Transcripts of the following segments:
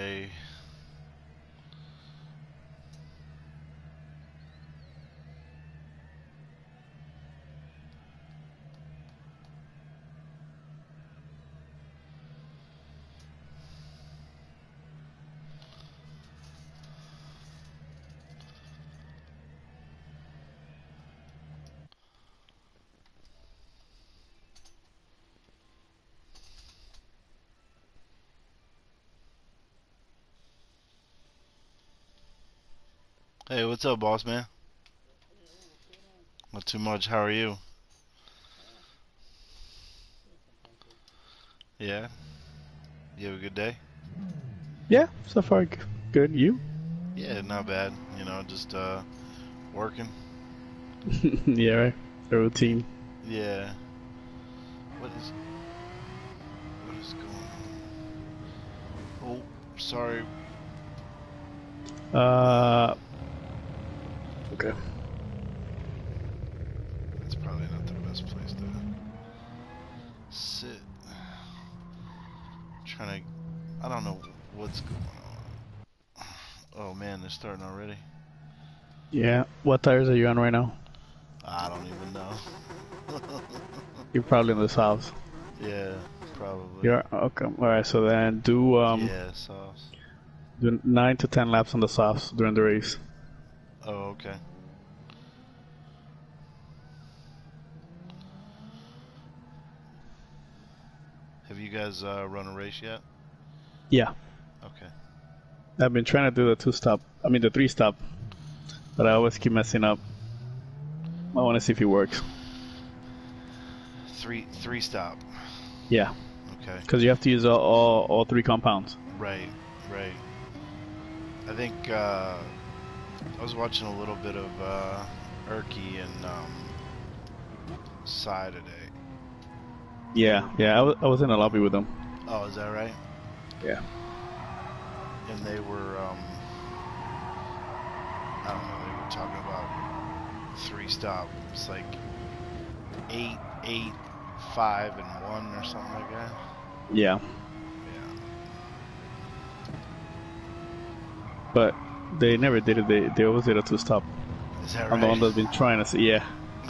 okay. Hey, what's up, boss man? Not too much. How are you? Yeah. You have a good day? Yeah, so far good. You? Yeah, not bad. You know, just uh working. yeah, right. The routine. Yeah. What is what is going on? Oh, sorry. Uh. Okay. That's probably not the best place to sit. trying to I don't know what's going on. Oh man, they're starting already. Yeah. What tires are you on right now? I don't even know. You're probably in the south. yeah, probably. You're okay. All right. So then do um yeah, sauce. do nine to ten laps on the softs during the race. Okay. Have you guys uh, run a race yet? Yeah. Okay. I've been trying to do the two stop. I mean the three stop, but I always keep messing up. I want to see if it works. Three three stop. Yeah, Okay. because you have to use all, all, all three compounds. Right, right. I think uh, I was watching a little bit of uh, Erky and um, Psy today. Yeah, yeah. I was, I was in the lobby with them. Oh, is that right? Yeah. And they were, um, I don't know, they were talking about three stop. It's like eight, eight, five, and one or something like that. Yeah, Yeah. but they never did it. They they always did a two stop. Is that I'm the one that's been trying to see. Yeah,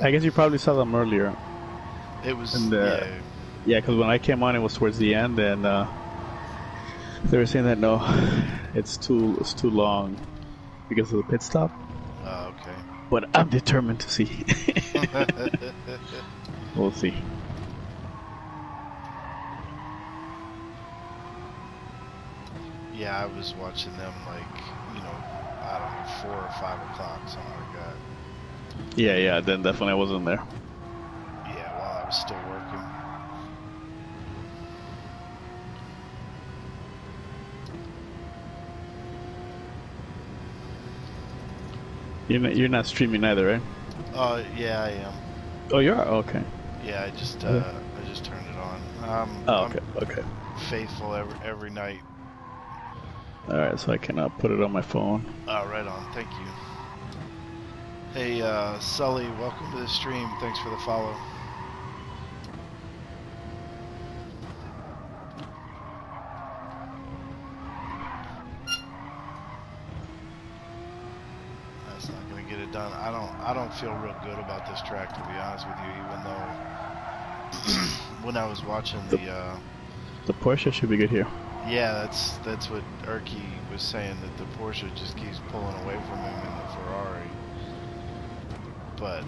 I guess you probably saw them earlier. it was, And, uh, yeah. Yeah, because when I came on, it was towards the end, and uh, they were saying that no, it's too it's too long because of the pit stop. Oh, okay. But I'm determined to see. we'll see. Yeah, I was watching them like, you know, I don't know, four or five o'clock, something like that. Yeah, yeah. Then definitely I wasn't there. Yeah, while I was still working. You're not, you're not streaming either, right? Uh, yeah, I am. Oh, you are. Okay. Yeah, I just, uh, Okay. I just turned it on. Um, Oh, okay. Okay. I'm faithful every every night. All right. So I cannot put it on my phone. Uh, right on. Thank you. Hey, uh, Sully, welcome to the stream. Thanks for the follow. That's not gonna get it done. I don't. I don't feel real good about this track, to be honest with you. Even though when I was watching the, uh, The Porsche should be good here. Yeah, that's that's what Erky was saying that the Porsche just keeps pulling away from him in the Ferrari. But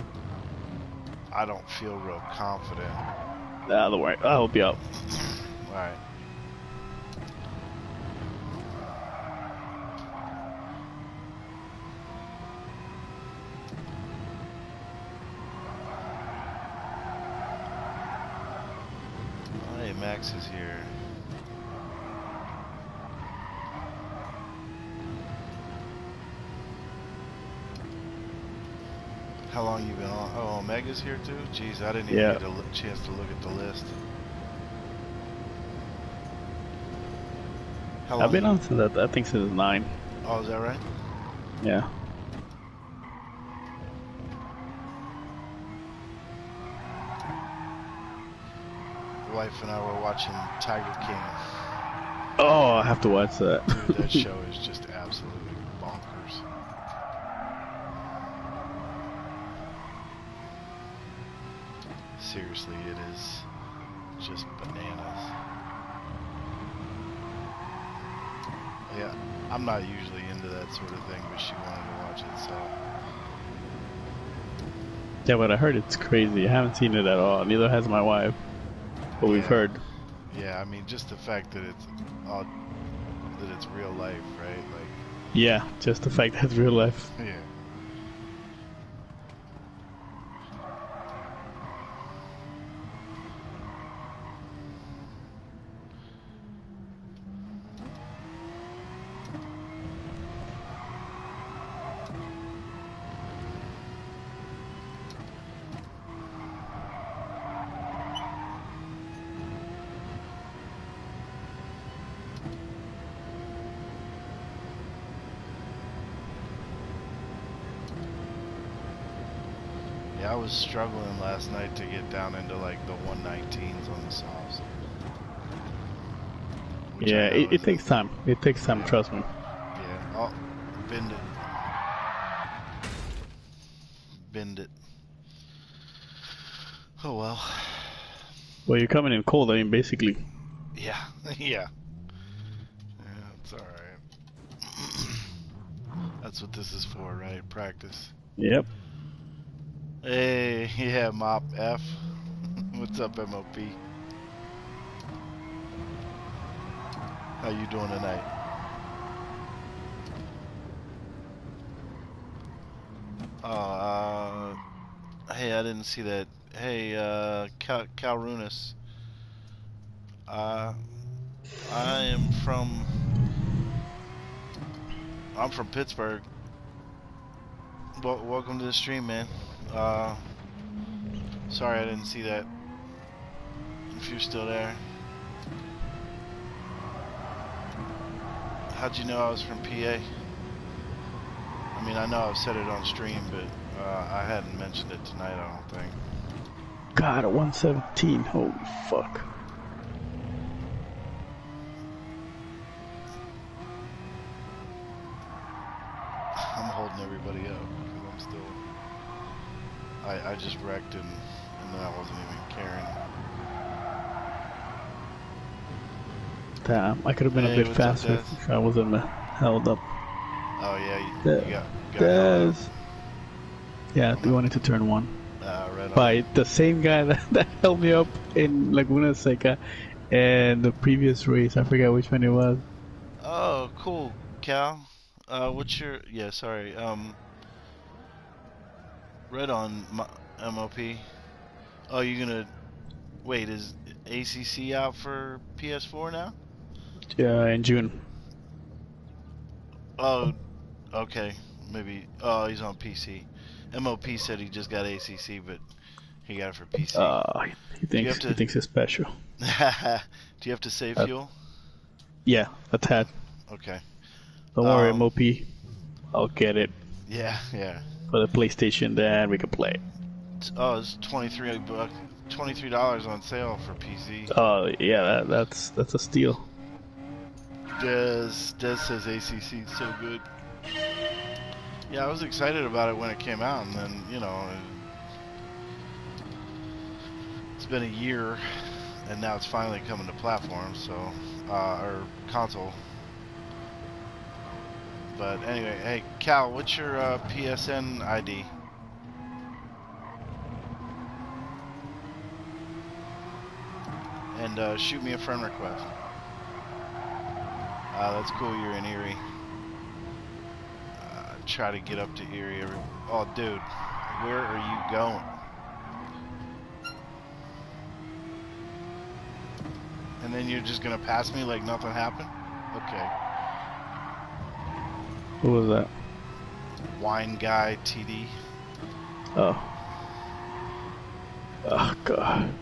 I don't feel real confident. Ah, don't worry. I'll be out. All right. Oh, Hey, Max is here. How long you been on? Omega's here too? Jeez, I didn't even Yeah. get a chance to look at the list. How I've been on since that. I think since nine. Oh, is that right? Yeah. Wife and I were watching Tiger King. Oh, I have to watch that. Dude, that show is just absolutely Seriously, it is just bananas. Yeah, I'm not usually into that sort of thing, but she wanted to watch it, so. yeah, but I heard it's crazy. I haven't seen it at all. Neither has my wife. But we've heard. Yeah, I mean, just the fact that it's all, that it's real life, right? Like, Yeah, just the fact that it's real life. Yeah. Yeah, I was struggling last night to get down into like the 119s on the softs. Yeah, it, it takes time. It takes time, trust me. Yeah, oh, bend it. Bend it. Oh well. Well, you're coming in cold, I mean, basically. Yeah, yeah. Yeah, it's alright. That's what this is for, right? Practice. Yep. Hey, yeah, Mop F. What's up, MOP? How you doing tonight? Uh, hey, I didn't see that. Hey, uh, Cal, Cal. Uh, I am from. I'm from Pittsburgh. Wel- welcome to the stream, man. Uh, sorry I didn't see that. If you're still there. How'd you know I was from PA? I mean, I know I've said it on stream, but uh, I hadn't mentioned it tonight, I don't think. God, at 117. Holy fuck. I'm holding everybody up because I'm still. I, I just wrecked and, and I wasn't even caring. Damn, I could have been Hey, a bit faster if I wasn't held up. Oh, yeah, you, you got. up. Yeah, we wanted to turn one. Uh, right on. By the same guy that, that held me up in Laguna Seca and the previous race. I forget which one it was. Oh, cool, Cal. Uh, what's your? Yeah, sorry. Um, right on my, MOP. Oh, you're gonna wait? Is ACC out for PS4 now? Yeah, in June. Oh, okay. Maybe. Oh, he's on PC. MOP said he just got ACC, but he got it for PC. Uh, he thinks to- he thinks it's special. Do you have to save uh, fuel? Yeah, a tad. Okay. Don't worry, Um, MOP. I'll get it Yeah, yeah. for the PlayStation, then we can play. it. It's- Oh, it's twenty three buck, twenty three dollars on sale for PC. Oh yeah, that, that's that's a steal. Des Des says ACC is so good. Yeah, I was excited about it when it came out, and then you know, it, it's been a year, and now it's finally coming to platform, so uh, or console. But anyway, hey Cal, what's your uh, PSN ID? And uh, shoot me a friend request. Ah, that's cool. You're in Erie. Uh, try to get up to Erie. Every... Oh, dude, where are you going? And then you're just gonna pass me like nothing happened? Okay. Who was that? Wine guy TD. Oh. Oh god.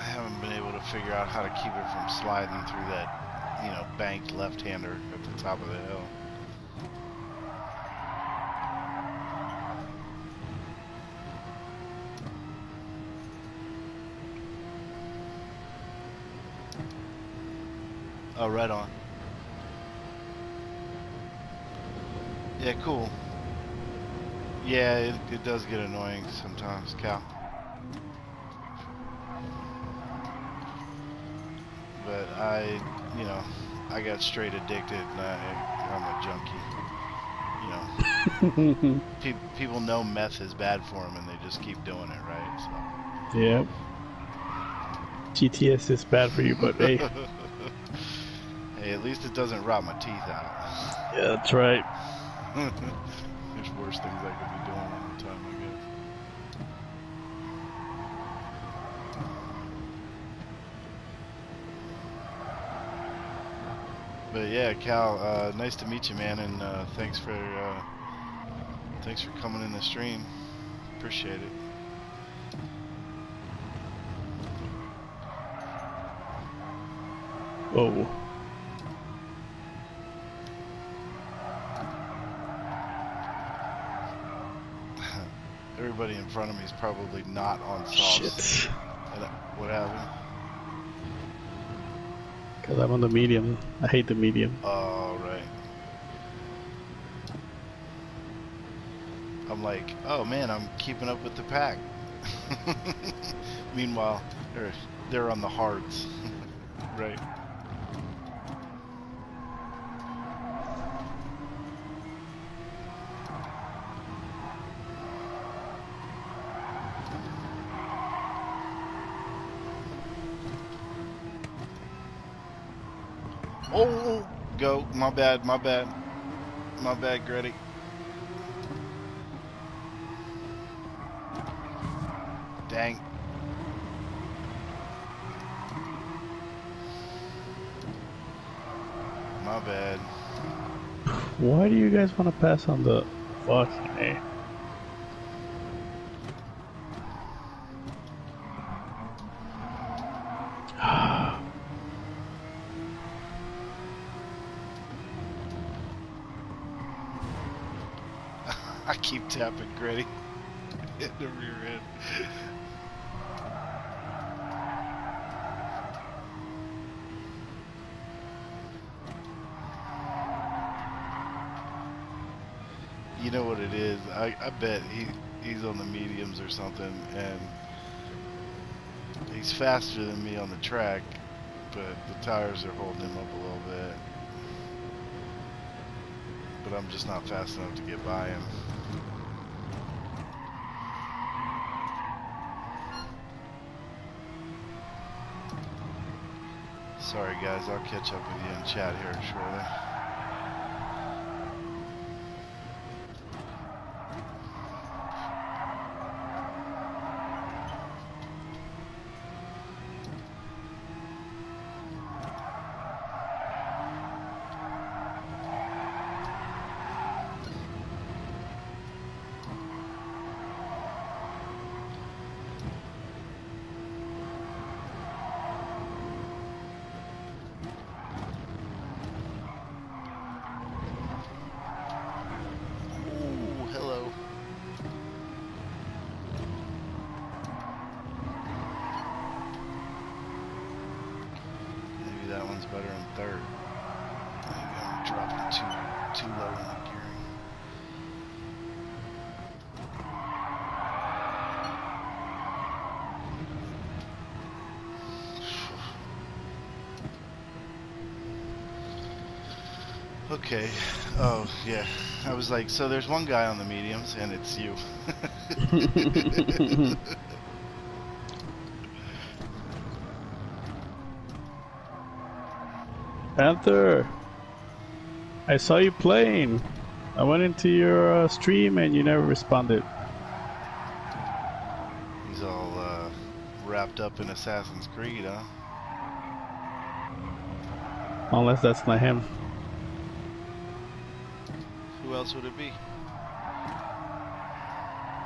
I haven't been able to figure out how to keep it from sliding through that, you know, banked left-hander at the top of the hill. Oh, right on. Yeah, cool. Yeah, it, it does get annoying sometimes, Cal. But I, you know, I got straight addicted. And I, I'm a junkie. You know, Pe- people know meth is bad for them, and they just keep doing it, right? So. Yep. GTS is bad for you, but hey, hey, at least it doesn't rot my teeth out. yeah, that's right. There's worse things I could be doing all the time, I guess. But yeah, Cal, uh, nice to meet you, man, and uh, thanks for uh, thanks for coming in the stream. Appreciate it. Whoa. Everybody in front of me is probably not on sauce. Shit. Uh, What happened? Because I'm on the medium. I hate the medium. Alright. I'm like, oh man, I'm keeping up with the pack. Meanwhile, they're, they're on the hards. right. Oh, go. My bad, my bad. My bad, Gretty. Dang. My bad. Why do you guys want to pass on the fucking A? I keep tapping Gretty. Hit the rear end. You know what it is? I, I bet he he's on the mediums or something, and he's faster than me on the track, but the tires are holding him up a little bit. But I'm just not fast enough to get by him. Sorry guys, I'll catch up with you in chat here shortly. Ooh, hello. Maybe that one's better in third. Maybe I'm dropping too too low in the gearing. Okay. Oh, yeah. I was like, so there's one guy on the mediums, and it's you. Panther! I saw you playing. I went into your uh, stream and you never responded. He's all uh, wrapped up in Assassin's Creed, huh? Unless that's not him. Else would it be?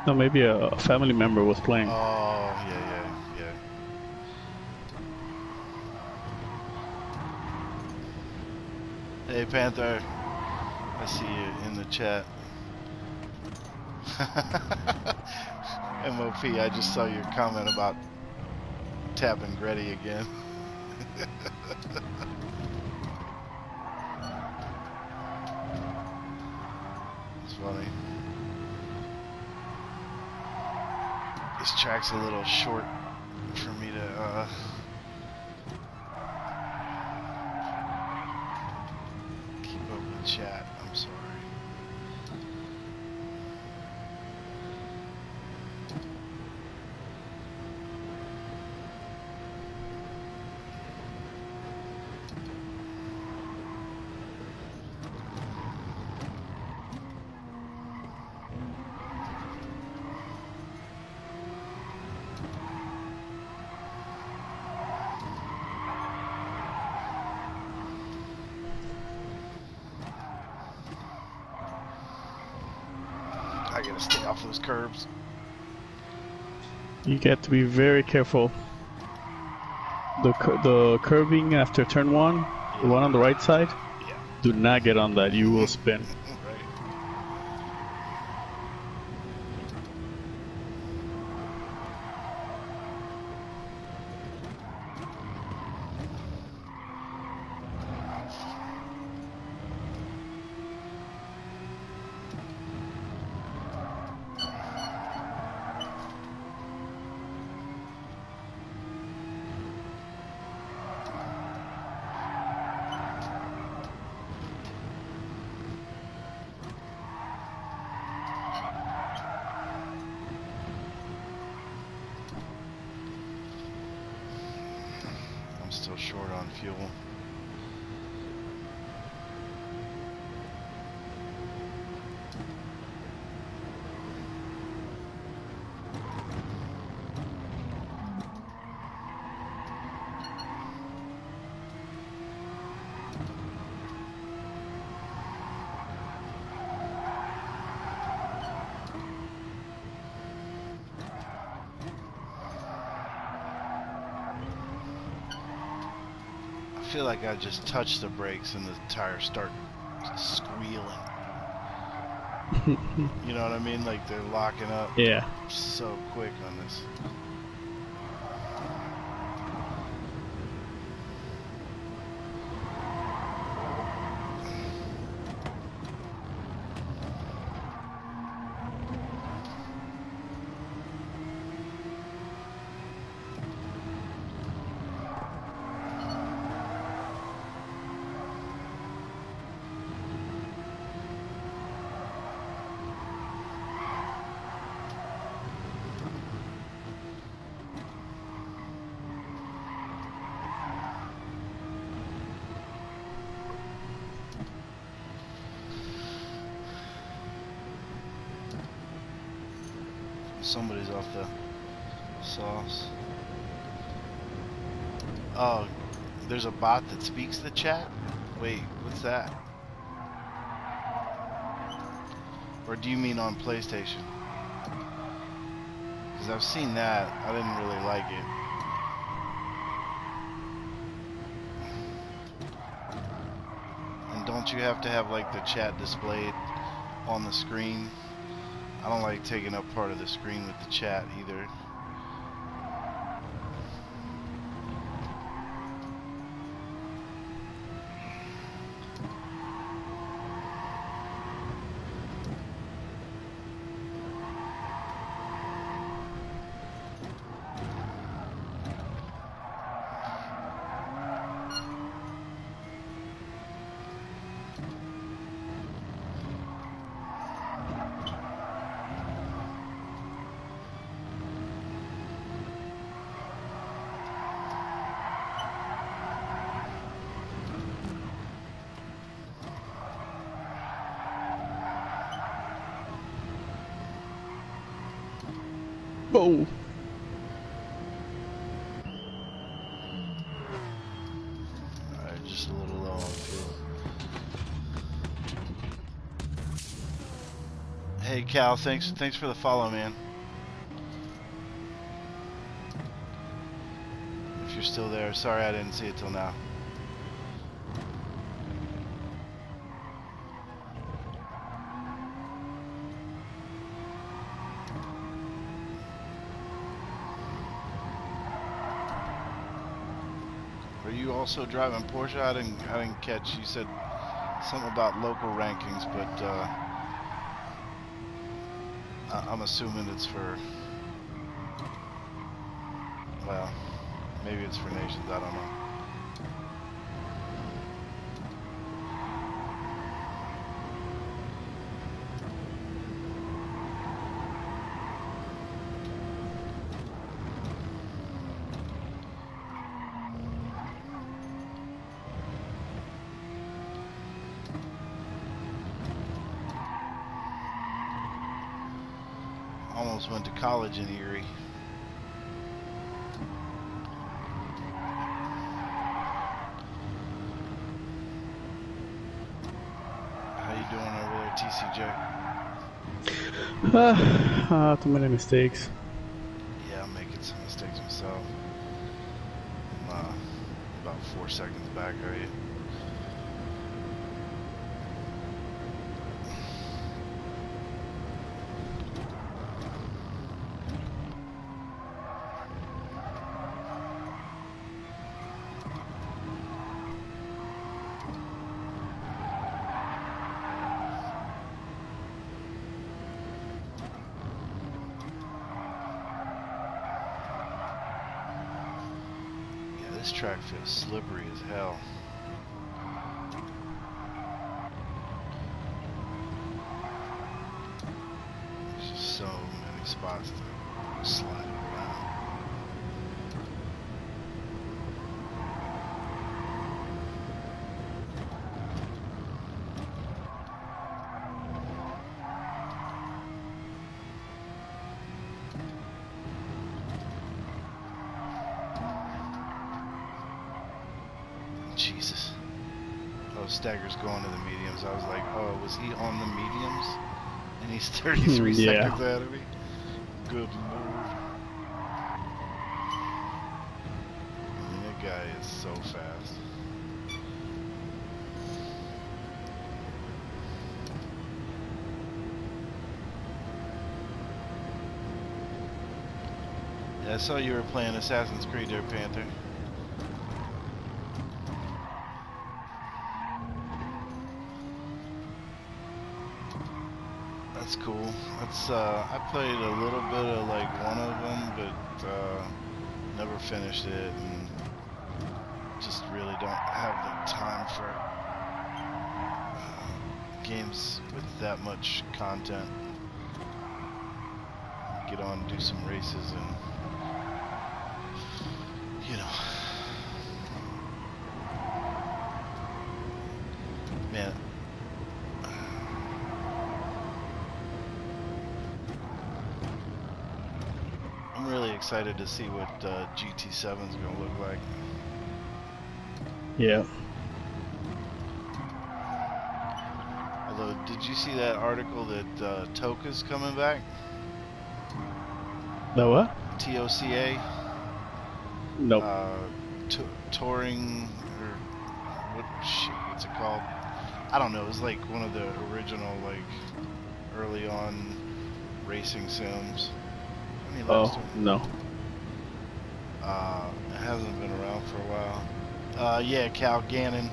No, maybe a, a family member was playing. Oh, yeah, yeah, yeah. Hey, Panther. I see you in the chat. MOP, I just saw your comment about tapping Gretty again. it's funny. This track's a little short for me to uh, I gotta stay off those curbs. You get to be very careful. The the curving after turn one, the one on the right side, Yeah. do not get on that. You will spin. Right. I'm still short on fuel. I feel like I just touched the brakes and the tires start squealing. you know what I mean? Like they're locking up Yeah. so quick on this. Somebody's off the sauce. Oh, there's a bot that speaks the chat? Wait, what's that? Or do you mean on PlayStation? Because I've seen that. I didn't really like it. And don't you have to have like the chat displayed on the screen? I don't like taking up part of the screen with the chat either. Whoa. Alright, just a little low on fuel. Thanks thanks for the follow, man. If you're still there, sorry I didn't see it till now. Are you also driving Porsche? I didn't I didn't catch. You said something about local rankings, but uh, I'm assuming it's for. Well, maybe it's for nations. I don't know. Almost went to college in Erie. How you doing over there, TCJ? Uh, uh, too many mistakes. Yeah, I'm making some mistakes myself. I'm uh, about four seconds back, are you? Yeah, this track feels slippery as hell. There's just so many spots to slide around. Jesus. Oh, Stagger's going mediums. I was like, oh, was he on the mediums? And he's 33 hmm, Yeah. seconds ahead of me. Good move. I mean, that guy is so fast. Yeah, I saw you were playing Assassin's Creed there, Panther. That's cool. Uh, I played a little bit of like one of them, but uh, never finished it, and just really don't have the time for uh, games with that much content. Get on, do some races, and you know, man. I'm really excited to see what uh, GT7 is going to look like. Yeah. Although, did you see that article that uh, TOCA's coming back? The what? TOCA? Nope. Uh, t- touring, or what shit, what's it called? I don't know. It was like one of the original, like, early on racing sims. How many laps oh, no. Uh, it hasn't been around for a while. Uh, yeah, Cal Gannon.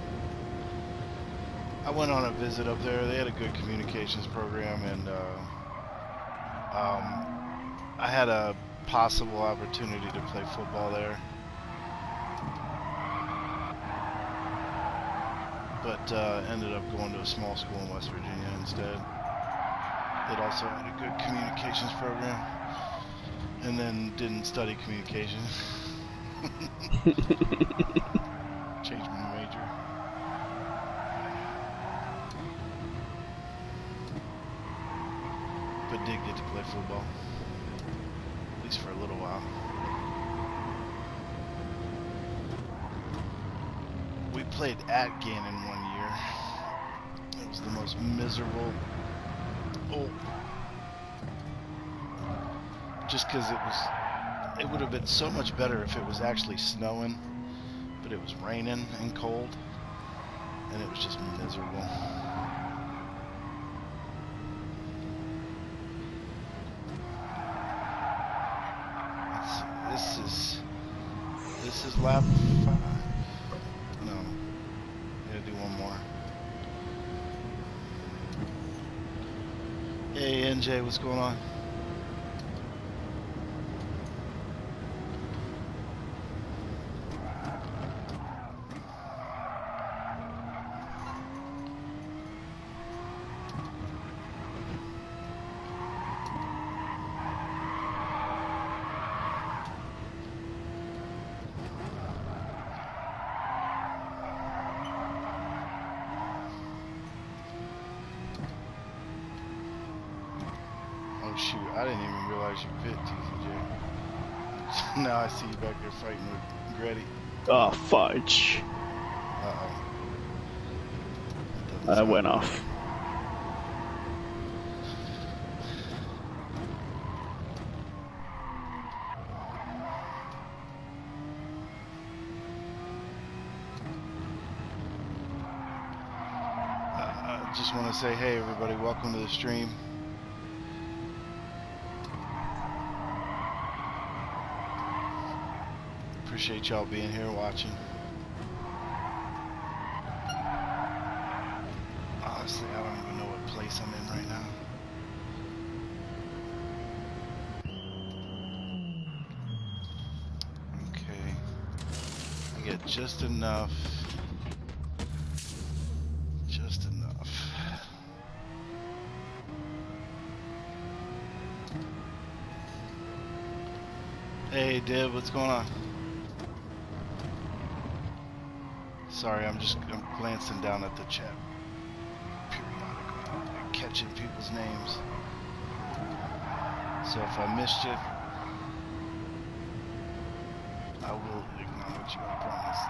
I went on a visit up there. They had a good communications program, and uh, um, I had a possible opportunity to play football there. But uh, ended up going to a small school in West Virginia instead. That also had a good communications program, and then didn't study communication. Changed my major. But did get to play football. At least for a little while. We played at Gannon one year. It was the most miserable. Oh. Just because it was. It would have been so much better if it was actually snowing, but it was raining and cold, and it was just miserable. Let's This is this is lap five. No, gotta do one more. Hey NJ, what's going on? Oh, fudge. Uh-oh. Went off. Uh, I just want to say, hey everybody, welcome to the stream. Appreciate y'all being here watching. Honestly, I don't even know what place I'm in right now. Okay. I get just enough. Just enough. Hey, Dib, what's going on? Sorry, I'm just I'm glancing down at the chat periodically catching people's names. So if I missed you, I will acknowledge you, I promise.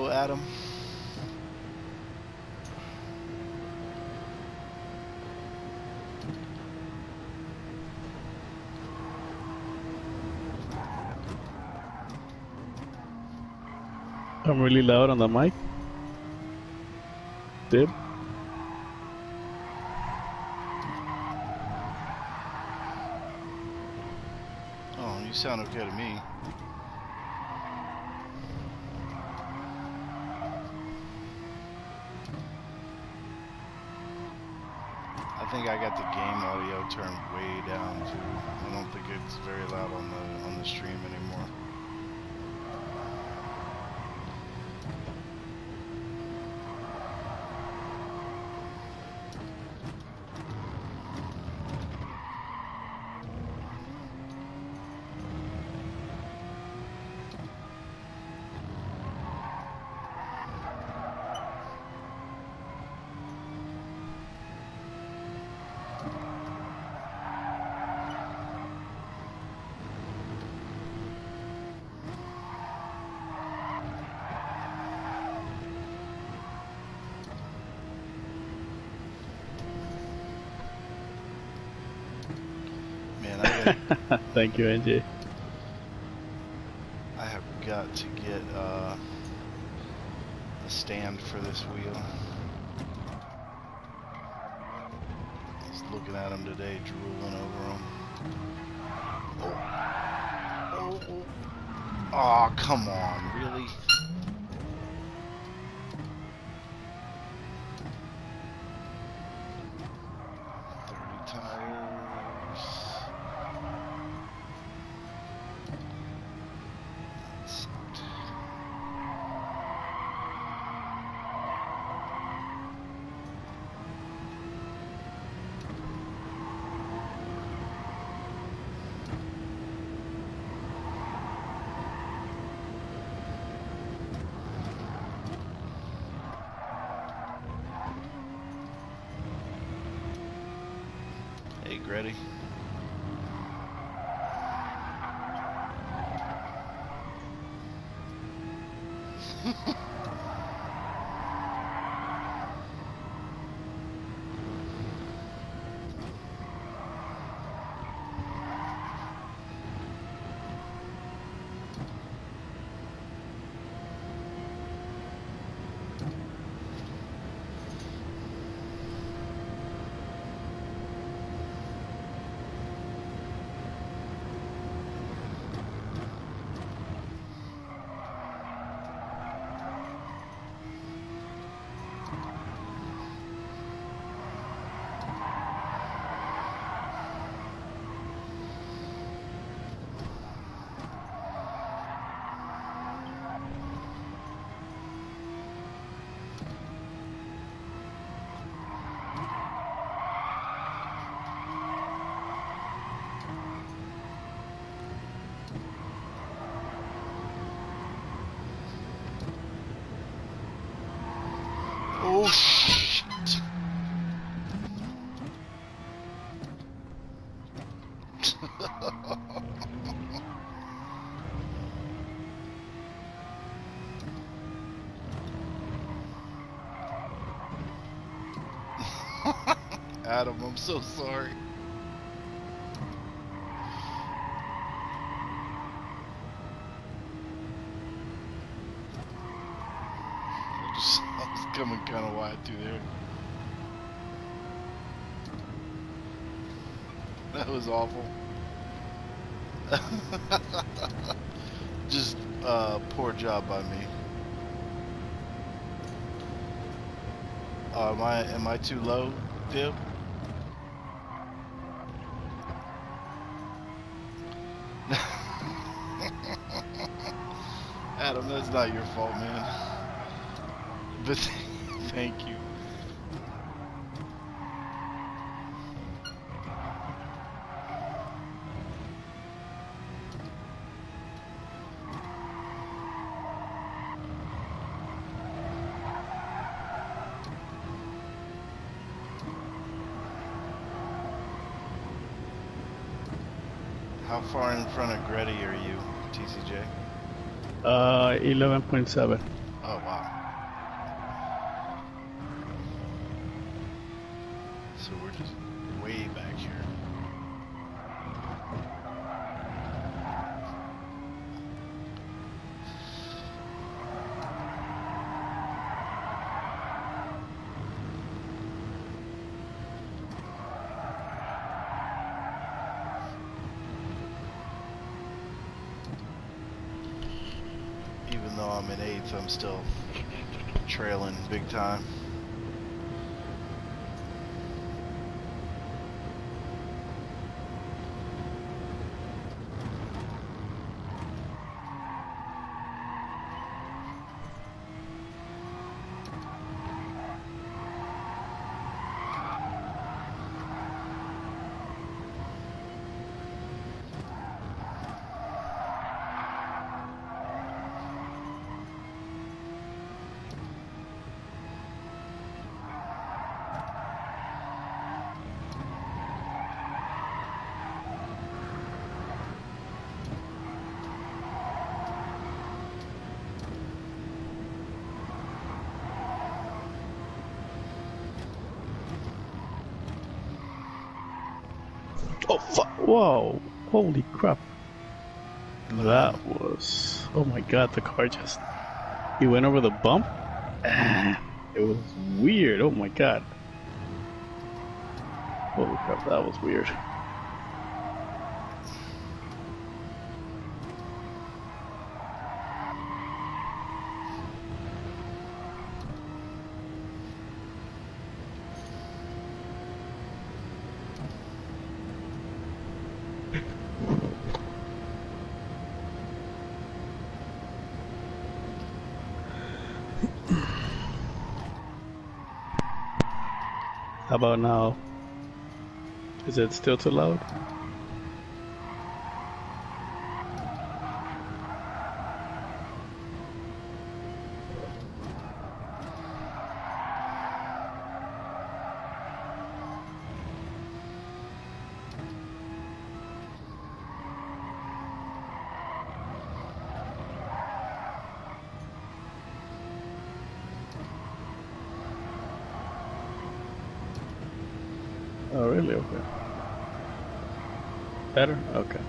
Hello, Adam. I'm really loud on the mic. Dib? Oh, you sound okay to me. I think I got the game audio turned way down too. I don't think it's very loud on the on the stream anymore. Man, Thank you, NJ. I have got to get uh, a stand for this wheel. Was looking at them today, drooling over them. Oh. Oh, oh. Aw, come on, Adam, I'm so sorry. I just- I was coming kind of wide through there. That was awful. Just uh, poor job by me. Uh, am I am I too low, Dib? That's not your fault, man. But thank you. How far in front of Gretty are you, TCJ? Uh, 11.7. Oh wow. So we're just way back here. Even though I'm in eighth, I'm still trailing big time. Oh, fuck. Whoa. Holy crap. That was. Oh my god, the car just. He went over the bump? It was weird. Oh my god. Holy crap, that was weird. How about now? Is it still too loud? Oh, really? Okay. Better? Okay.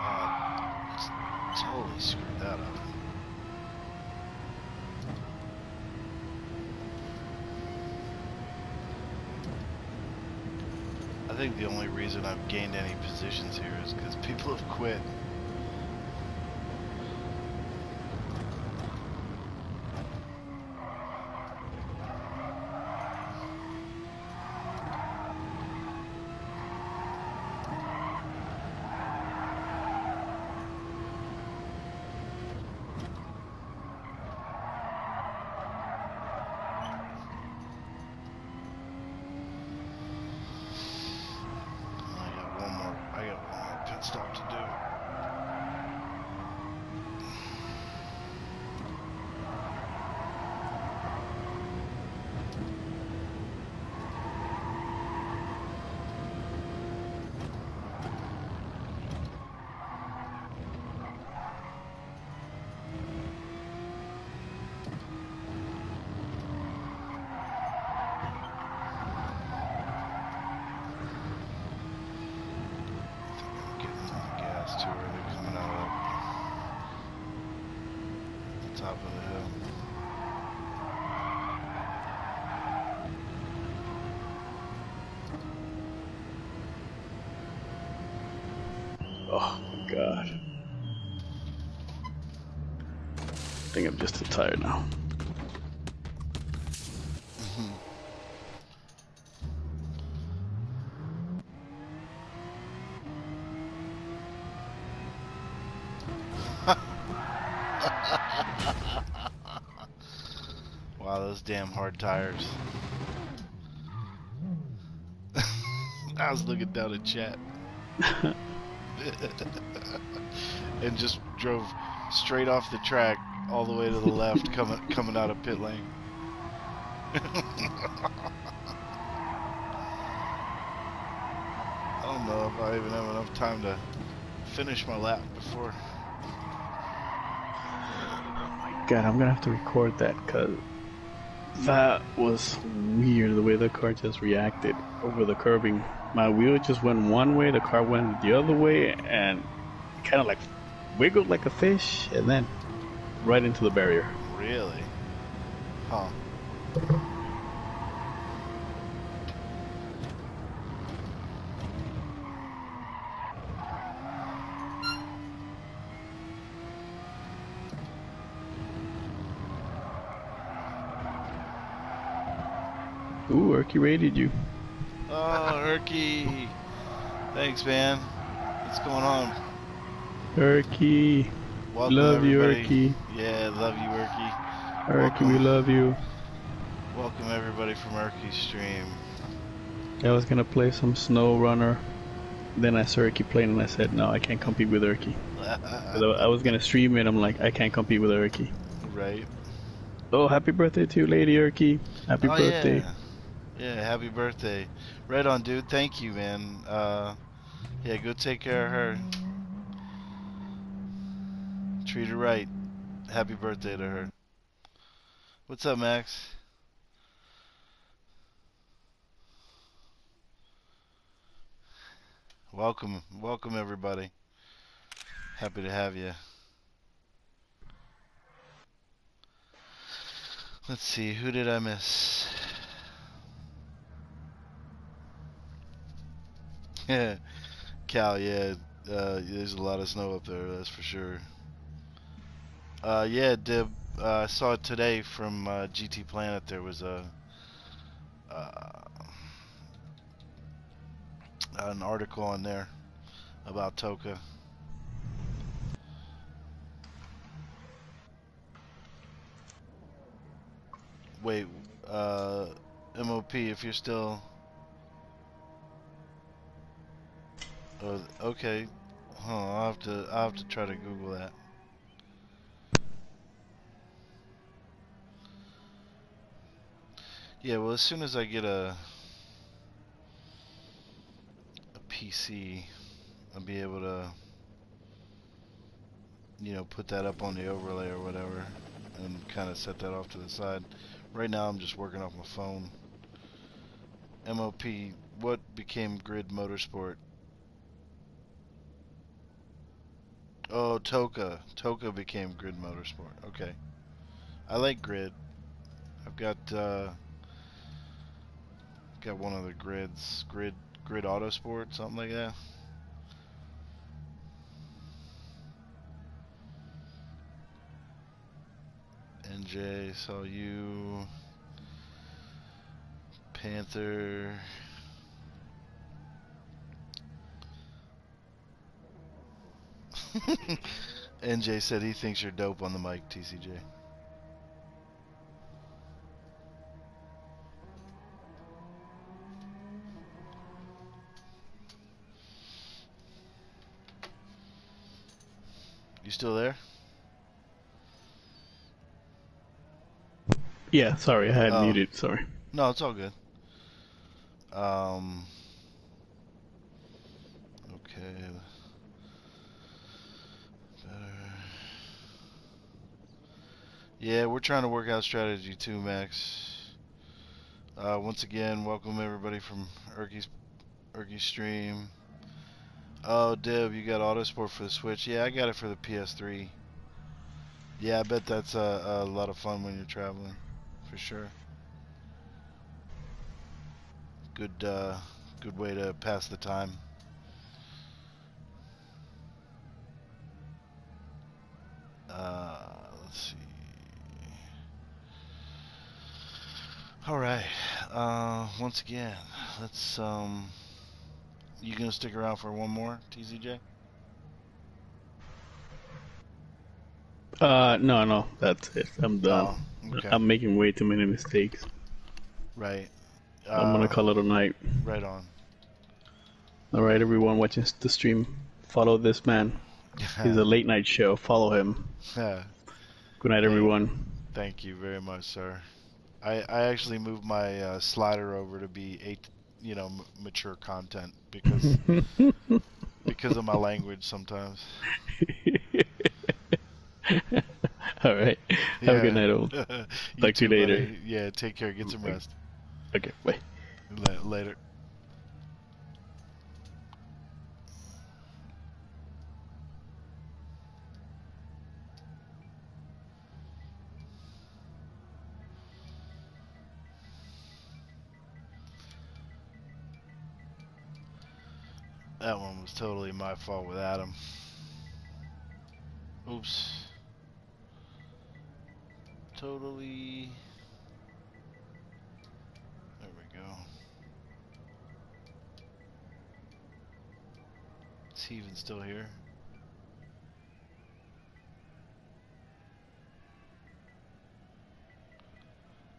Uh, totally screwed that up. I think the only reason I've gained any positions here is because people have quit. I got one more. I got one more pit stop to do. Oh my god. I think I'm just too tired now. wow, those damn hard tires. I was looking down at chat. and just drove straight off the track all the way to the left coming coming out of pit lane. I don't know if I even have enough time to finish my lap before. God, I'm gonna have to record that because that was weird the way the car just reacted over the curbing. My wheel just went one way, the car went the other way, and kind of like wiggled like a fish, and then right into the barrier. Really? Huh. Ooh, Erky raided you. Oh, Erky. Thanks, man. What's going on? Erky. Welcome, love you, everybody. Erky. Yeah, love you, Erky. Erky, we love you. Welcome, everybody, from Erky's stream. I was gonna play some Snow Runner. Then I saw Erky playing and I said, no, I can't compete with Erky. I was gonna stream it, I'm like, I can't compete with Erky. right? Oh, happy birthday to you, Lady Erky. Happy oh, birthday. Yeah. yeah, happy birthday. Right on, dude. Thank you, man. Uh, yeah, go take care of her. Treat her right. Happy birthday to her. What's up, Max? Welcome, welcome everybody. Happy to have you. Let's see, who did I miss? Yeah, Cal, yeah, uh, there's a lot of snow up there, that's for sure. Uh, yeah, Dib, uh, I saw it today from uh, GT Planet. There was a uh, an article on there about TOCA. Wait, uh, MOP, if you're still. Oh, okay. Huh, I'll have to. I'll have to try to Google that. Yeah, well, as soon as I get a a PC, I'll be able to, you know, put that up on the overlay or whatever, and kind of set that off to the side. Right now, I'm just working off my phone. MOP, what became Grid Motorsport? Oh, TOCA. TOCA became Grid Motorsport. Okay. I like Grid. I've got uh, got one of the grids, Grid Grid Autosport, something like that. NJ, saw you. Panther. NJ said he thinks you're dope on the mic, TCJ. You still there? Yeah, sorry, I had Oh. muted. Sorry. No, it's all good. Um. Okay. Better. Yeah, we're trying to work out strategy too, Max. Uh, once again, welcome everybody from Erky's Erky stream. Oh, Dib, you got Autosport for the Switch. Yeah, I got it for the PS3. Yeah, I bet that's a, a lot of fun when you're traveling, for sure. Good, uh, good way to pass the time. Uh, let's see. All right. Uh, once again, let's um you gonna stick around for one more, TZJ? Uh, no, no, that's it. I'm done. Oh, okay. I'm making way too many mistakes. right. I'm gonna Uh, call it a night. Right on. All right, everyone watching the stream, follow this man. He's a late night show. Follow him. Yeah. Good night, everyone. Thank you very much, sir. I, I actually moved my uh, slider over to be eight, you know, m- mature content because because of my language sometimes. All right. Have a good night, old. Talk to you later. buddy. Yeah, take care. Get some rest. Okay, bye. La- Later. That one was totally my fault with Adam. Oops. Totally. There we go. Even still here?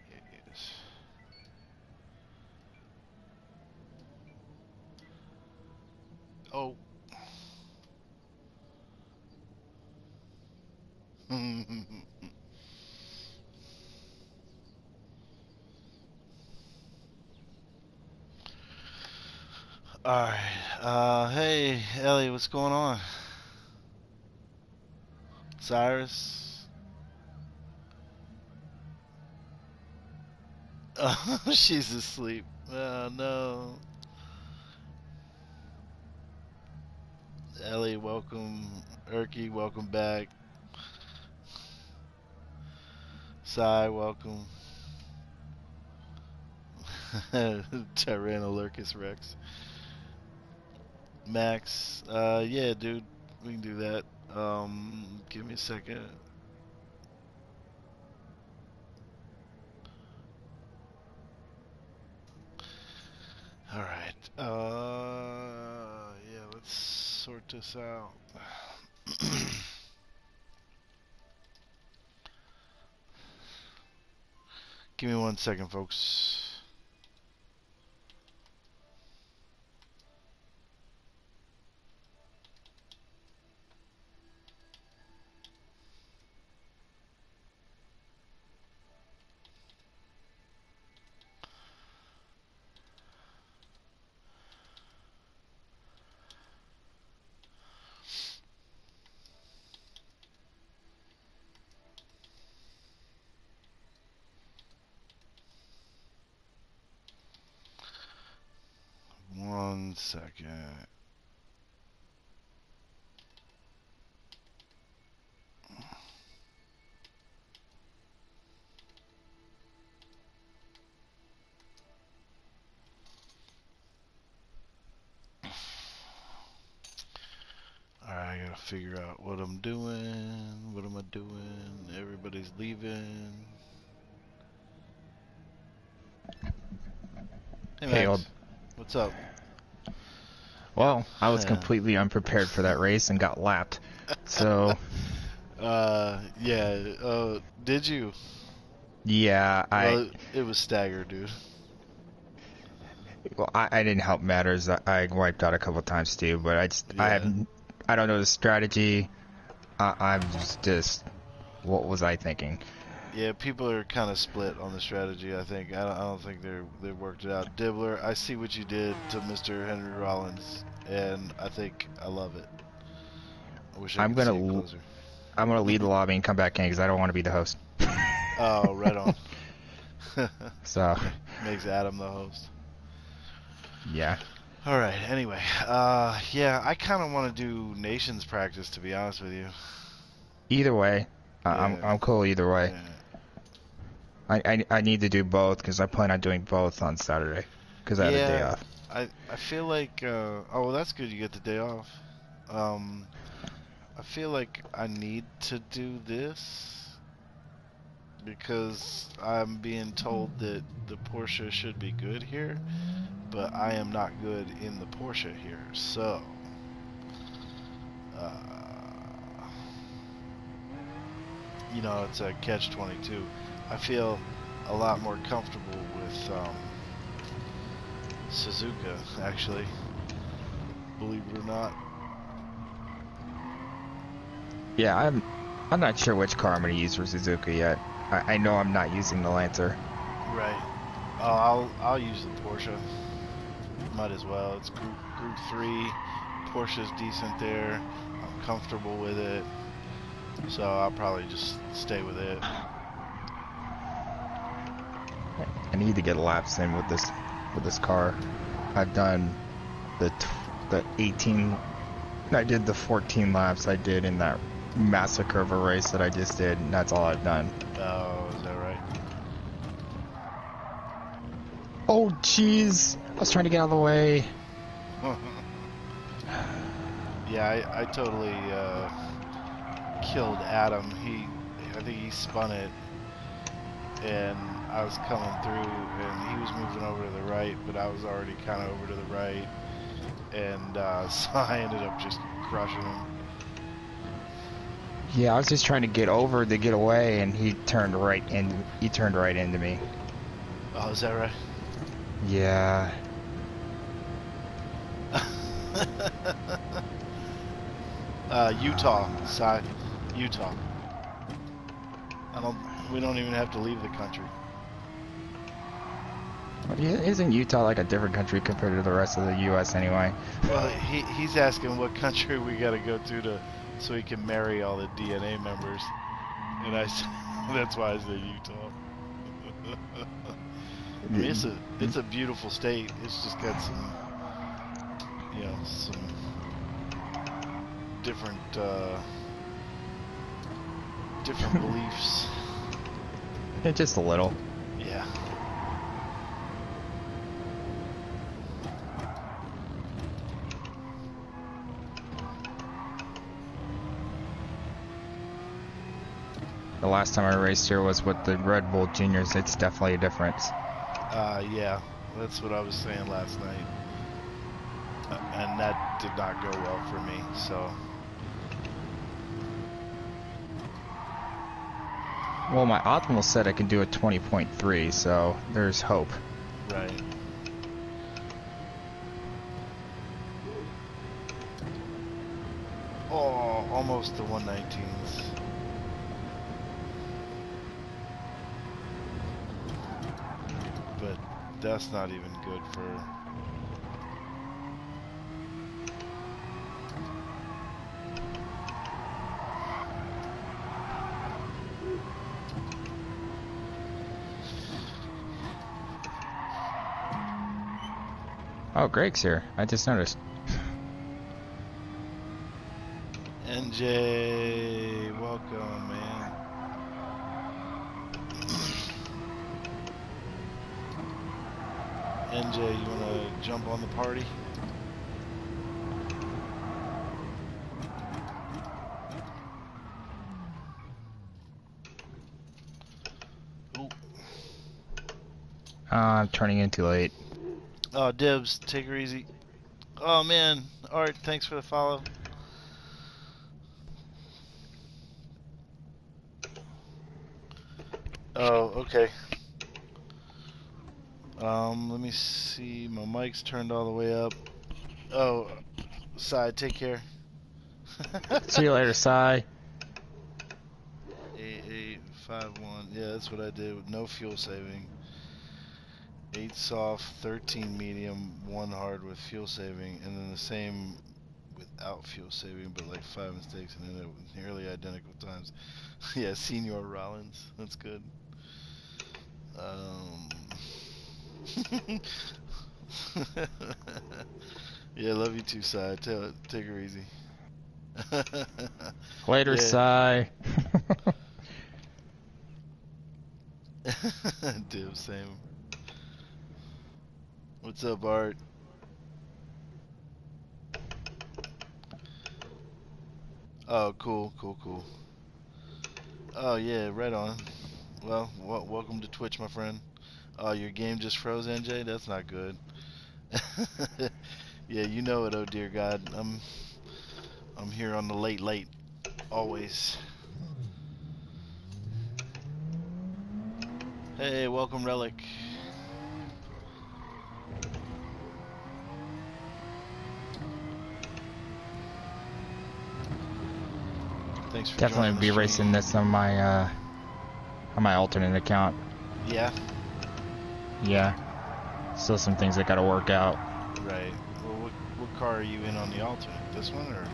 Yeah, he is. Oh. Alright. Uh, hey, Ellie, what's going on? Cyrus? Oh, she's asleep. Oh, no. Ellie, welcome. Erky, welcome back. Sai, welcome. Tyrannolorcus Rex. Max, uh, yeah, dude, we can do that. Um, give me a second. All right. Uh, yeah, let's sort this out. Give me one second, folks. One second. Alright, I gotta figure out what I'm doing. What am I doing? Everybody's leaving. Hey, Hey, What's up? Well, I was Yeah. completely unprepared for that race and got lapped. So, Uh, yeah. Uh, did you? yeah, I well, it was staggered, dude. well, I, I didn't help matters. I, I wiped out a couple times too, but I just I have I don't know the strategy. I, I'm just, just what was I thinking? Yeah, people are kind of split on the strategy. I think I don't, I don't think they're they worked it out. Dibbler, I see what you did to Mr. Henry Rollins, and I think I love it. I wish I I'm could gonna see it closer. I'm gonna lead the lobby and come back in because I don't want to be the host. Oh, right on. So, Makes Adam the host. yeah, All right. Anyway, uh, yeah, I kind of want to do nations practice to be honest with you. either way, I I'm I'm cool either way. Yeah. I, I I need to do both because I plan on doing both on Saturday because I have a day off. I I feel like uh, oh well that's good you get the day off. Um, I feel like I need to do this because I'm being told that the Porsche should be good here, but I am not good in the Porsche here. So, uh, you know, it's a catch 22. I feel a lot more comfortable with um, Suzuka, actually, believe it or not. Yeah, I'm. I'm not sure which car I'm gonna use for Suzuka yet. I, I know I'm not using the Lancer. Right. Oh, I'll I'll use the Porsche. Might as well. It's group group three. Porsche's decent there. I'm comfortable with it. So I'll probably just stay with it. I need to get laps in with this with this car. I've done the t- the 18. I did the 14 laps I did in that massacre of a race that I just did, and that's all I've done. Oh, is that right? Oh, jeez! I was trying to get out of the way. yeah, I, I totally uh, killed Adam. He, I think he spun it, and I was coming through, and he was moving over to the right, but I was already kind of over to the right, and uh, so I ended up just crushing him. Yeah, I was just trying to get over to get away, and he turned right in. He turned right into me. Oh, is that right? Yeah. uh, Utah side, Utah. I don't. We don't even have to leave the country. Isn't Utah like a different country compared to the rest of the U.S. anyway? Well, he, he's asking what country we got to go to to so he can marry all the DNA members, and I said that's why I said Utah. I mean, it's a it's a beautiful state. It's just got some, you know, some different uh, different beliefs. Yeah, just a little. Yeah. The last time I raced here was with the Red Bull Juniors. It's definitely a difference. Uh, yeah, that's what I was saying last night. Uh, and that did not go well for me, so. Well, my optimal said I can do a 20.3, so there's hope. Right. Oh, almost the 119s. But that's not even good for Oh, Greg's here. I just noticed. NJ, welcome, man. NJ, you wanna jump on the party? Ooh. Uh, I'm turning in too late. Oh, Dibs, take her easy. Oh man, Art, thanks for the follow. Oh, okay. Um, let me see. My mic's turned all the way up. Oh, side, take care. See you later, Cy. Eight eight five one. Yeah, that's what I did with no fuel saving. Eight soft, thirteen medium, one hard with fuel saving, and then the same without fuel saving, but like five mistakes and then it was nearly identical times. yeah, Senior Rollins. That's good. Um. yeah, love you too. Tell it, take her easy. Later. Cy. Div, same. What's up, Art? Oh, cool, cool, cool. Oh, yeah, right on. Well, welcome to Twitch, my friend. Uh, your game just froze, NJ. That's not good. yeah, you know it. Oh dear God, I'm I'm here on the late, late, always. Hey, welcome, Relic. Thanks for Definitely be racing this on my uh on my alternate account. Yeah, Yeah. Still some things that gotta work out. right. Well, what, what car are you in on the alternate? This one or?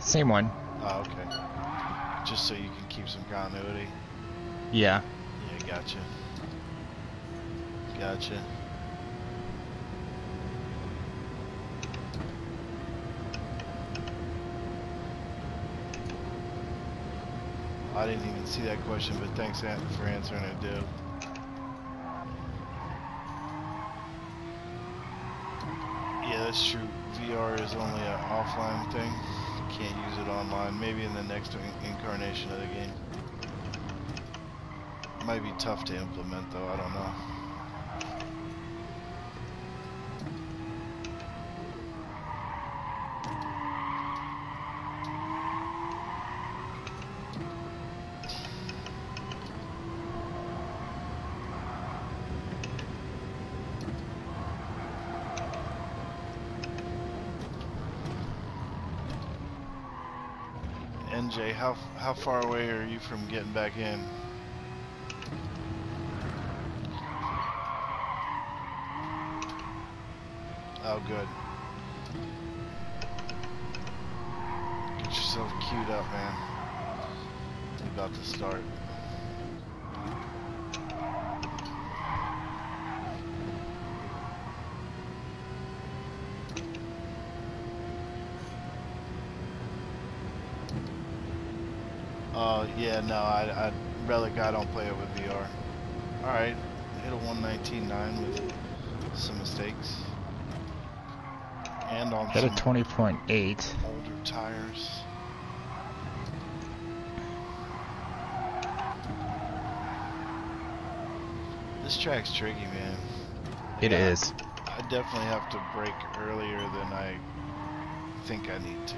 Same one. Oh, okay. Just so you can keep some continuity. Yeah. Yeah, gotcha. Gotcha. I didn't even see that question, but thanks for answering it, dude. Yeah, that's true. VR is only an offline thing. Can't use it online. Maybe in the next in- incarnation of the game. Might be tough to implement, though. I don't know. NJ, how far away are you from getting back in? Oh, good. Get yourself queued up, man. We're about to start. Uh, yeah, no, I, I, Relic, I don't play it with VR. Alright, hit a 119.9 with some mistakes. And on Hit a 20.8. older tires. This track's tricky, man. It Yeah, is. I definitely have to brake earlier than I think I need to.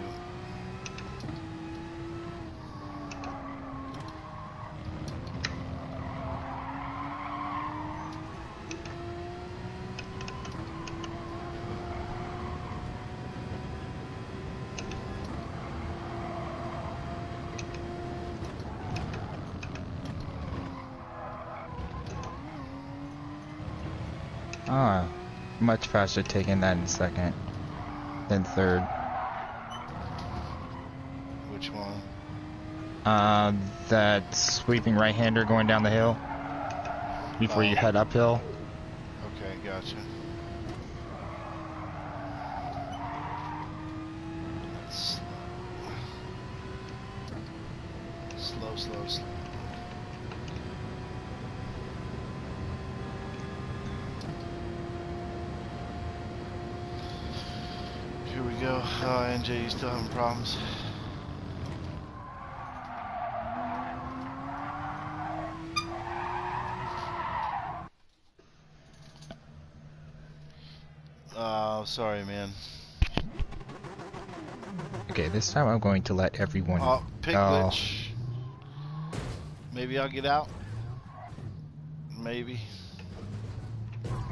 Ah, much faster taking that in second than third. Which one? Uh, that sweeping right-hander going down the hill before you Oh. head uphill. Okay, gotcha. Slow. Slow, slow, slow. Here we go. NJ, you still having problems? Oh, sorry, man. Okay, this time I'm going to let everyone. Oh, pig Oh. glitch. Maybe I'll get out. Maybe.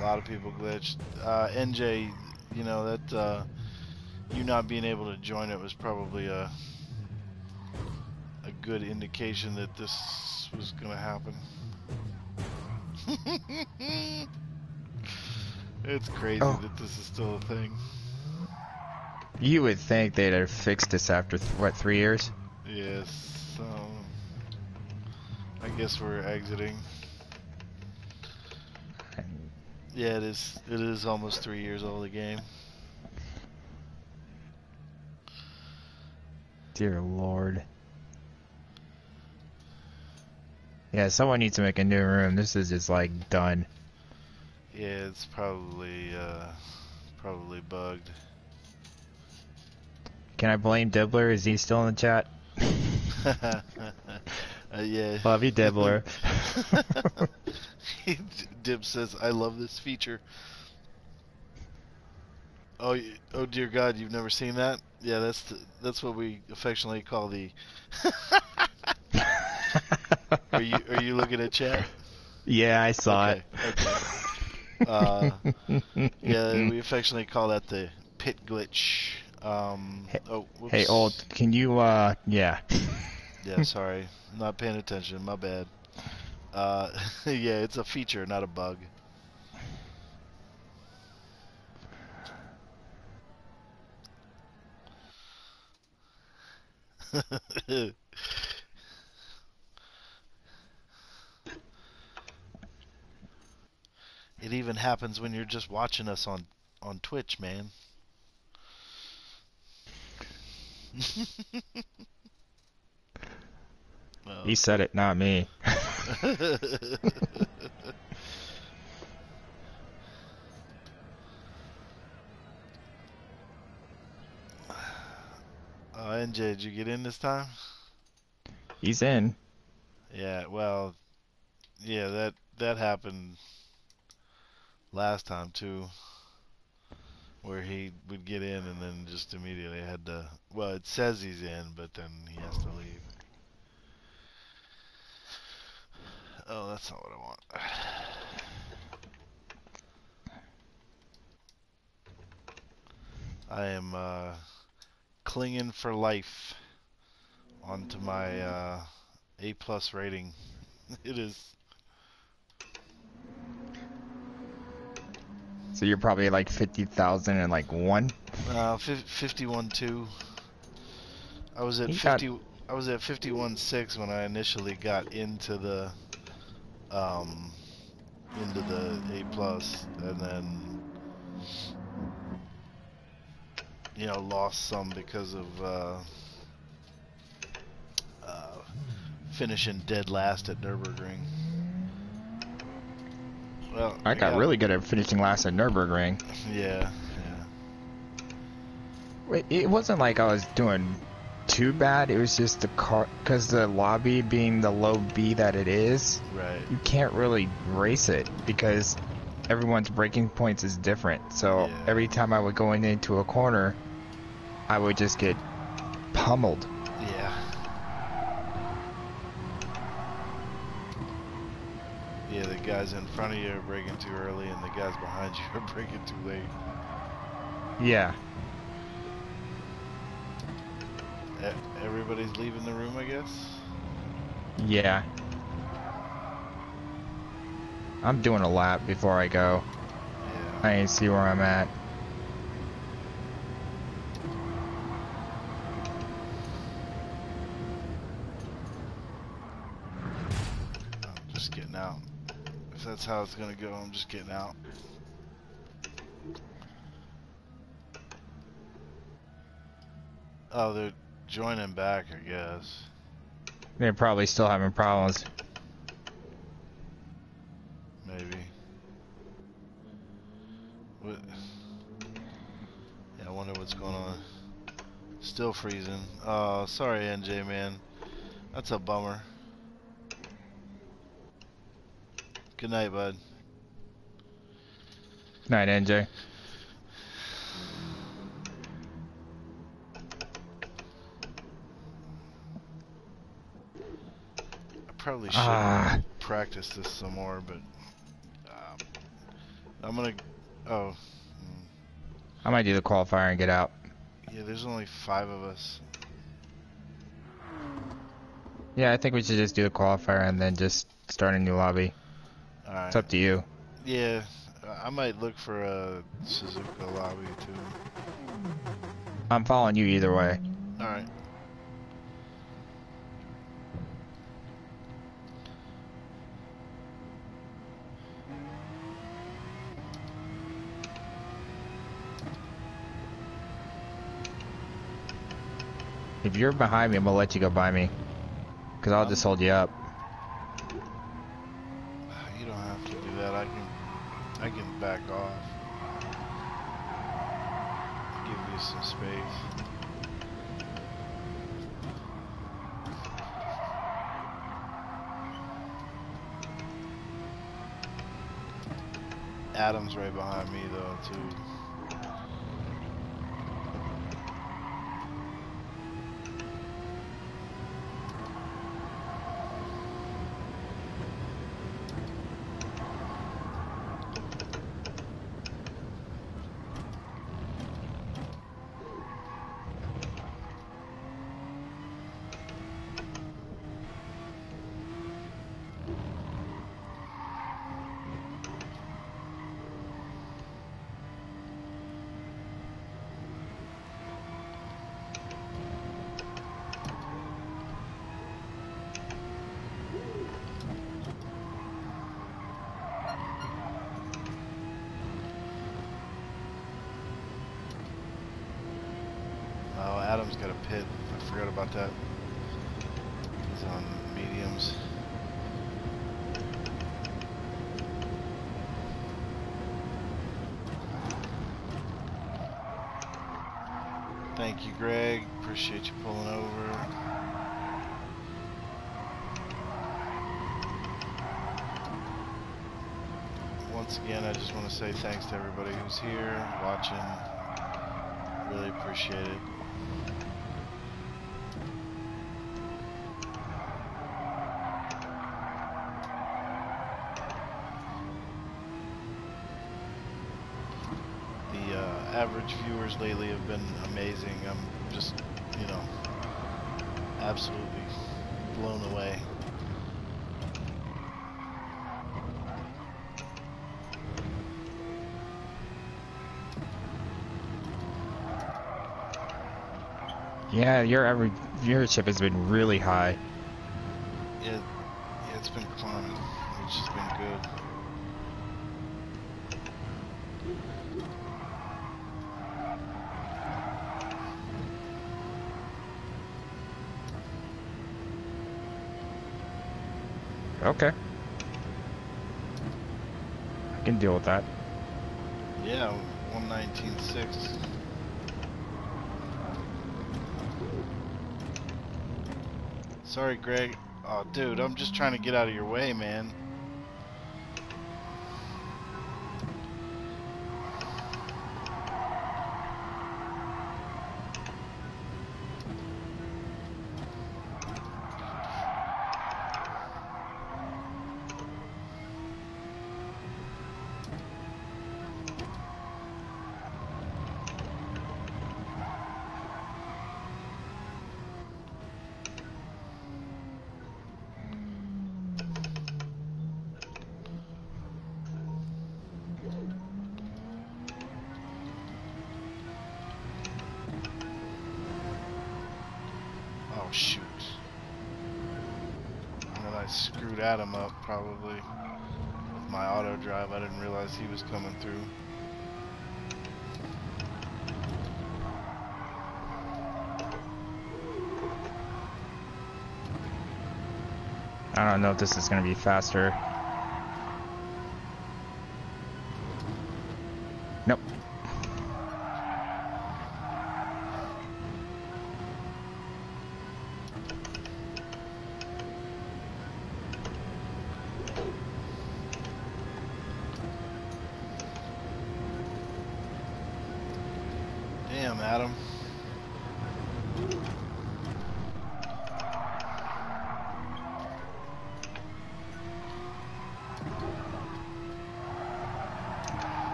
A lot of people glitched. Uh, NJ, you know that uh, you not being able to join it was probably a a good indication that this was gonna happen. it's crazy Oh. that this is still a thing. You would think they'd have fixed this after th- what three years? Yes. So I guess we're exiting. Yeah, it is. It is almost three years old. The game. Dear Lord. Yeah, someone needs to make a new room. This is just like done. Yeah, it's probably uh, probably bugged. Can I blame Dibbler? Is he still in the chat? Uh, yeah. Love you, Dibbler. Dib says, "I love this feature." Oh, oh dear God, you've never seen that? Yeah, that's the, that's what we affectionately call the. are you are you looking at chat? yeah, I saw okay. Okay. Uh, yeah, we affectionately call that the pit glitch. Um, Hey- oh, whoops. Hey, old, can you, uh, yeah. Yeah, sorry, not paying attention. My bad. Uh, yeah, it's a feature, not a bug. It even happens when you're just watching us on on Twitch, man. Well, He said it, not me. Oh, NJ, did you get in this time? He's in. Yeah, well, yeah, that that happened last time too, where he would get in and then just immediately had to. Well, it says he's in, but then he has to leave. Oh, that's not what I want. I am uh, clinging for life onto my uh, A plus rating. It is. So you're probably like 50,000 and like one? Uh, fif- 51 2. I was at You got- 50. I was at 51 6 when I initially got into the um into the A plus, and then you know lost some because of uh, uh, finishing dead last at Nurburgring. Well, I got really good at finishing last at Nürburgring. yeah, yeah. Wait, It wasn't like I was doing too bad. It was just the car, because the lobby being the low B that it is, Right. you can't really race it because everyone's braking points is different. So Yeah. every time I would go in into a corner, I would just get pummeled. Yeah. Yeah, the guys in front of you are braking too early, and the guys behind you are braking too late. Yeah. Everybody's leaving the room, I guess. Yeah. I'm doing a lap before I go. Yeah. I ain't see where I'm at. That's how it's gonna go, I'm just getting out. Oh, they're joining back, I guess. They're probably still having problems. Maybe. What? Yeah, I wonder what's going on. Still freezing. Oh, sorry, NJ, man. That's a bummer. Good night, bud. Night, NJ. I probably should Ah, practice this some more, but um, I'm gonna. Oh, mm, I might do the qualifier and get out. yeah. There's only five of us. Yeah, I think we should just do the qualifier and then just start a new lobby. Right. It's up to you. Yeah, I might look for a Suzuka lobby too. I'm following you either way. All right. If you're behind me, I'm gonna let you go by me. Cause I'll just hold you up. I can back off. Give you some space. Adam's right behind me though too. Appreciate you pulling over. Once again, I just want to say thanks to everybody who's here, watching. Really appreciate it. The uh, average viewers lately have been amazing. I'm just, you know, absolutely blown away. Yeah, your average viewership has been really high. It, yeah, it's been climbing, which has been good. Okay. I can deal with that. Yeah, 119.6. Sorry, Greg. Oh, dude, I'm just trying to get out of your way, man. If this is going to be faster. Nope. Damn, Adam.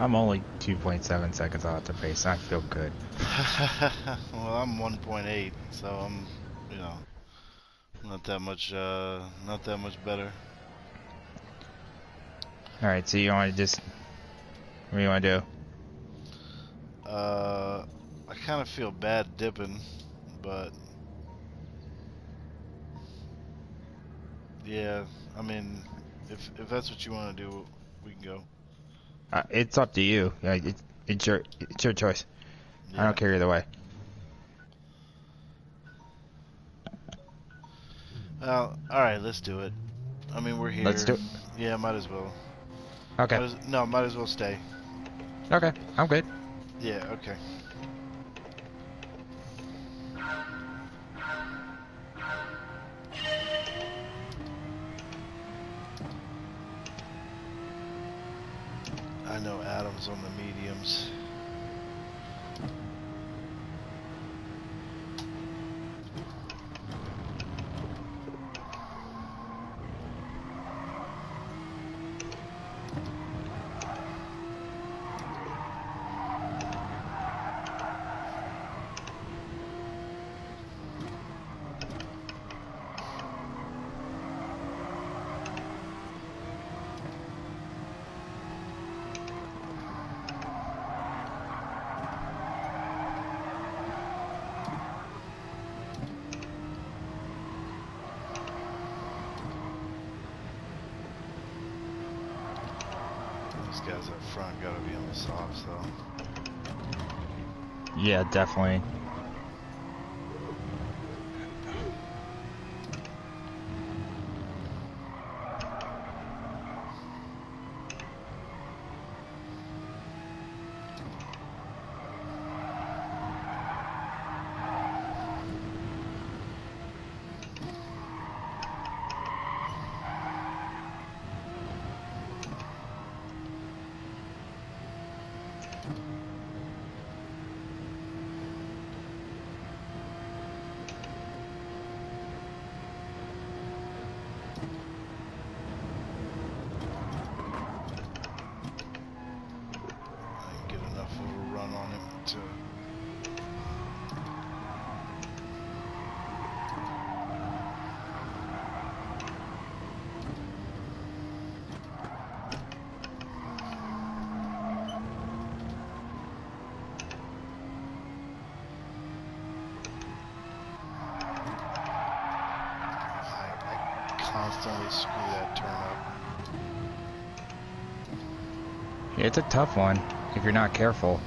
I'm only 2.7 seconds off the pace. I feel good. well, I'm 1.8, so I'm, you know, not that much, uh, not that much better. All right, so you want to just, what do you want to do? Uh, I kind of feel bad dipping, but yeah, I mean, if if that's what you want to do, we can go. Uh, it's up to you. Yeah, it's, it's your it's your choice. Yeah. I don't care either way. Well, all right, let's do it. I mean, we're here. Let's do it. Yeah, might as well. Okay. Might as, no, might as well stay. Okay, I'm good. Yeah, okay. I know Adam's on the mediums. Yeah, definitely. A tough one if you're not careful.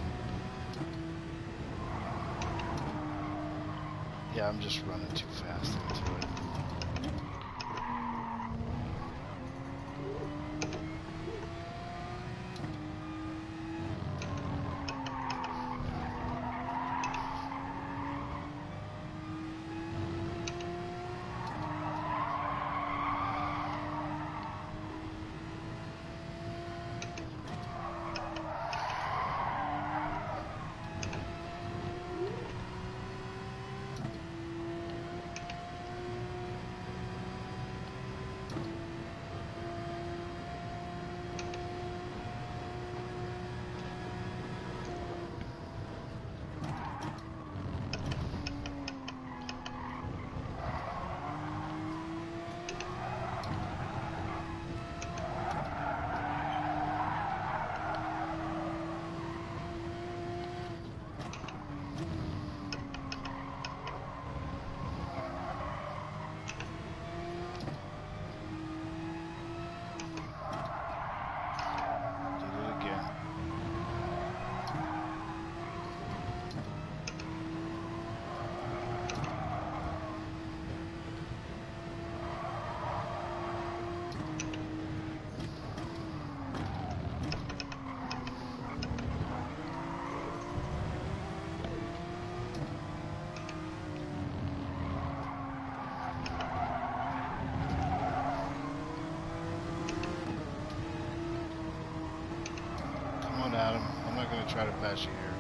try to pass you here.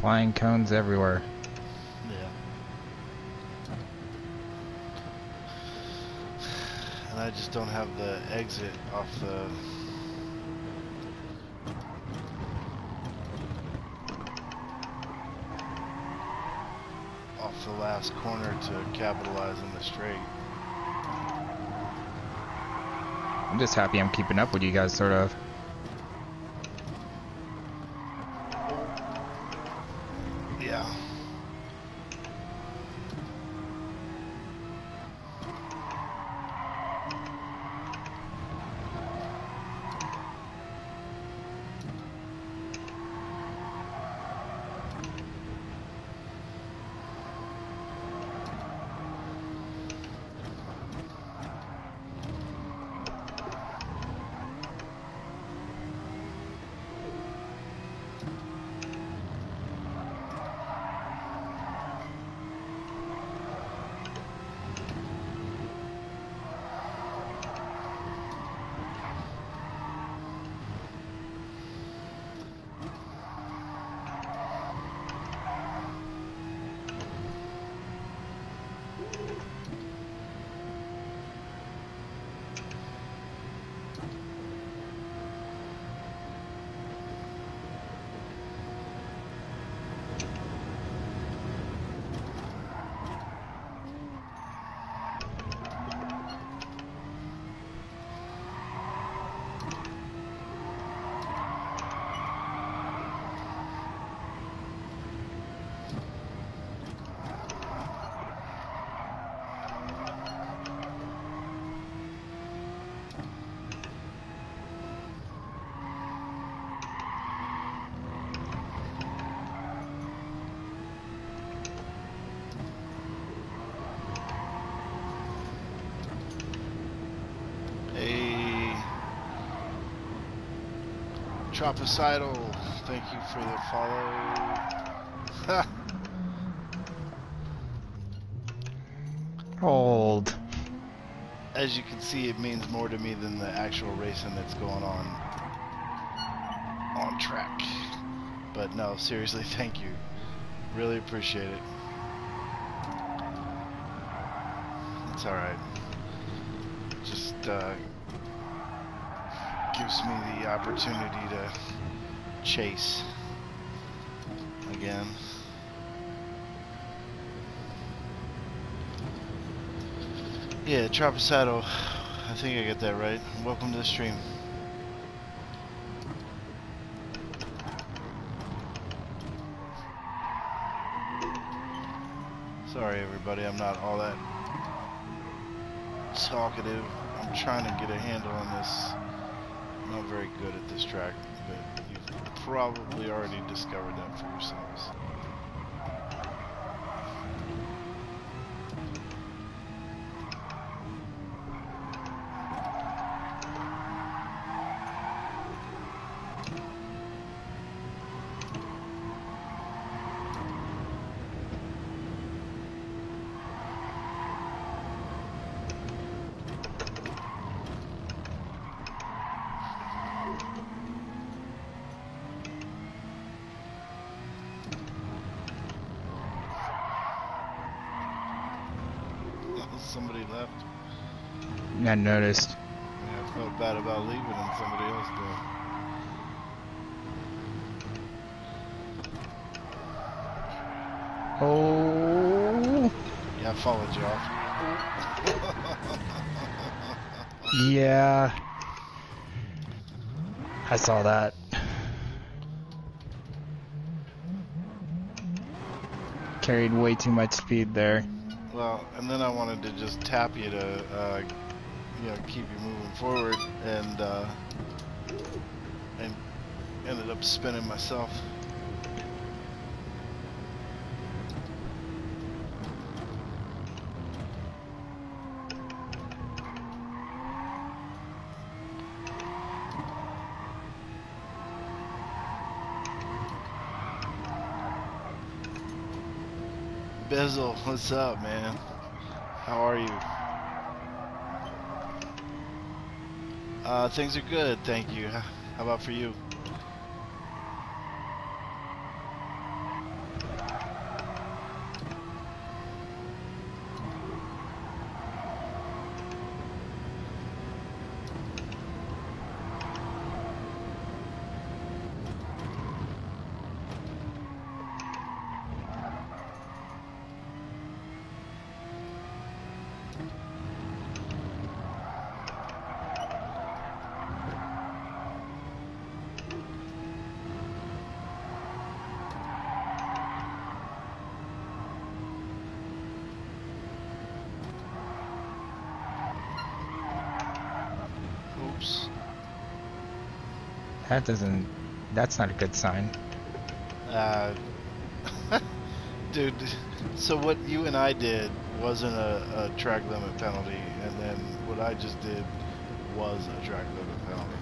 Flying cones everywhere. Yeah. And I just don't have the exit off the to capitalize on the straight. I'm just happy I'm keeping up with you guys, sort of. Yeah. Hey, Tropicidal, thank you for the follow. Hold. As you can see, it means more to me than the actual racing that's going on on track. But no, seriously, thank you. Really appreciate it. It's alright. Just uh, gives me the opportunity to chase again. Yeah, Trapasato. I think I get that right. Welcome to the stream. Sorry, everybody. I'm not all that talkative. I'm trying to get a handle on this. I'm not very good at this track, but you've probably already discovered that for yourselves. Somebody left. I noticed. Yeah, I felt bad about leaving and somebody else did. Oh. Yeah, I followed you off. Yeah. I saw that. Carried way too much speed there. Well, and then I wanted to just tap you to, uh, you know, keep you moving forward, and uh, and ended up spinning myself. Bezel, what's up, man? How are you? Uh, things are good, thank you. How about for you? That doesn't. That's not a good sign. Uh, dude, so what you and I did wasn't a, a track limit penalty, and then what I just did was a track limit penalty.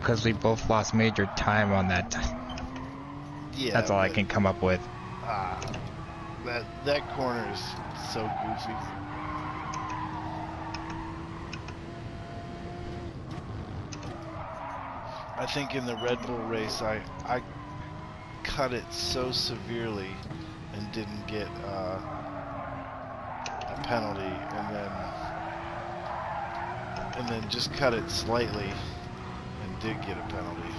Because we both lost major time on that. Yeah, That's all I can come up with. Ah, that that corner is so goofy. I think in the Red Bull race, I I cut it so severely and didn't get uh, a penalty, and then and then just cut it slightly and did get a penalty.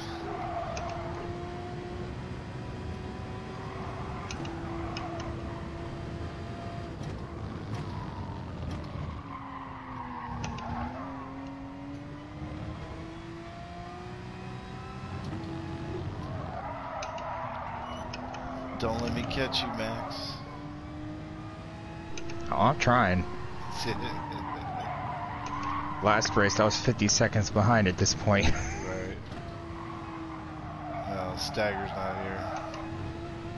Don't let me catch you, Max. Oh, I'm trying. Last race, I was 50 seconds behind at this point. Right. No, Stagger's not here.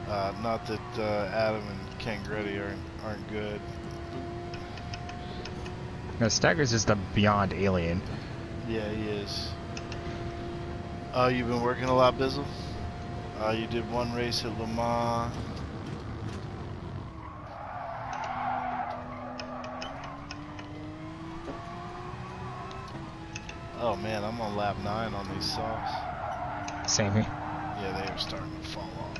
Uh, not that uh, Adam and Cangretti aren't aren't good. no, Stagger's just a beyond alien. Yeah, he is. Oh, you've been working a lot, Bizzle? Uh, you did one race at Le Mans. Lap 9 on these softs. Same here. Yeah, they are starting to fall off.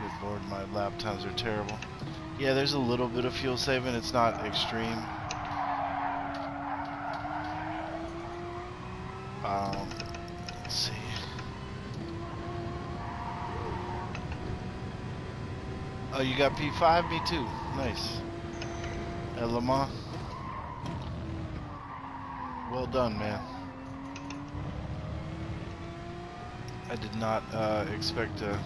Good lord, my lap times are terrible. Yeah, there's a little bit of fuel saving. It's not extreme. Um, let's see. Oh, you got P5? Me too. Nice. Le Well done, man. I did not uh, expect to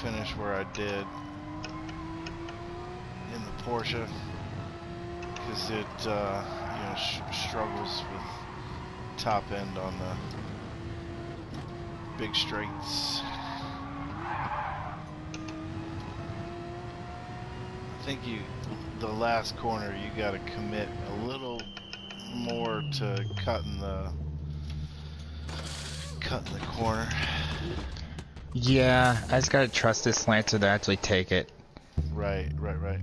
finish where I did in the Porsche because it uh, you know struggles with top end on the big straights. I think you the last corner you got to commit a little more to cutting the cutting the corner. Yeah, I just gotta trust this Lancer to actually take it. Right, right, right.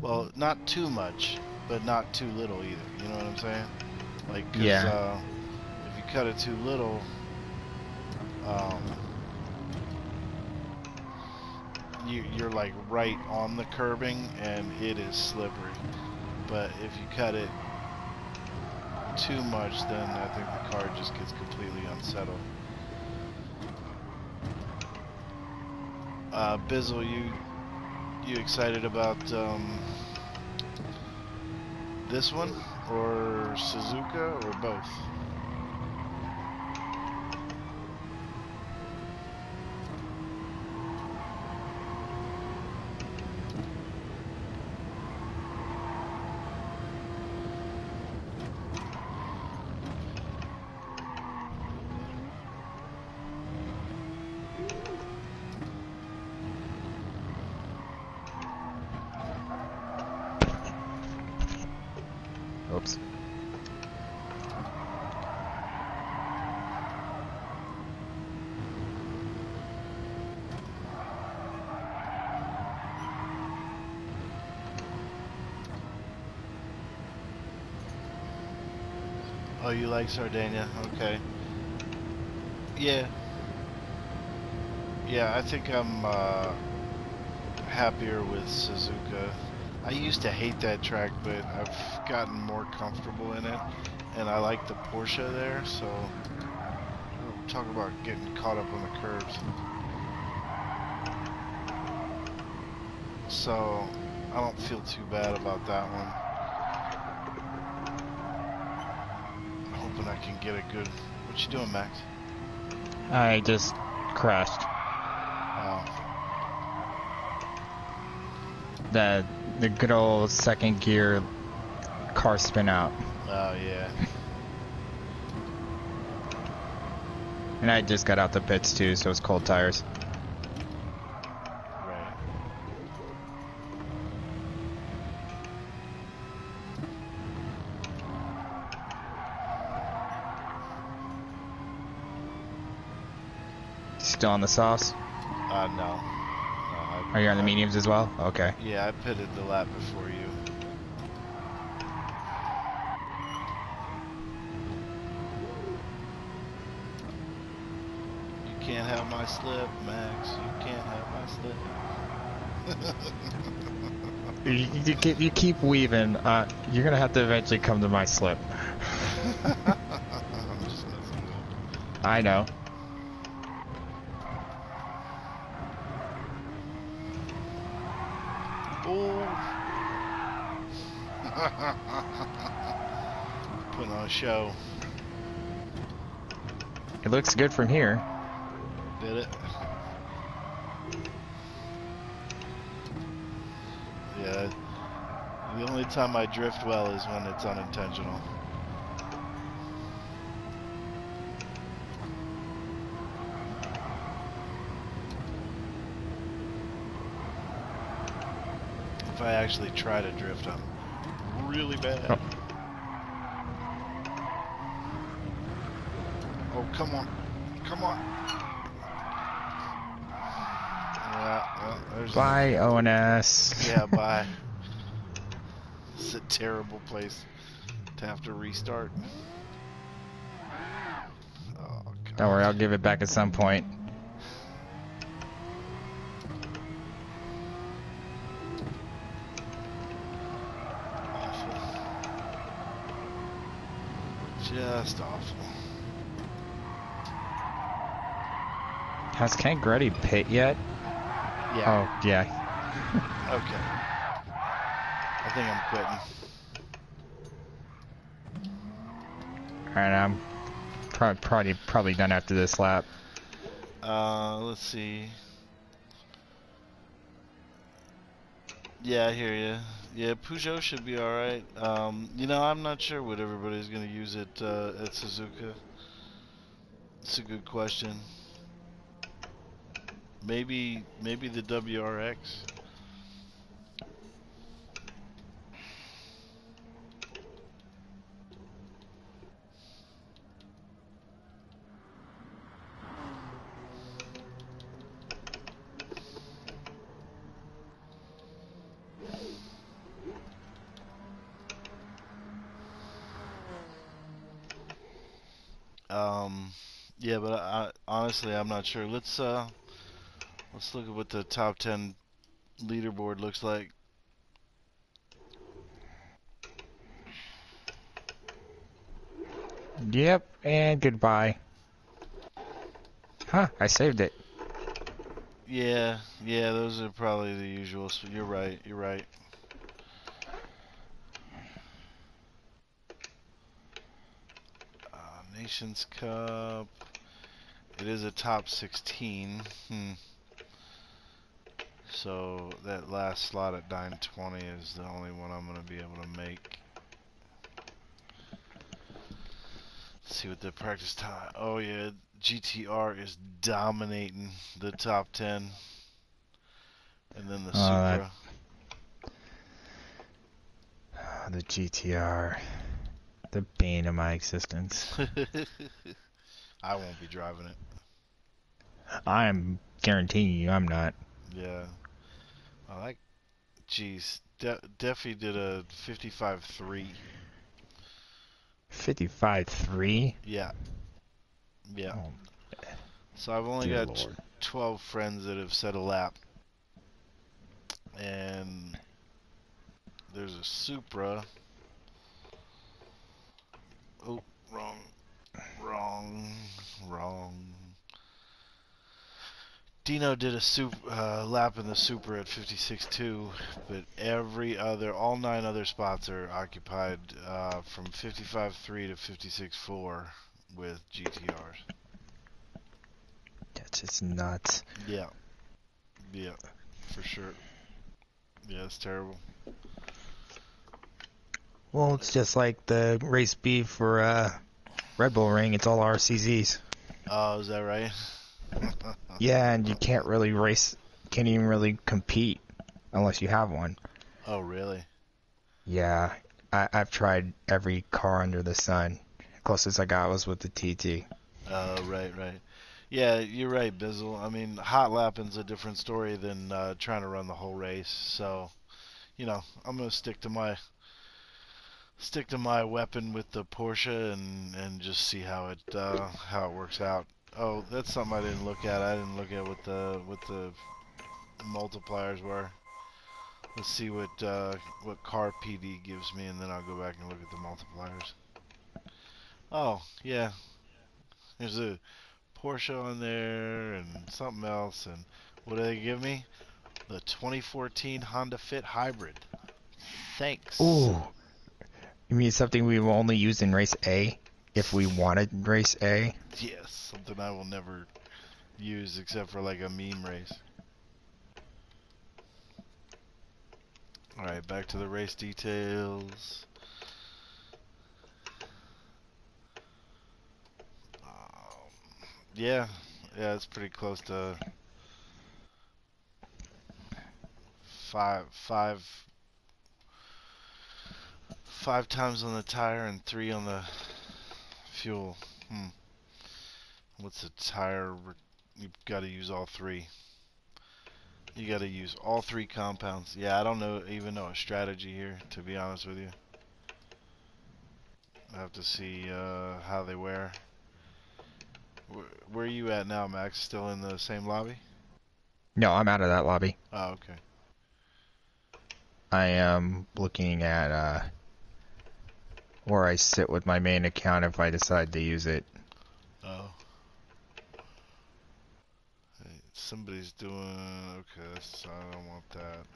Well, not too much, but not too little either. You know what I'm saying? Like, 'cause, Yeah. uh, if you cut it too little, um, you, you're like right on the curbing and it is slippery. But if you cut it too much, then I think the car just gets completely unsettled. Uh, Bizzle, you you excited about um, this one or Suzuka or both? Oops. Oh, you like Sardinia? Okay. Yeah. Yeah, I think I'm uh, happier with Suzuka. I used to hate that track, but I've gotten more comfortable in it, and I like the Porsche there. So, talk about getting caught up on the curves. So, I don't feel too bad about that one. hoping I can get a good. What you doing, Max? I just crashed. Oh, The the good old second gear car spin out. Oh yeah. And I just got out the pits too, so it's cold tires. Right. Still on the sauce? Uh no. no I, Are you on the mediums as well? Okay. Yeah, I pitted the lap before you. You can't have my slip, Max. You can't have my slip. You, you, keep, you keep weaving. Uh, you're gonna have to eventually come to my slip. I'm just messing with you. I know. Oh. Putting on a show. It looks good from here. Did it? Yeah. The only time I drift well is when it's unintentional. If I actually try to drift, I'm really bad. Oh. Oh, come on. Come on. Yeah, well, there's Bye, ONS. yeah, bye. It's a terrible place to have to restart. Oh, God. Don't worry, I'll give it back at some point. Awful. Just awful. Ken Gretty pit yet? Yeah. Oh, yeah. Okay. I think I'm quitting. Alright, I'm probably, probably, probably done after this lap. Uh, let's see. Yeah, I hear you. Yeah, Peugeot should be alright. Um, you know, I'm not sure what everybody's gonna use it uh, at Suzuka. It's a good question. Maybe, maybe the WRX. Um, yeah, but I, honestly, I'm not sure. Let's uh, let's look at what the top ten leaderboard looks like. Yep, and goodbye. Huh, I saved it. Yeah, yeah, those are probably the usual. So you're right. You're right. Uh, Nations Cup. It is a top 16. Hmm. So that last slot at 920 is the only one I'm going to be able to make. Let's see what the practice time. Oh yeah, GTR is dominating the top 10. And then the Oh, Supra. The GTR. The bane of my existence. I won't be driving it. I'm guaranteeing you I'm not. Yeah. I like. Jeez. De- Defi did a 55-3. 55-3? Yeah. Yeah. Oh, So I've only dear got t- Lord. 12 friends that have set a lap. And there's a Supra. Oh, wrong. Wrong. Wrong. Dino did a sup- uh, lap in the Supra at 56.2, but every other, all nine other spots are occupied uh, from 55.3 to 56.4 with GTRs. That's just nuts. Yeah. Yeah, for sure. Yeah, it's terrible. Well, it's just like the race B for uh, Red Bull Ring. It's all RCZs. Oh, is that right? Yeah, and you can't really race, can't even really compete unless you have one. oh, really? Yeah, I, I've tried every car under the sun. Closest I got was with the TT. Oh, right, right. Yeah, you're right, Bizzle. I mean, hot lapping's a different story than uh, trying to run the whole race. So, you know, I'm gonna stick to my stick to my weapon with the Porsche and and just see how it uh, how it works out. Oh, that's something I didn't look at. I didn't look at what the what the multipliers were. Let's see what uh, what car PD gives me, and then I'll go back and look at the multipliers. Oh, yeah. There's a Porsche on there and something else. And what do they give me? The 2014 Honda Fit Hybrid. Thanks. Ooh. You mean something we will only use in race A if we wanted race A? Yes, something I will never use except for like a meme race. Alright, back to the race details. Um, yeah, yeah, it's pretty close to five, five, five times on the tire and three on the fuel. Hmm. What's the tire? You've got to use all three. You got to use all three compounds. Yeah, I don't know even know a strategy here, to be honest with you. I have to see uh, how they wear. Where, where are you at now, Max? Still in the same lobby? No, I'm out of that lobby. Oh, okay. I am looking at uh, where I sit with my main account if I decide to use it. Oh. Hey, somebody's doing okay. So I don't want that.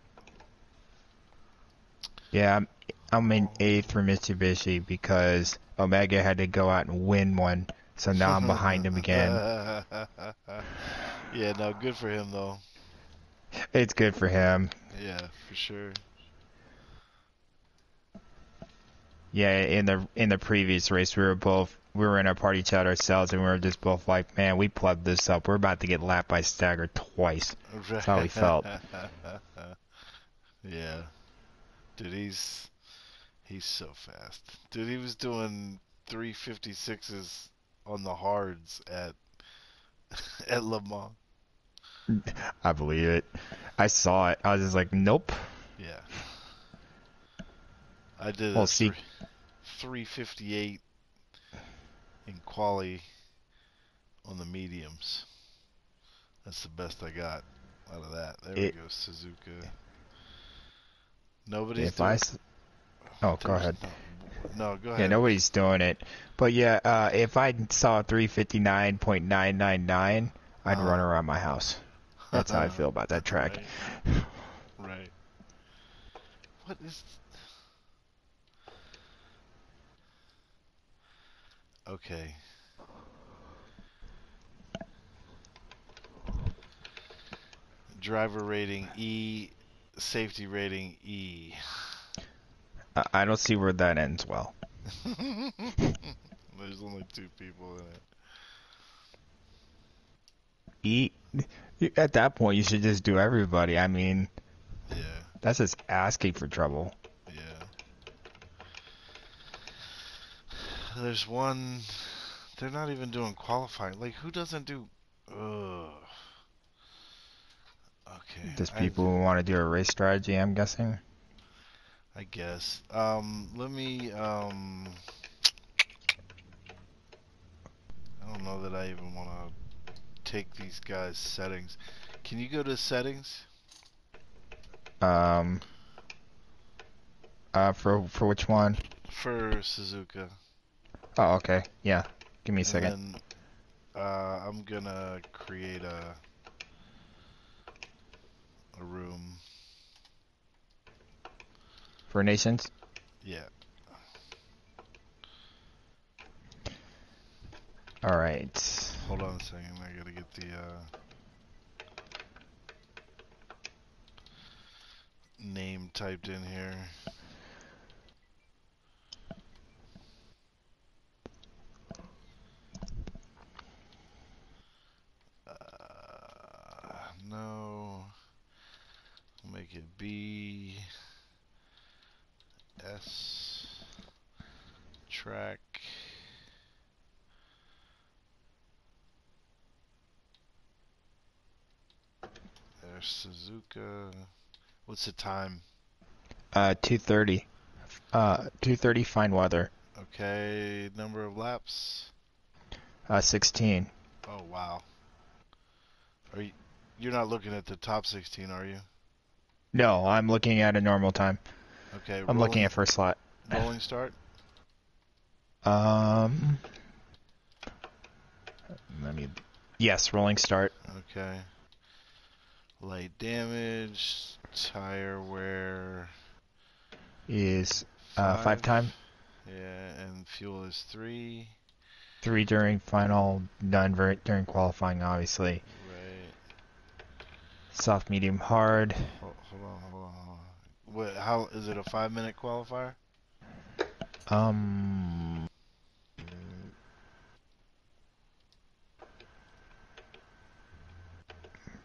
Yeah, I'm, I'm in eighth for Mitsubishi because Omega had to go out and win one, so now I'm behind him again. yeah, no, good for him though. It's good for him. Yeah, for sure. Yeah, in the in the previous race, we were both we were in a party chat ourselves, and we were just both like, "Man, we plugged this up. We're about to get lapped by Stagger twice." That's how he felt. yeah, dude, he's he's so fast. Dude, he was doing 356s on the hards at at Le Mans. I believe it. I saw it. I was just like, "Nope." Yeah. I did Well, a see- 358 in quali on the mediums. That's the best I got out of that. There It- we go, Suzuka. Nobody's If I, doing s- oh, go ahead. No, no, go ahead. Yeah, nobody's doing it. But yeah, uh, if I saw 359.999, I'd Uh. run around my house. That's how I feel about that track. Right. right. What is? Okay. Driver rating E, safety rating E. I don't see where that ends well. There's only two people in it. E, at that point, you should just do everybody. I mean, Yeah, that's just asking for trouble. yeah. There's one. They're not even doing qualifying. Like, who doesn't do? Ugh. Okay. I- people who want to do a race strategy, I'm guessing. I guess. Um, let me. Um, I don't know that I even want to take these guys' settings. Can you go to settings? Um, uh, for for which one? for Suzuka. Oh, okay. Yeah. Give me a And second. then, uh, I'm gonna create a a room. For nations. Yeah. All right. Hold on a second. I gotta get the uh, name typed in here. Make it B S track there's Suzuka what's the time Uh, 230. Uh, 230 fine weather. okay number of laps Uh, 16. oh wow are you you're not looking at the top 16 are you No, I'm looking at a normal time. okay I'm looking at first slot. rolling start Um, let me. Yes, rolling start. Okay. Light damage, tire wear. Is uh, five time, Yeah, and fuel is three. three during final, none during qualifying, obviously. Soft, medium, hard. Hold, hold on, hold on, hold on. What? How is it? A five-minute qualifier? Um,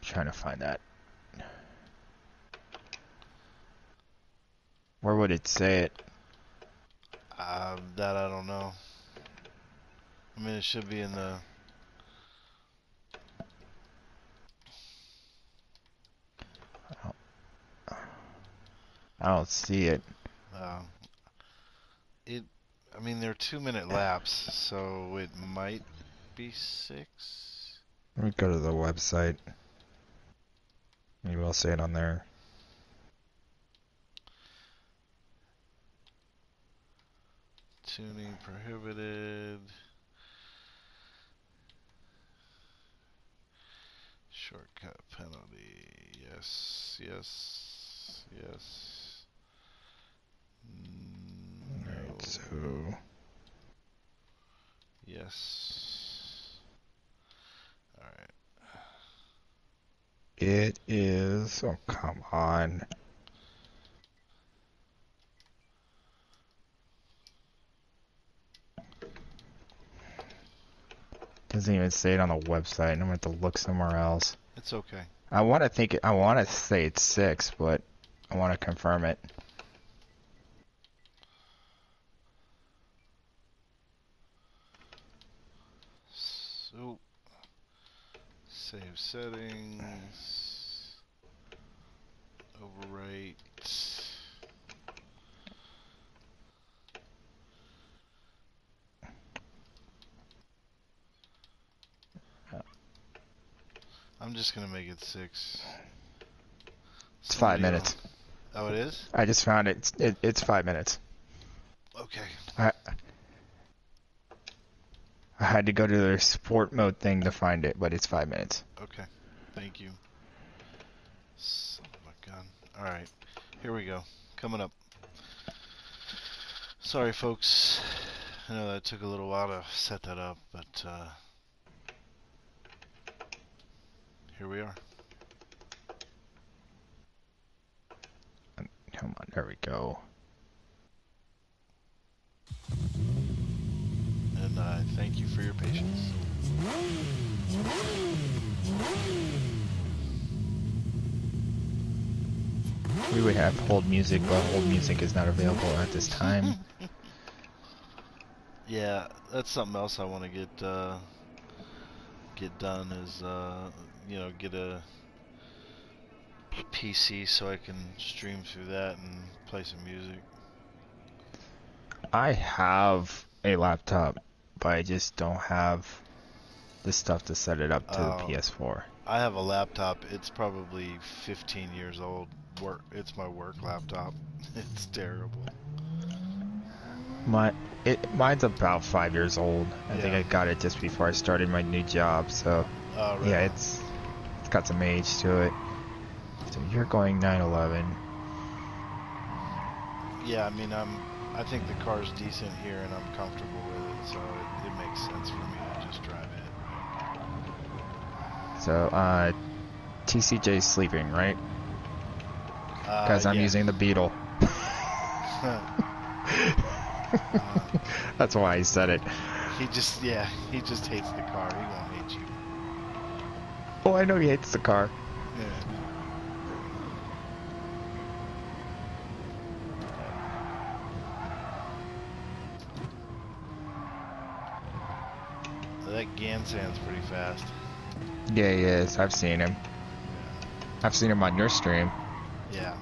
trying to find that. Where would it say it? Uh, that I don't know. I mean, it should be in the. I don't see it. Uh, it. I mean, they're two-minute laps, so it might be six. Let me go to the website. Maybe I'll say it on there. Tuning prohibited. Shortcut penalty. Yes, yes, yes. No. So Yes. Alright. it is. Oh, come on. Doesn't even say it on the website. I'm gonna have to look somewhere else. It's okay. I want to think. I want to say it's six, but I want to confirm it. So, save settings. Overwrite. I'm just gonna make it six. It's five minutes. else- Oh, it is? I just found it. It's, it, it's five minutes. Okay. I I had to go to their sport mode thing to find it, but it's five minutes. Okay. Thank you. Son of a gun. Alright. Here we go. Coming up. Sorry, folks. I know that took a little while to set that up, but, uh, here we are. Come on, there we go. And I thank you for your patience. We would have hold music, but hold music is not available at this time. Yeah, that's something else I want to get uh, get done is uh, you know get a PC so I can stream through that and play some music. I have a laptop, but I just don't have the stuff to set it up to Oh. the PS4. I have a laptop. It's probably 15 years old. Work. It's my work laptop. It's terrible. My it mine's about five years old. I think I got it just before I started my new job, so Uh, right yeah, it's it's got some age to it. So you're going 911. Yeah, I mean, I'm. I think the car's decent here, and I'm comfortable with it, so makes sense for me to just drive it. So uh, TCJ's sleeping, right? Uh, Because I'm yeah. using the Beetle. That's why he said it. he just, yeah, he just hates the car. He won't hate you. Oh, I know he hates the car. Yeah. Grandstand's pretty fast. Yeah, he is. I've seen him. I've seen him on your stream. Yeah.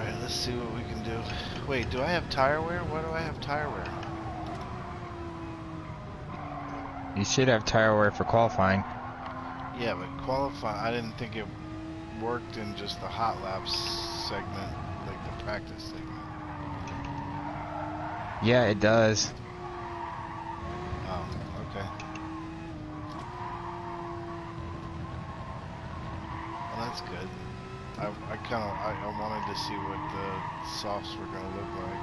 Alright, let's see what we can do. Wait, do I have tire wear? Why do I have tire wear? You should have tire wear for qualifying. Yeah, but qualify. I didn't think it worked in just the hot laps segment, like the practice segment. Yeah, it does. Oh, okay. Well, that's good. I, I kind of I, I wanted to see what the softs were gonna look like.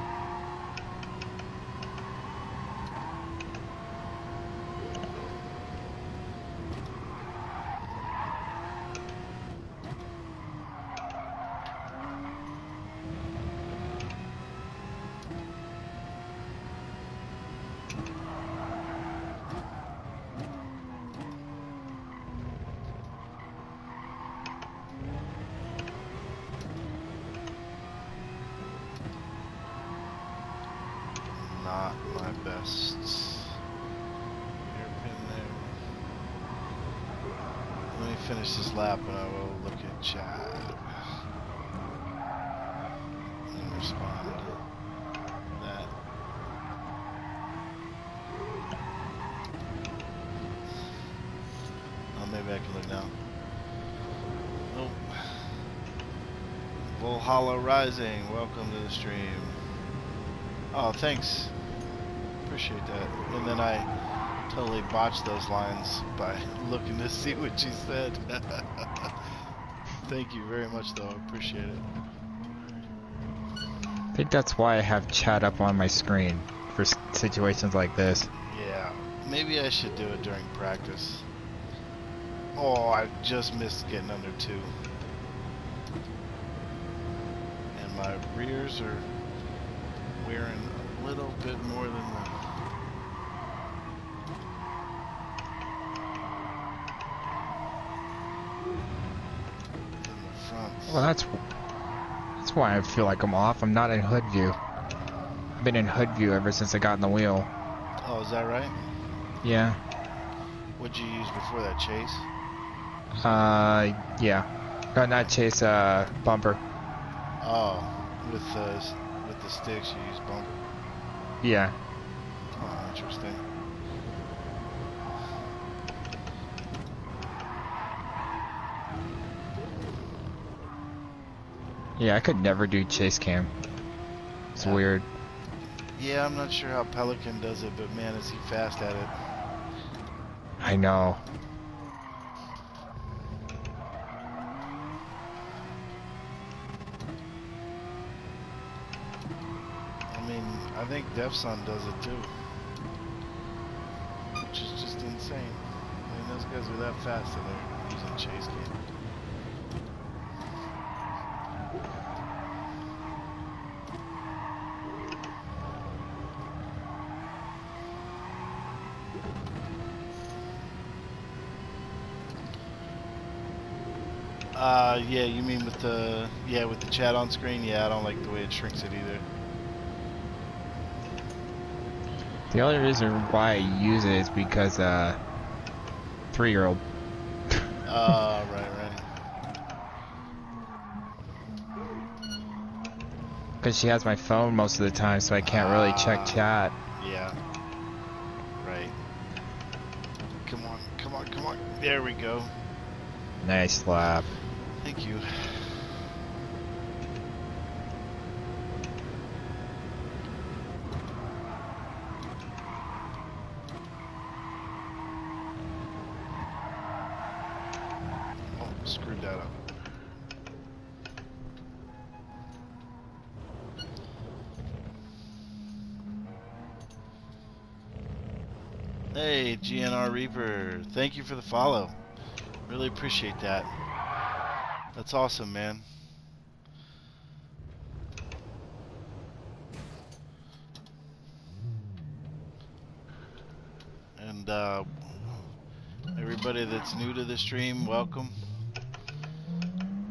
Not my best. Hairpin there. Let me finish this lap and I will look at chat. And respond. That. Oh, maybe I can look now. Oh. Valhalla Rising, welcome to the stream. Oh, thanks. Appreciate that. And then I totally botched those lines by looking to see what she said. Thank you very much, though. Appreciate it. I think that's why I have chat up on my screen for situations like this. Yeah, maybe I should do it during practice. Oh, I just missed getting under two. And my rears are wearing a little bit more than the than the fronts. Well, that's that's why I feel like I'm off. I'm not in hood view. I've been in hood view ever since I got in the wheel. Oh, is that right? Yeah. What'd you use before that chase? Uh, yeah. No, not chase. Uh, bumper. Oh, with uh, the with the sticks you use bumper. Yeah. Oh, interesting. Yeah, I could never do chase cam. It's Yeah. weird. Yeah, I'm not sure how Pelican does it, but man, is he fast at it. I know. I mean, I think Defson does it too. Which is just insane. I mean, those guys are that fast and they're using chase cam. Uh, yeah, you mean with the yeah with the chat on screen? Yeah, I don't like the way it shrinks it either. The only reason why I use it is because uh, three year old. Uh, right, right. because she has my phone most of the time, so I can't really check Ah. chat. Yeah. Right. Come on, come on, come on. There we go. Nice lap. Thank you. Thank you for the follow. Really appreciate that. That's awesome, man. And uh, everybody that's new to the stream, welcome.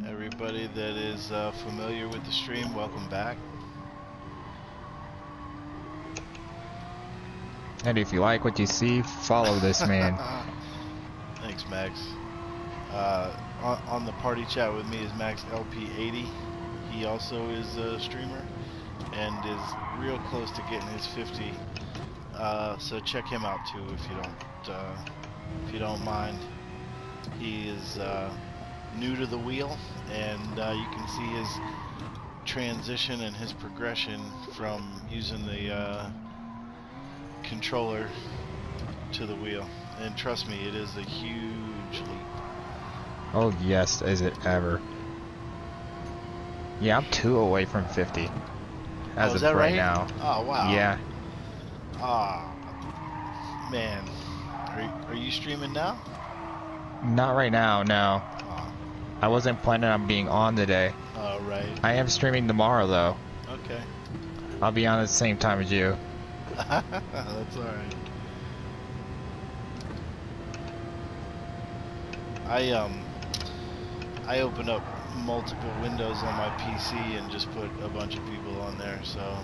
Everybody that is uh, familiar with the stream, welcome back. And if you like what you see, follow this man. Max. Uh, on, on the party chat with me is Max LP80. He also is a streamer and is real close to getting his 50. Uh, so check him out too if you don't uh, if you don't mind. He is uh, new to the wheel, and uh, you can see his transition and his progression from using the uh, controller to the wheel. And trust me, it is a huge leap. oh yes, is it ever? Yeah, I'm two away from 50. As oh, of right, right now. Oh wow. Yeah. Ah, man. Are you, are you streaming now? Not right now, no. Oh, I wasn't planning on being on today. oh right. I am streaming tomorrow though. Okay. I'll be on at the same time as you. That's alright. I um I open up multiple windows on my PC and just put a bunch of people on there so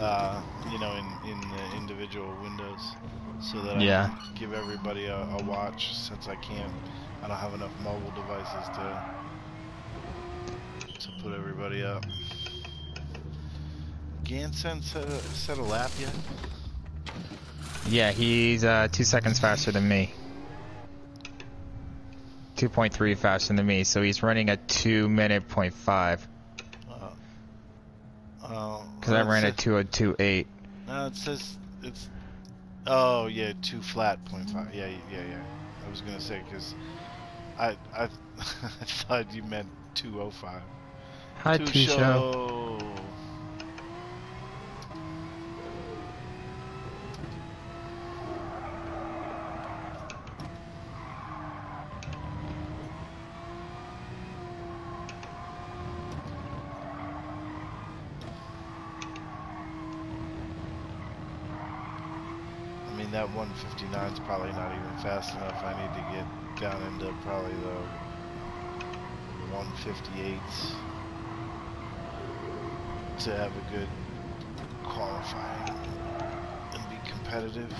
uh you know in in the individual windows so that Yeah. I can give everybody a, a watch since I can't I don't have enough mobile devices to to put everybody up. Gansen set a set a lap yet? Yeah, he's uh, two seconds faster than me. 2.3 faster than me, so he's running a 2 minute point 5. Uh, oh, Because I well, it ran a says- 202.8. No, it says it's. Oh yeah, two flat point five. Yeah, yeah, yeah. I was gonna say because I I, I thought you meant two oh five. Hi, Two show. 59 is probably not even fast enough. I need to get down into probably the 158s to have a good qualifying and be competitive.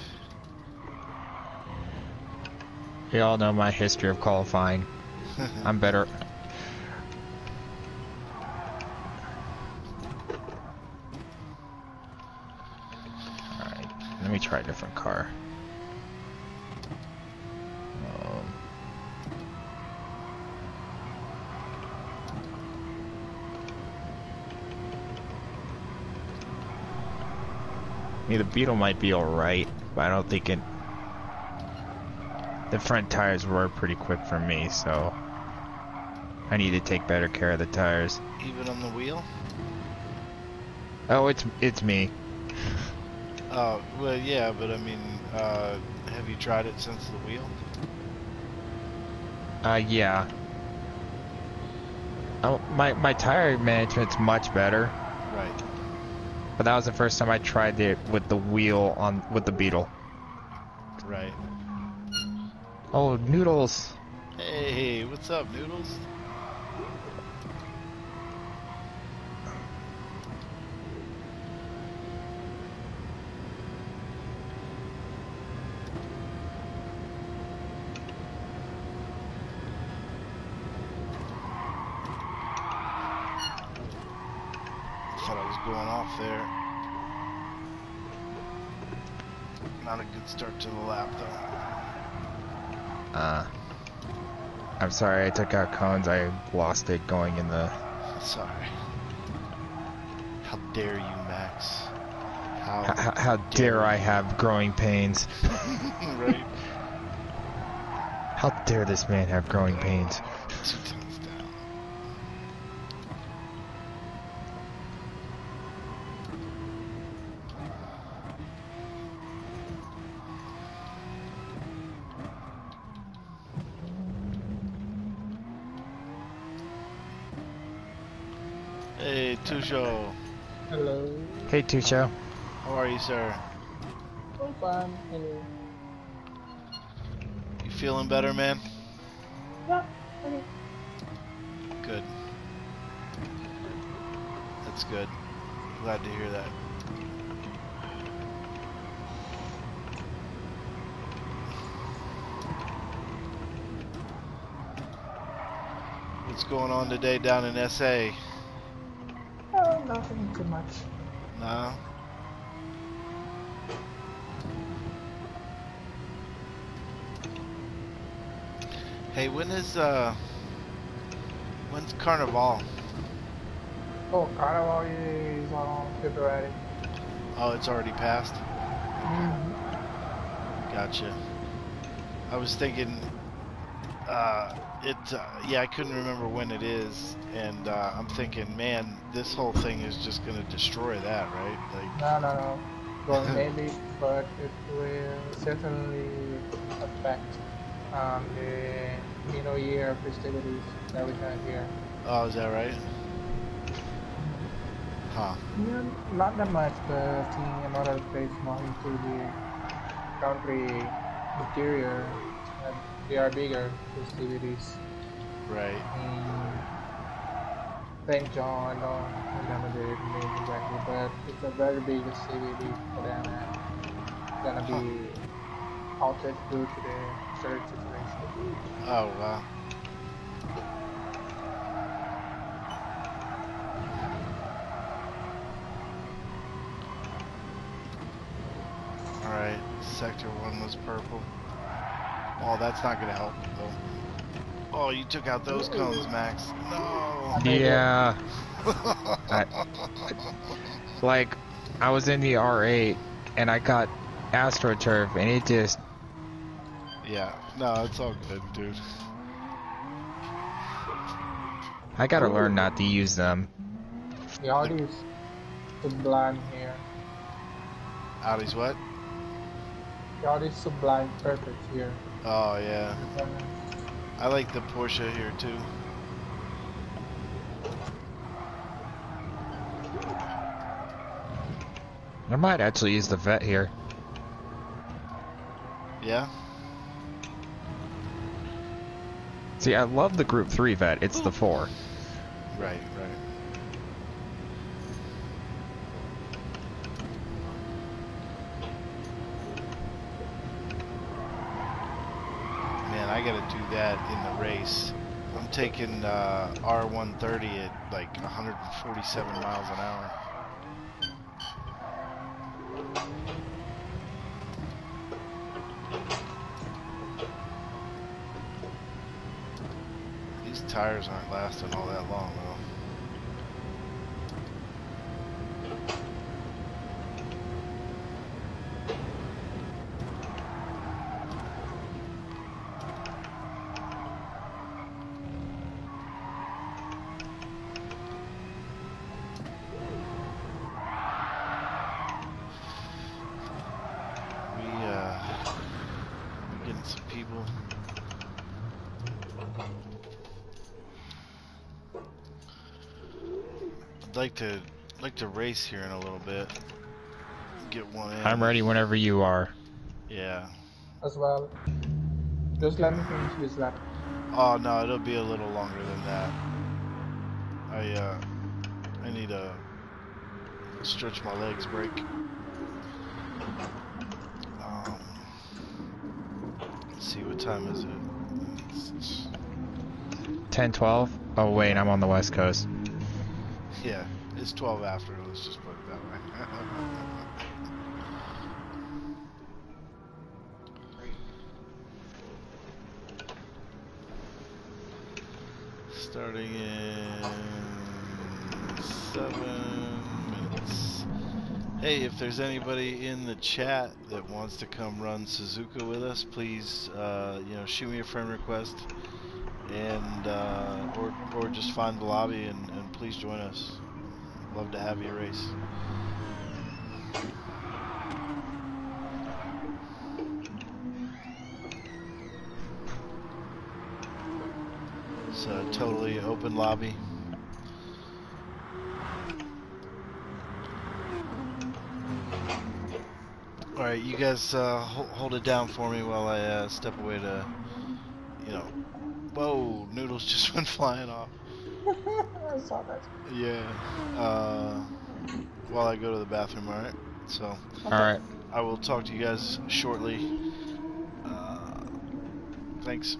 Y'all know my history of qualifying. I'm better. Alright, let me try a different car. Mean, the Beetle might be alright, but I don't think it. The front tires were pretty quick for me, so I need to take better care of the tires. Even on the wheel? Oh, it's it's me. Oh, well, yeah, but I mean, uh, have you tried it since the wheel? Uh, yeah. Oh, my my tire management's much better, Right. But that was the first time I tried it with the wheel on with the Beetle. Right. Oh, noodles! Hey, what's up, Noodles? Thought going off there. Not a good start to the lap though. Uh, I'm sorry, I took out cones. I lost it going in the. Sorry. How dare you, Max? How, How, how dare I have growing pains? right? How dare this man have growing pains? Two tons down. Hey, Tusho. Hello. Hey, Tucho. How are you, sir? Oh, fine. Hello. You feeling better, man? Yeah. Okay. Good. That's good. Glad to hear that. What's going on today down in SA? Oh, nothing too much. No? Hey, when is uh when's Carnival? Oh, Carnival is on February. Oh, it's already passed. Mm-hmm. Gotcha. I was thinking, uh, it, uh, yeah, I couldn't remember when it is, and uh, I'm thinking, man, this whole thing is just gonna destroy that, right? Like, No, no, no. Well, maybe, but it will certainly affect um, the New Year festivities that we have here. oh, is that right? Huh. Yeah, not that much, but seeing another place more into the country interior, they are bigger festivities. Right. in St. John, I don't remember the name exactly, but it's a very big activity for them and it's gonna be halted due to the surge situation. Oh wow. All right. Sector one was purple. Oh, that's not gonna help though. Oh, you took out those cones, Max. No. Yeah. I- Like, I was in the R8 and I got AstroTurf and it just. Yeah. No, it's all good, dude. I gotta learn not to use them. The Audi is sublime here. Audi's what? The Audi is sublime perfect here. Oh yeah. I like the Porsche here too. I might actually use the Vette here. Yeah. See, I love the Group 3 Vette. It's the 4. Right. Right. Man, I gotta do that in the race. I'm taking uh, R130 at like 147 miles an hour. These tires aren't lasting all that long though. We uh we getting some people. I'd like to like to race here in a little bit. Get one in. I'm ready whenever you are. Yeah. As well. Just let me finish this lap. Oh no, it'll be a little longer than that. I uh I need to stretch my legs break. Um, let's see what time is it? It's- 10, 12? Oh, wait, I'm on the West Coast. yeah, It's 12 after, let's just put it that way. Starting in seven minutes. Hey, if there's anybody in the chat that wants to come run Suzuka with us, please, uh, you know, shoot me a friend request, and uh, or or just find the lobby and, and please join us. Love to have you race. It's a totally open lobby. All right, you guys uh, ho- hold it down for me while I uh, step away to, you know. Whoa, noodles just went flying off. I saw that. Yeah. Uh, while I go to the bathroom, all right. So All right. I will talk to you guys shortly. Uh, thanks.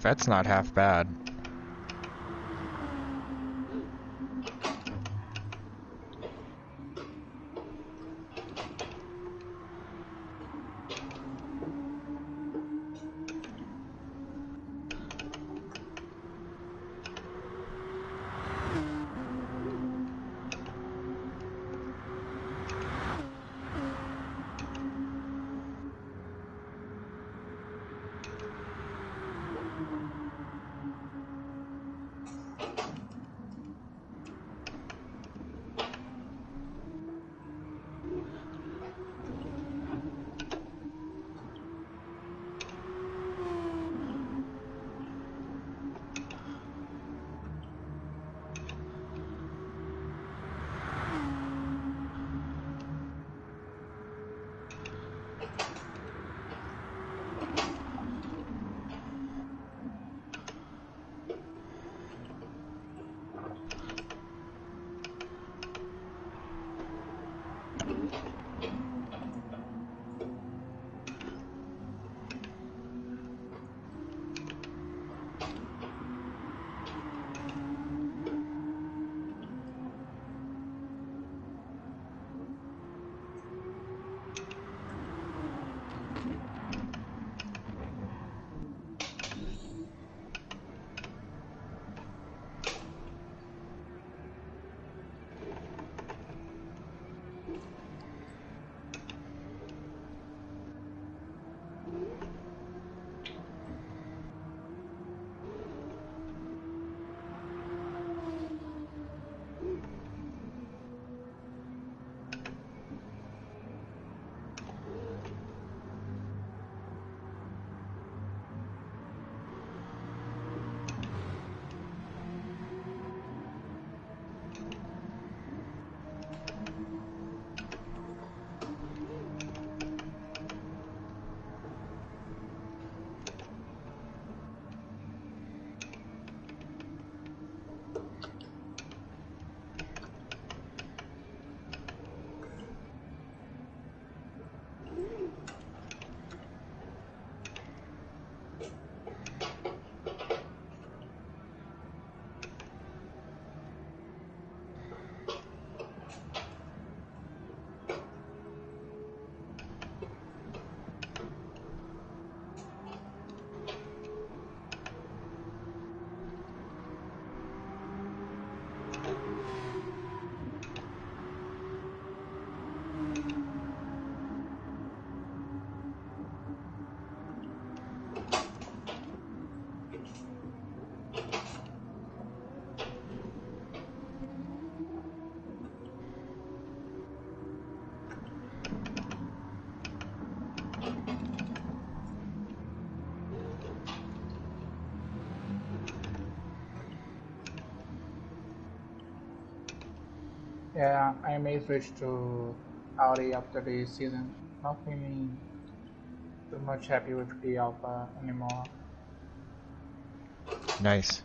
That's not half bad. Yeah, I may switch to Audi after the season. Not feeling too much happy with the Alfa anymore. Nice.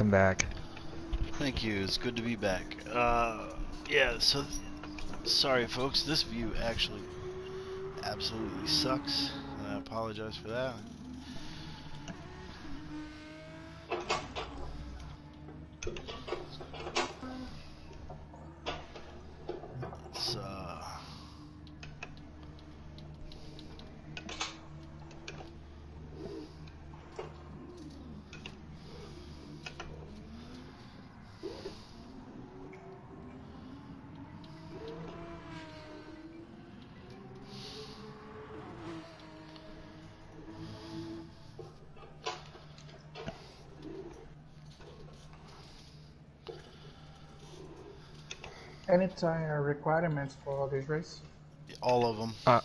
Welcome back. Thank you. It's good to be back. Uh, yeah. So, sorry, folks. This view actually absolutely sucks, and I apologize for that. Any tire requirements for this race? all of them. Uh,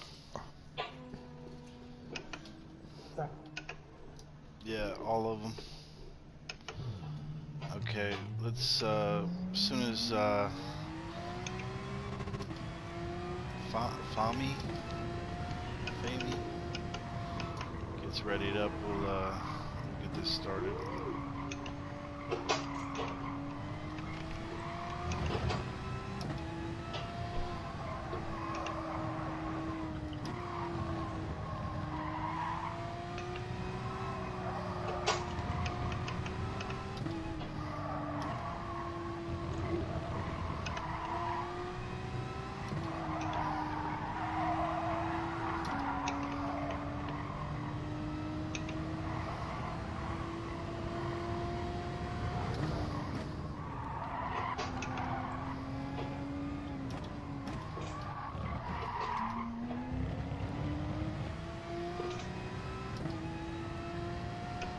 That- Yeah, all of them. Okay, let's, uh, as soon as, uh, Fa- Fami? Fami? Gets readied up, we'll, uh, we'll get this started.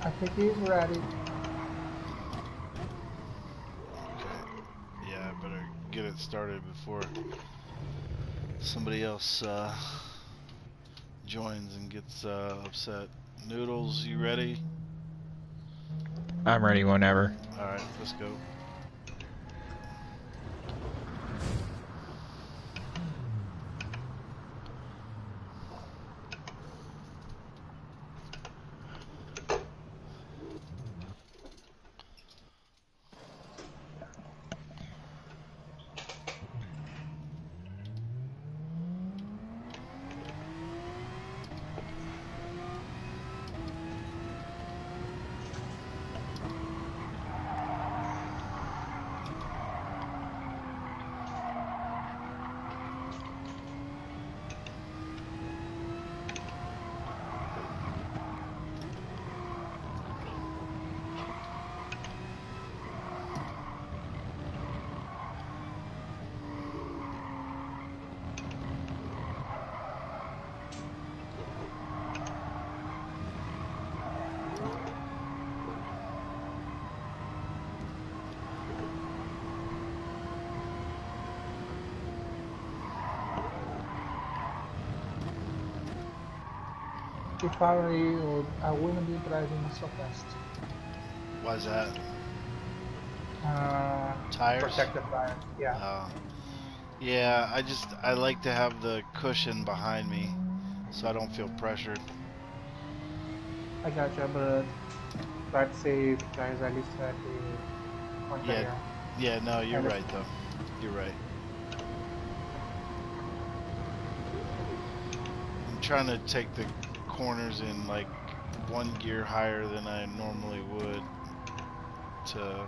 I think he's ready. Okay. Yeah, I better get it started before somebody else, uh, joins and gets, uh, upset. Noodles, you ready? I'm ready whenever. Alright, let's go. If I I wouldn't be driving so fast. Why's that? Uh, Tires? protect the tire. Yeah. Uh, yeah, I just I like to have the cushion behind me, so I don't feel pressured. I gotcha, but to save guys at least at the Yeah. Yeah, no, you're right though. You're right. I'm trying to take the corners in like one gear higher than I normally would to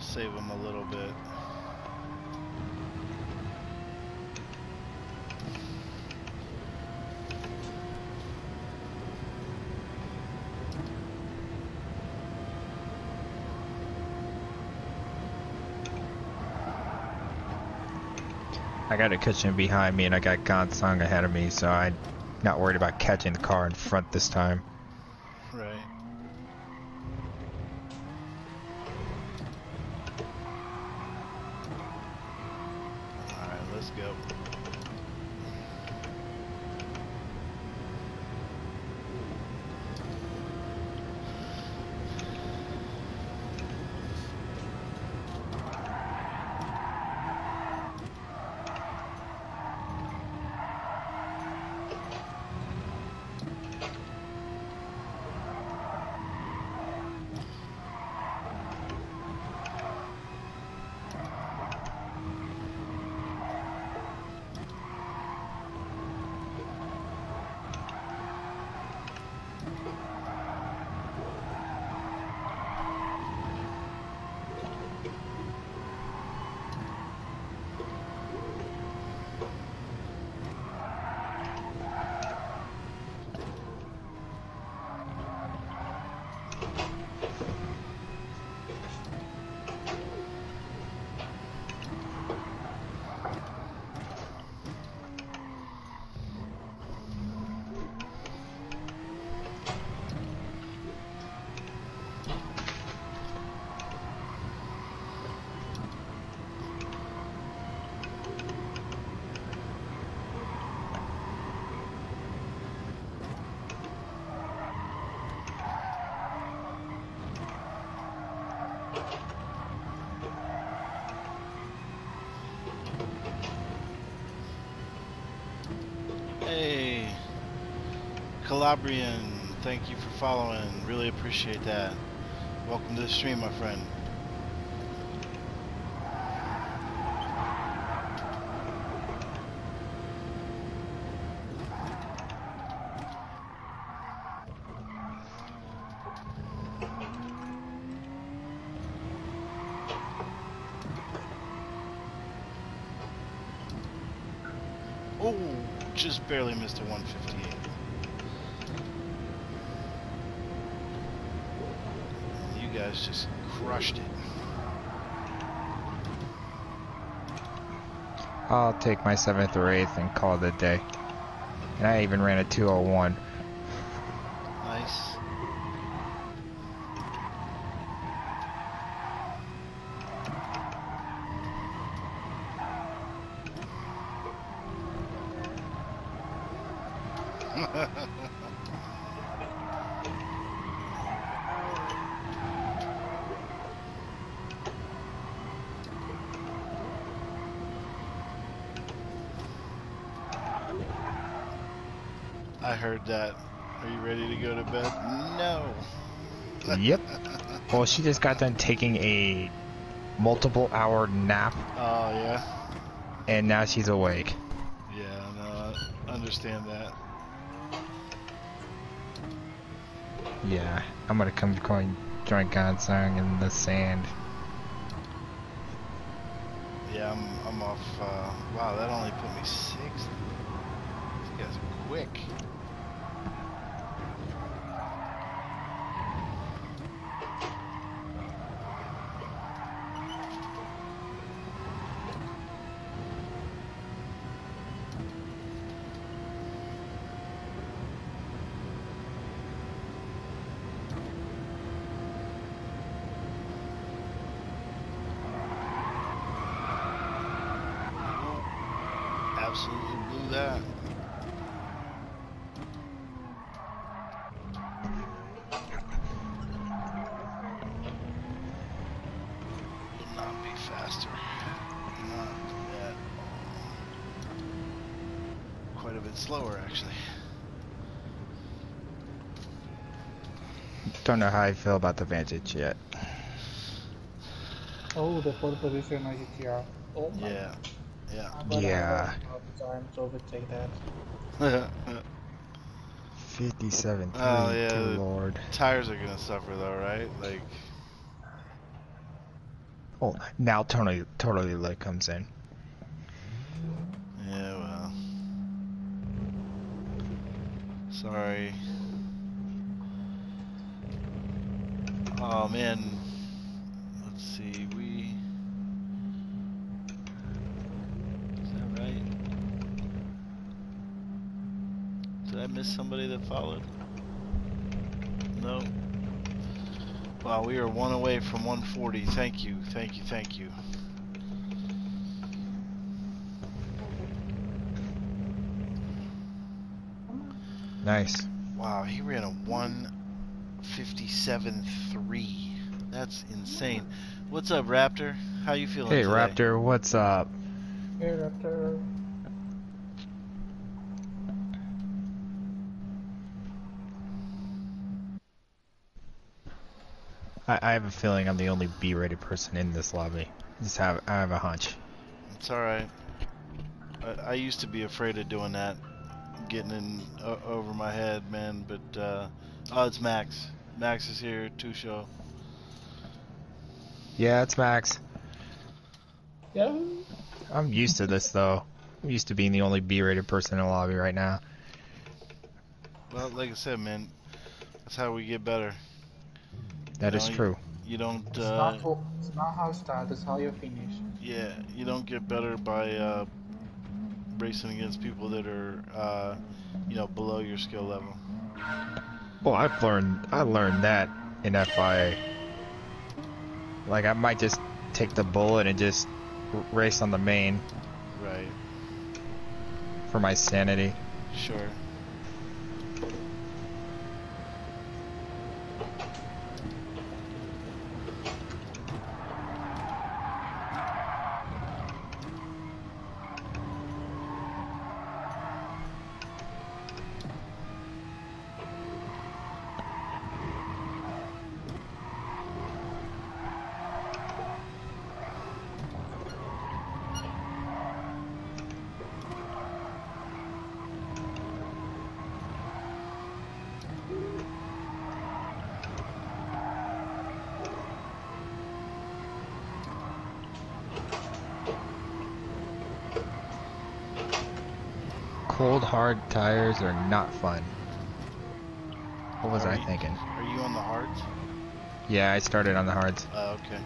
save them a little bit. I got a cushion behind me and I got Gansung ahead of me, so I'm not worried about catching the car in front this time. Calabrian, thank you for following. Really appreciate that. Welcome to the stream, my friend. Oh, just barely missed a 158. Guys just crushed it. I'll take my seventh or eighth and call it a day. And I even ran a 201. Nice. I heard that. Are you ready to go to bed? No. Yep. Well, she just got done taking a multiple hour nap, Oh yeah. and now she's awake. Yeah, no, I understand that. Yeah, I'm gonna come join, join in the sand. Yeah, I'm I'm off. Uh, wow, that only put me sixth. These guys are quick. Absolutely blew that. Will not be faster. Not at all. Quite a bit slower, actually. Don't know how I feel about the Vantage yet. Oh, the pole position on GTR. Oh my. Yeah, yeah. I'm Yeah. have a hard time that. 57 Oh, yeah, good the- lord. Tires are gonna suffer though, right? Like, Oh, now totally, totally lit comes in. yeah, well. Sorry. Oh man. Let's see, we. Is that right? Did I miss somebody that followed? No. Wow, we are one away from 140. Thank you, thank you, thank you. Nice. Wow, he ran a 157.3. That's insane. What's up, Raptor? How you feeling Hey, today? Raptor, what's up? Hey, Raptor. I, I have a feeling I'm the only B-rated person in this lobby. Just have I have a hunch. It's alright. I, I used to be afraid of doing that, getting in o- over my head, man, but, uh, oh, it's Max. Max is here, two show. Yeah, it's Max. Yeah. I'm used to this though. I'm used to being the only B-rated person in the lobby right now. Well, like I said, man, that's how we get better. That No, is you- true. You don't, It's, uh, not, it's not how you start, it's how you finish. Yeah, you don't get better by uh, racing against people that are, uh, you know, below your skill level. Well, I've learned I learned that in FIA. Like I might just take the bullet and just race on the main Right. for my sanity. Sure. cold hard are not fun. What was Are I you- thinking? Are you on the hards? Yeah, I started on the hards. Oh, okay.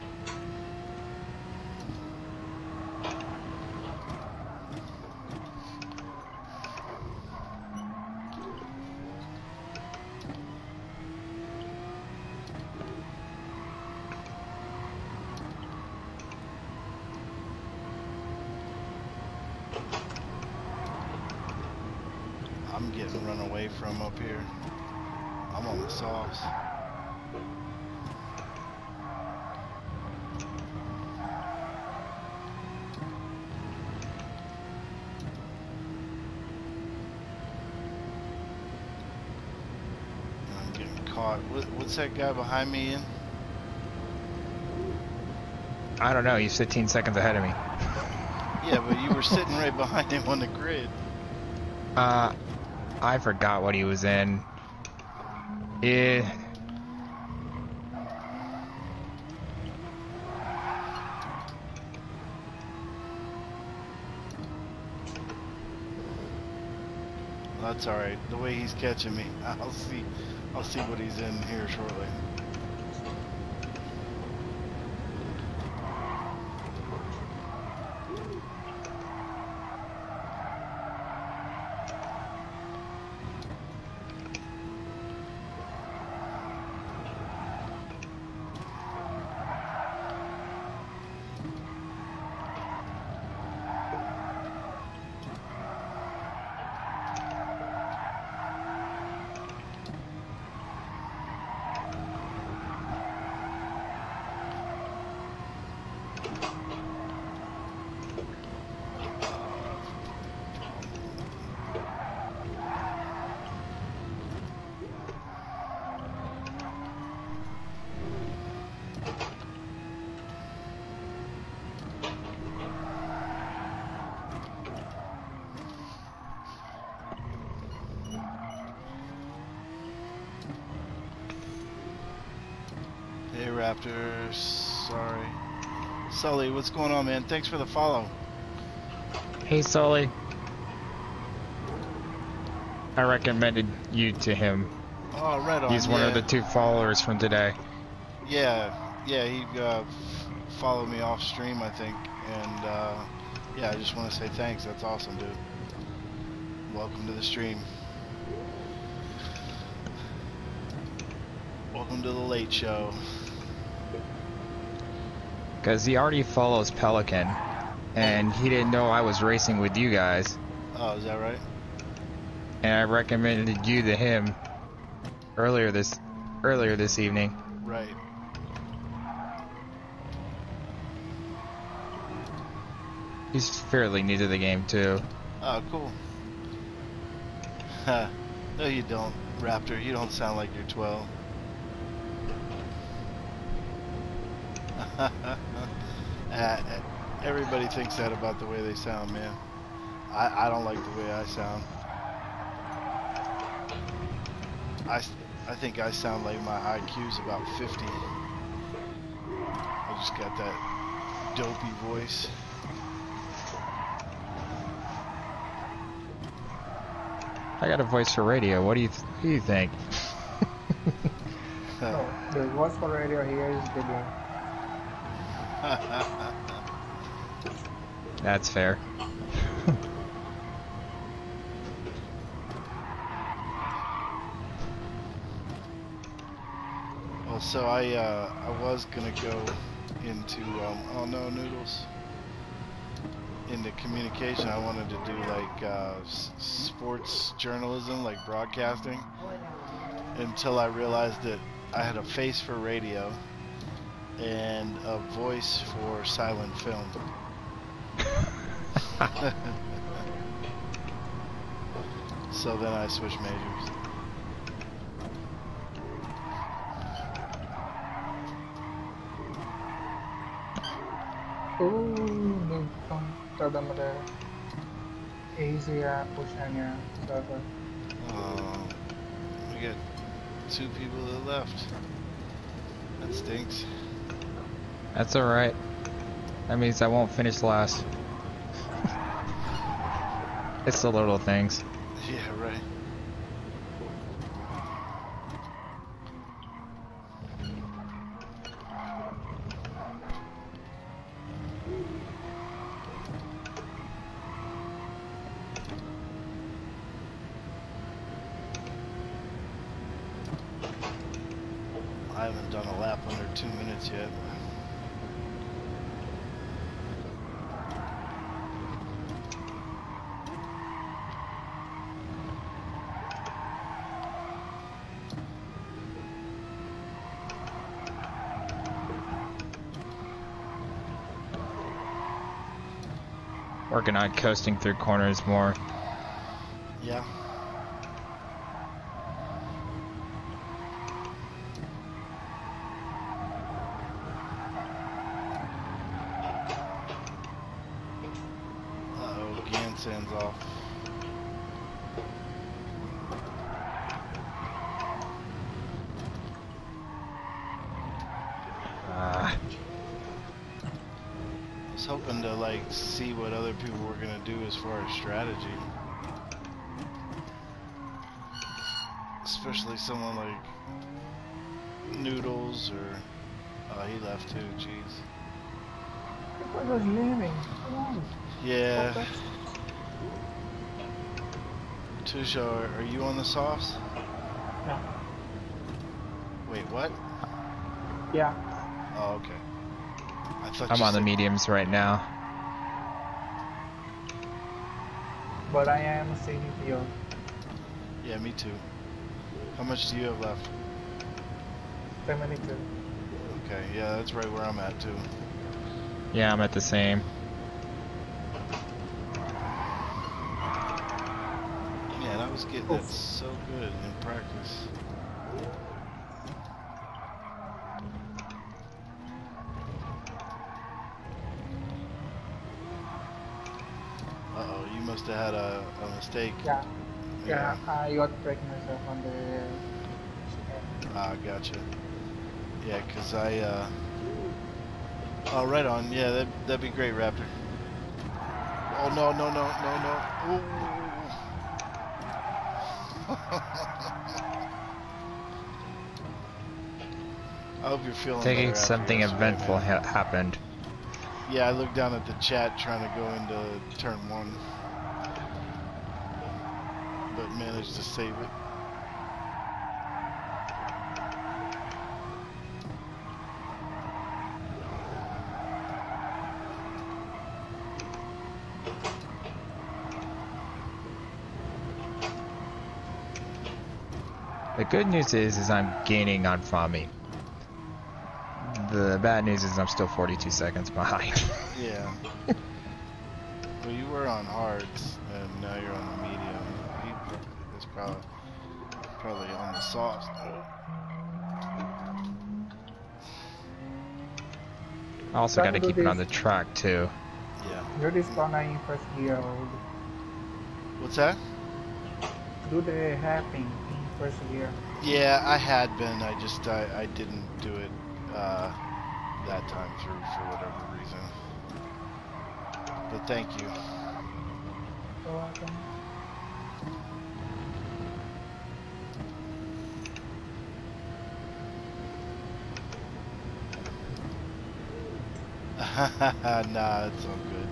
I'm getting run away from up here. I'm on the sauce. I'm getting caught. What, what's that guy behind me in? I don't know. He's 15 seconds ahead of me. Yeah, but you were sitting right behind him on the grid. Uh, I forgot what he was in. Eh. That's all right. The way he's catching me, I'll see. I'll see what he's in here shortly. Sorry. Sully, what's going on, man? Thanks for the follow. Hey, Sully. I recommended you to him. Oh, right on. He's one of the two followers from today. Yeah, yeah, he uh, f- followed me off stream, I think, and uh, yeah, I just want to say thanks. That's awesome, dude. Welcome to the stream. Welcome to the late show. Because he already follows Pelican. And he didn't know I was racing with you guys. Oh, is that right? And I recommended you to him earlier this earlier this evening. Right. He's fairly new to the game too. Oh, cool. no, you don't, Raptor. You don't sound like you're 12. uh, everybody thinks that about the way they sound, man. I, I don't like the way I sound. I, I think I sound like my IQ's about 50. I just got that dopey voice. I got a voice for radio. What do you th- what do you think? No, the voice for radio here is good one. That's fair. Well, so I uh, I was gonna go into um, oh no noodles into communication. I wanted to do like uh, sports journalism, like broadcasting, until I realized that I had a face for radio and a voice for silent film. so then I switched majors. Oh, we got two people that left. That stinks. That's alright. That means I won't finish last. It's the little things. Yeah, right. I haven't done a lap under two minutes yet. Working on coasting through corners more. Yeah. Uh-oh, Ganson's off. Ah, I was hoping to like see what other people were gonna do as far as strategy. Especially someone like Noodles or oh he left too, jeez. I was leaving. Come on. Yeah. Focus. Tusha, are, are you on the softs? Yeah. Wait, what? Yeah. Oh, okay. I thought I'm you on the mediums right now. But I am saving field. Yeah, me too. How much do you have left? 72. Okay, yeah, that's right where I'm at too. Yeah, I'm at the same. Man, I was getting that so good in practice. Uh oh, you must have had a, a mistake. Yeah. Yeah. I got break myself on the. Ah, gotcha. Yeah, 'cause I, uh... Oh, right on. Yeah, that, that'd be great, Raptor. Oh, no, no, no, no, no. Ooh. I hope you're feeling Thinking something eventful ha happened. Yeah, I looked down at the chat trying to go into turn one. But managed to save it. The good news is, is I'm gaining on Fami. The bad news is I'm still 42 seconds behind. Yeah. well, you were on hards, and now you're on the medium. He is probably probably on the soft. I also got to keep it on the track too. Yeah. Do this corner in first gear. or What's that? Do the hairpin in first gear. Yeah, I had been. I just I, I didn't do it uh, that time through for whatever reason. But thank you. I can. nah, it's all good.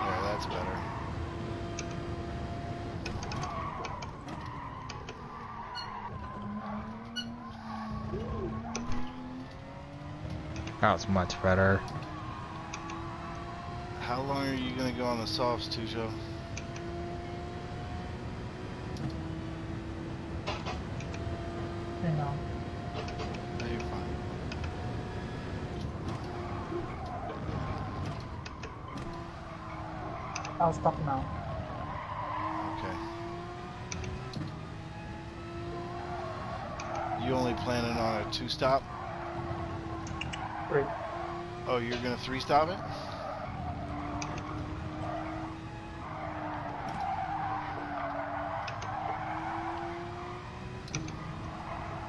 There, that's better. That much better. How long are you gonna go on the softs, Tujo? You know. No, you're fine. I'll stop now. Okay. You only planning on a two stop? Great. Oh, you're gonna three stop it?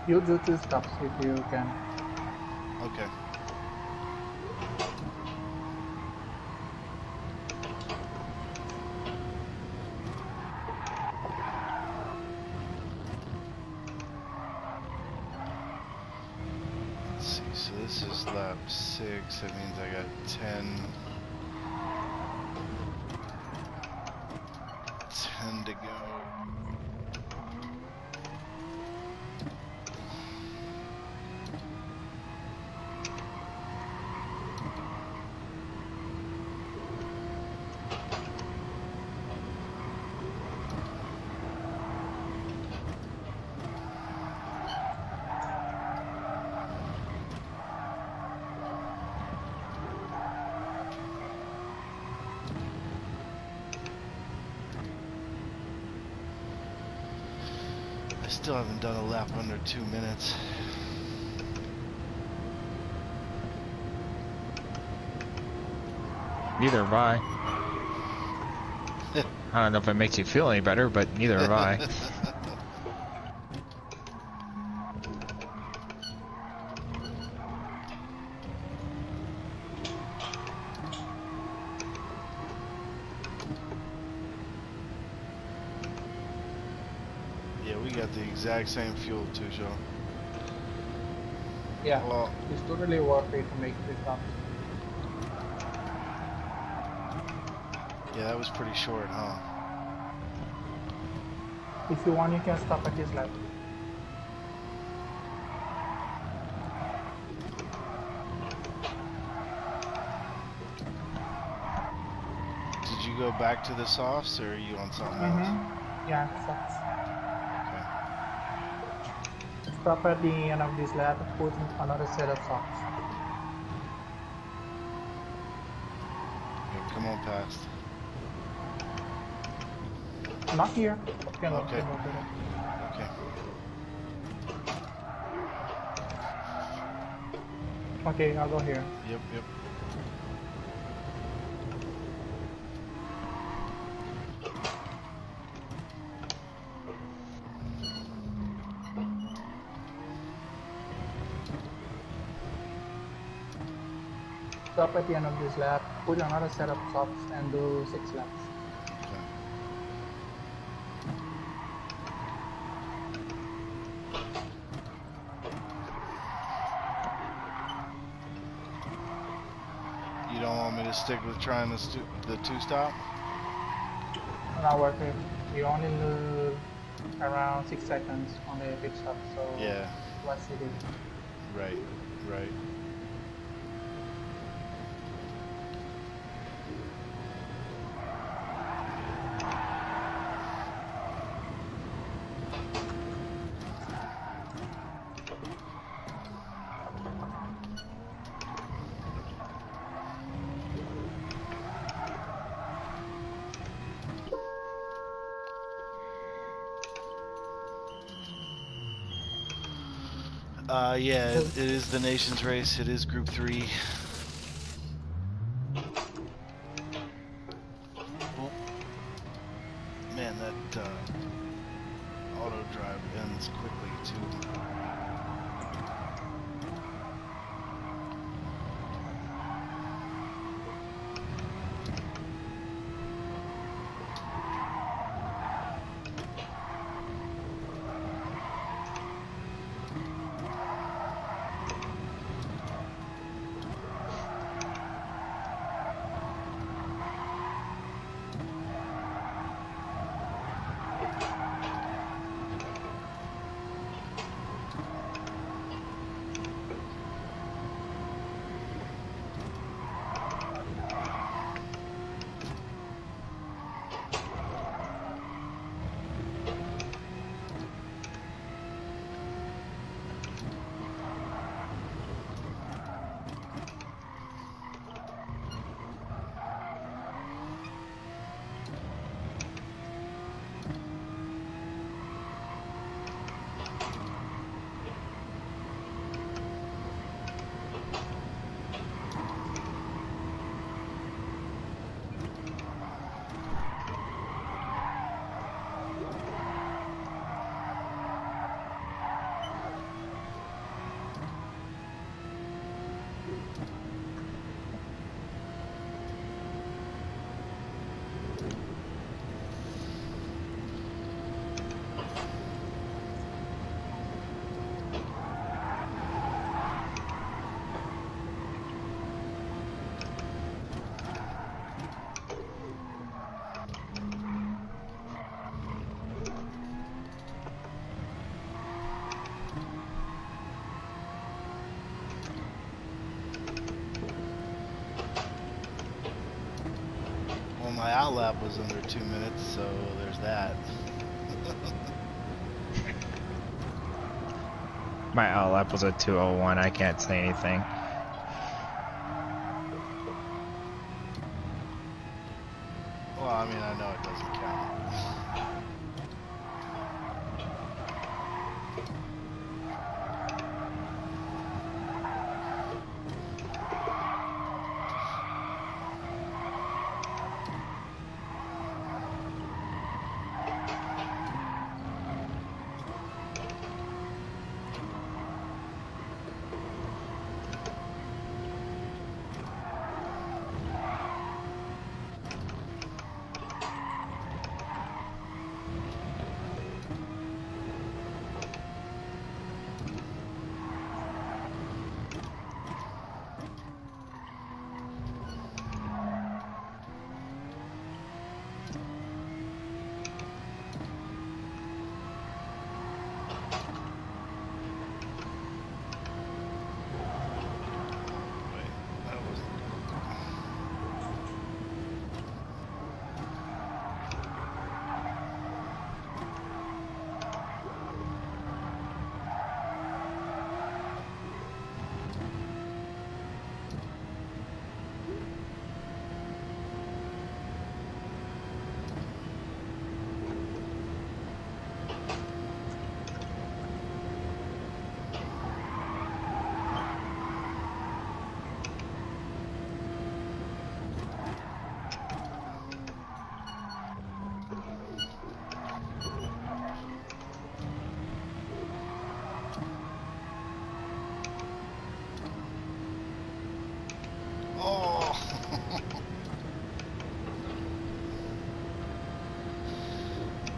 You do two stops if you can. Okay. lap six. That means I got ten. Ten to go. I still haven't done a lap under two minutes. Neither have I. I don't know if it makes you feel any better, but neither have I. yeah, we got the exact same fuel too, Joe. Yeah, Well, it's totally worth it to make this up. yeah, that was pretty short, huh? If you want, you can stop at this lap. Did you go back to the softs or are you on something else? Mm-hmm. Yeah, sucks. Okay. Stop at the end of this lap, put in another set of softs. Okay, come on past. Not here. Can Okay. Okay. Okay, I'll go here. Yep, yep. Stop at the end of this lap, put another set of softs, and do six laps. Okay. You don't want me to stick with trying the, stu- the two stop? Not worth it. You only lose around six seconds on the pit stop, so Yeah, what's it? right, right. Yeah, it, it is the nation's race. It is Group Three. Outlap was under two minutes, so there's that. My outlap was a 201. I can't say anything.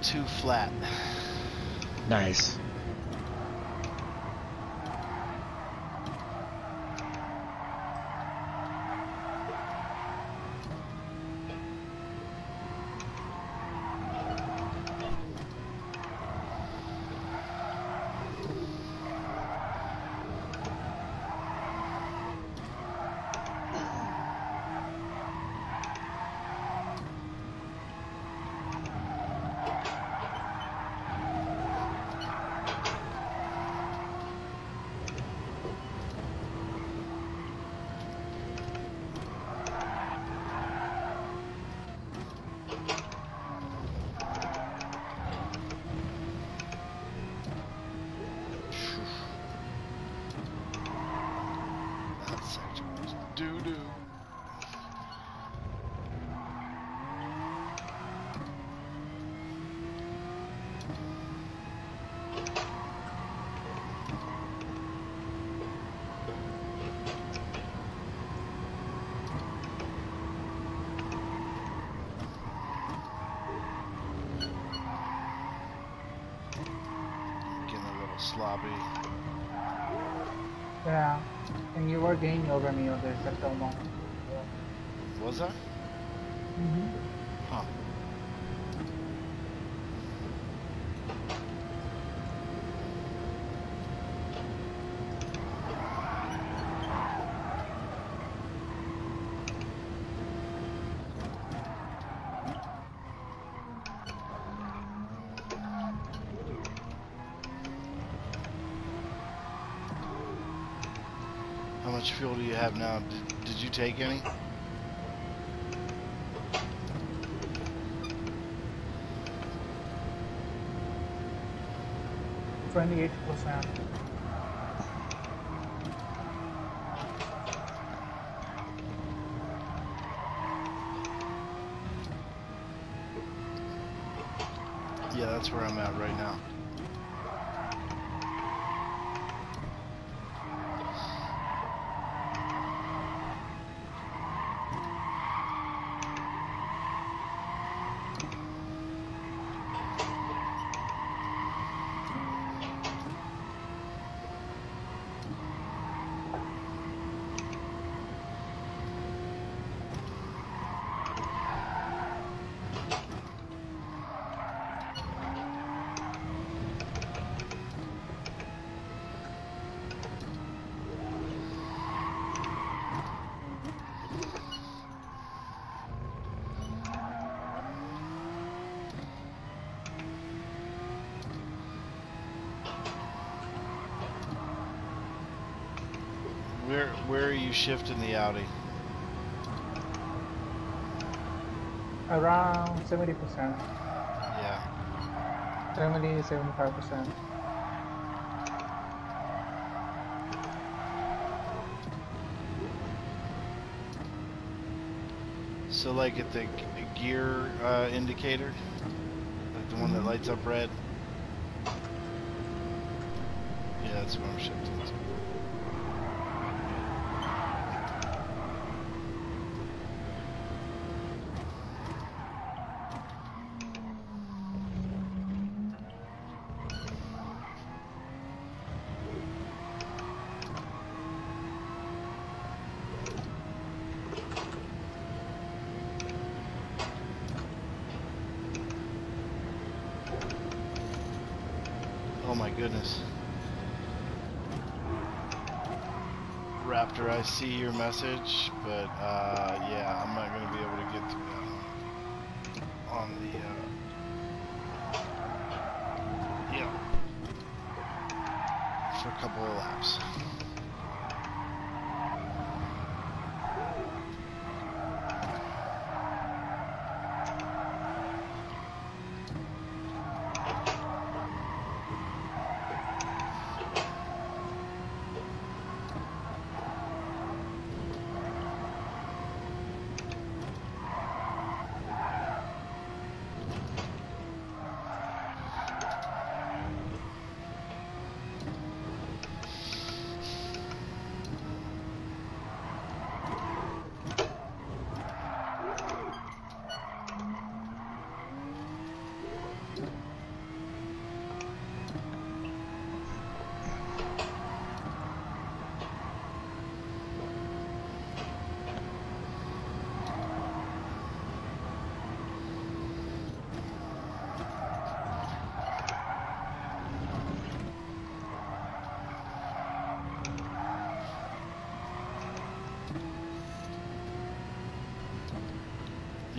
Too flat. Nice. That section was doo doo. Getting a little sloppy. Yeah. And you were gaining over me on the sector one. Was I? Mm-hmm. Huh. How much fuel do you have now? Did, did you take any? Twenty-eight percent. Where where are you shifting the Audi? Around 70%. Yeah. 70, 75%. So like at the gear uh, indicator, like the one that lights up red. Yeah, that's what I'm shifting to. Goodness. Raptor, I see your message, but uh, yeah, I'm not gonna be able to get through that on, on the. Uh, yeah. For a couple of laps.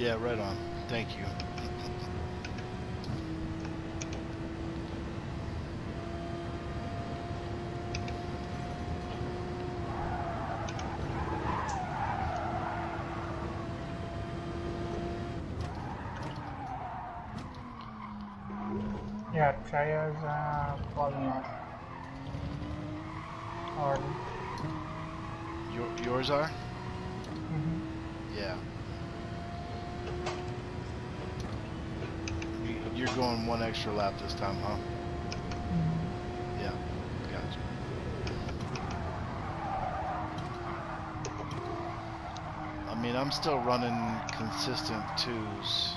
Yeah, right on. Thank you. Yeah, Traya's uh, falling off. Or, Your, yours are? Mhm. Yeah. You, you're going one extra lap this time, huh? Yeah. Gotcha. I mean, I'm still running consistent twos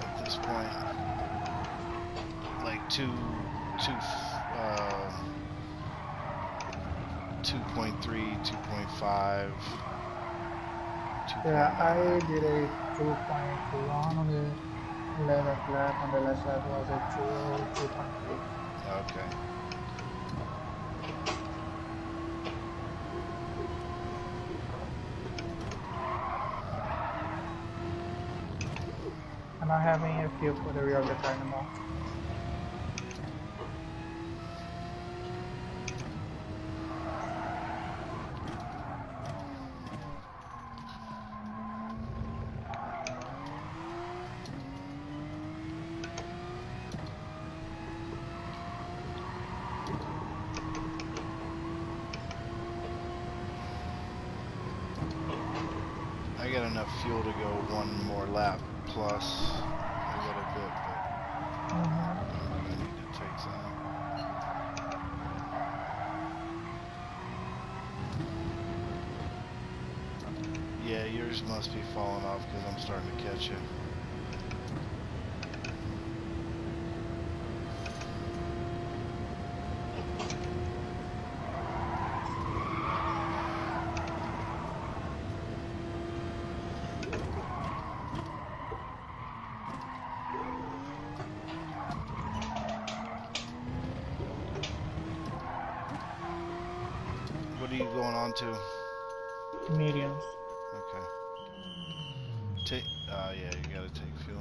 at this point. Like two, two, uh, 2.3, 2.5. Yeah, I did a 2.1 on the 11th lap, and the last lap was a 2, 2.3. Okay. I'm not having a feel for the rear of the car anymore. I got enough fuel to go one more lap plus a little bit, but I'm gonna need to take some. Yeah, yours must be falling off because I'm starting to catch you. What are you going on to? Mediums. Okay. Take. Uh, yeah, you gotta take fuel.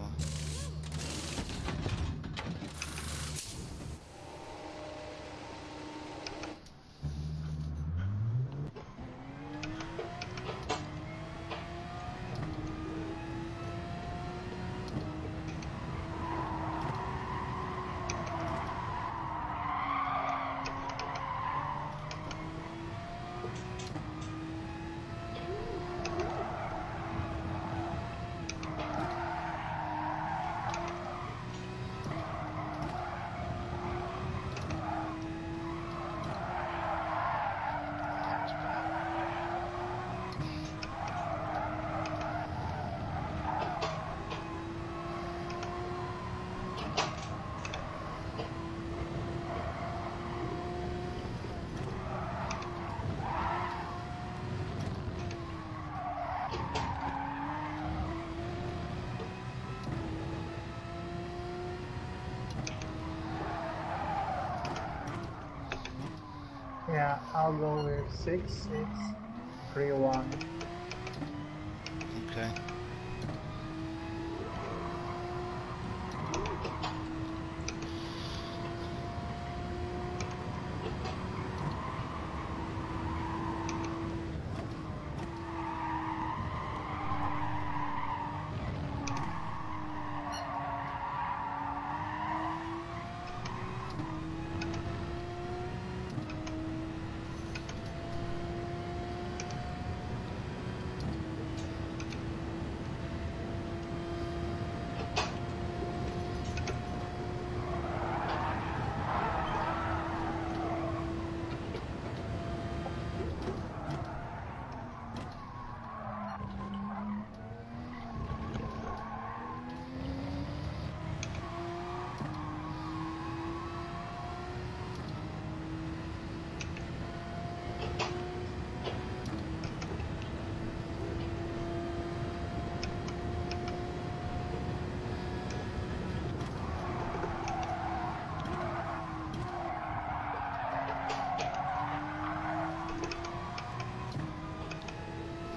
I'll go with six, six, three, one.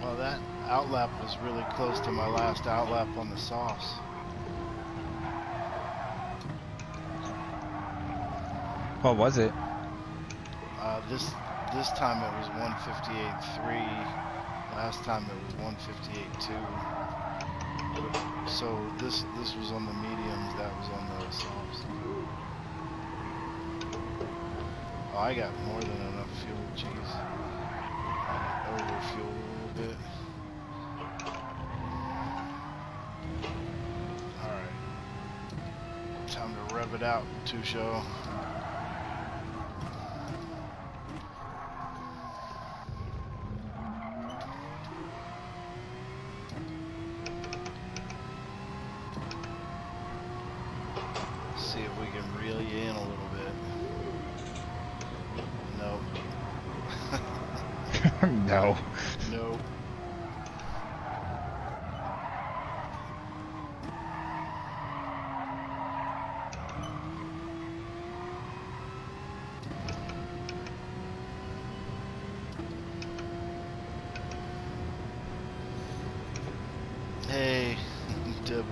Well, that outlap was really close to my last outlap on the softs. What was it? Uh, this this time it was 158.3. Last time it was 158.2. So this this was on the mediums. That was on the softs. Oh, I got more than enough fuel. Jeez, a little bit. All right, time to rev it out, two show. See if we can reel you in a little bit. Nope. no. Nope. Hey, Dibbler.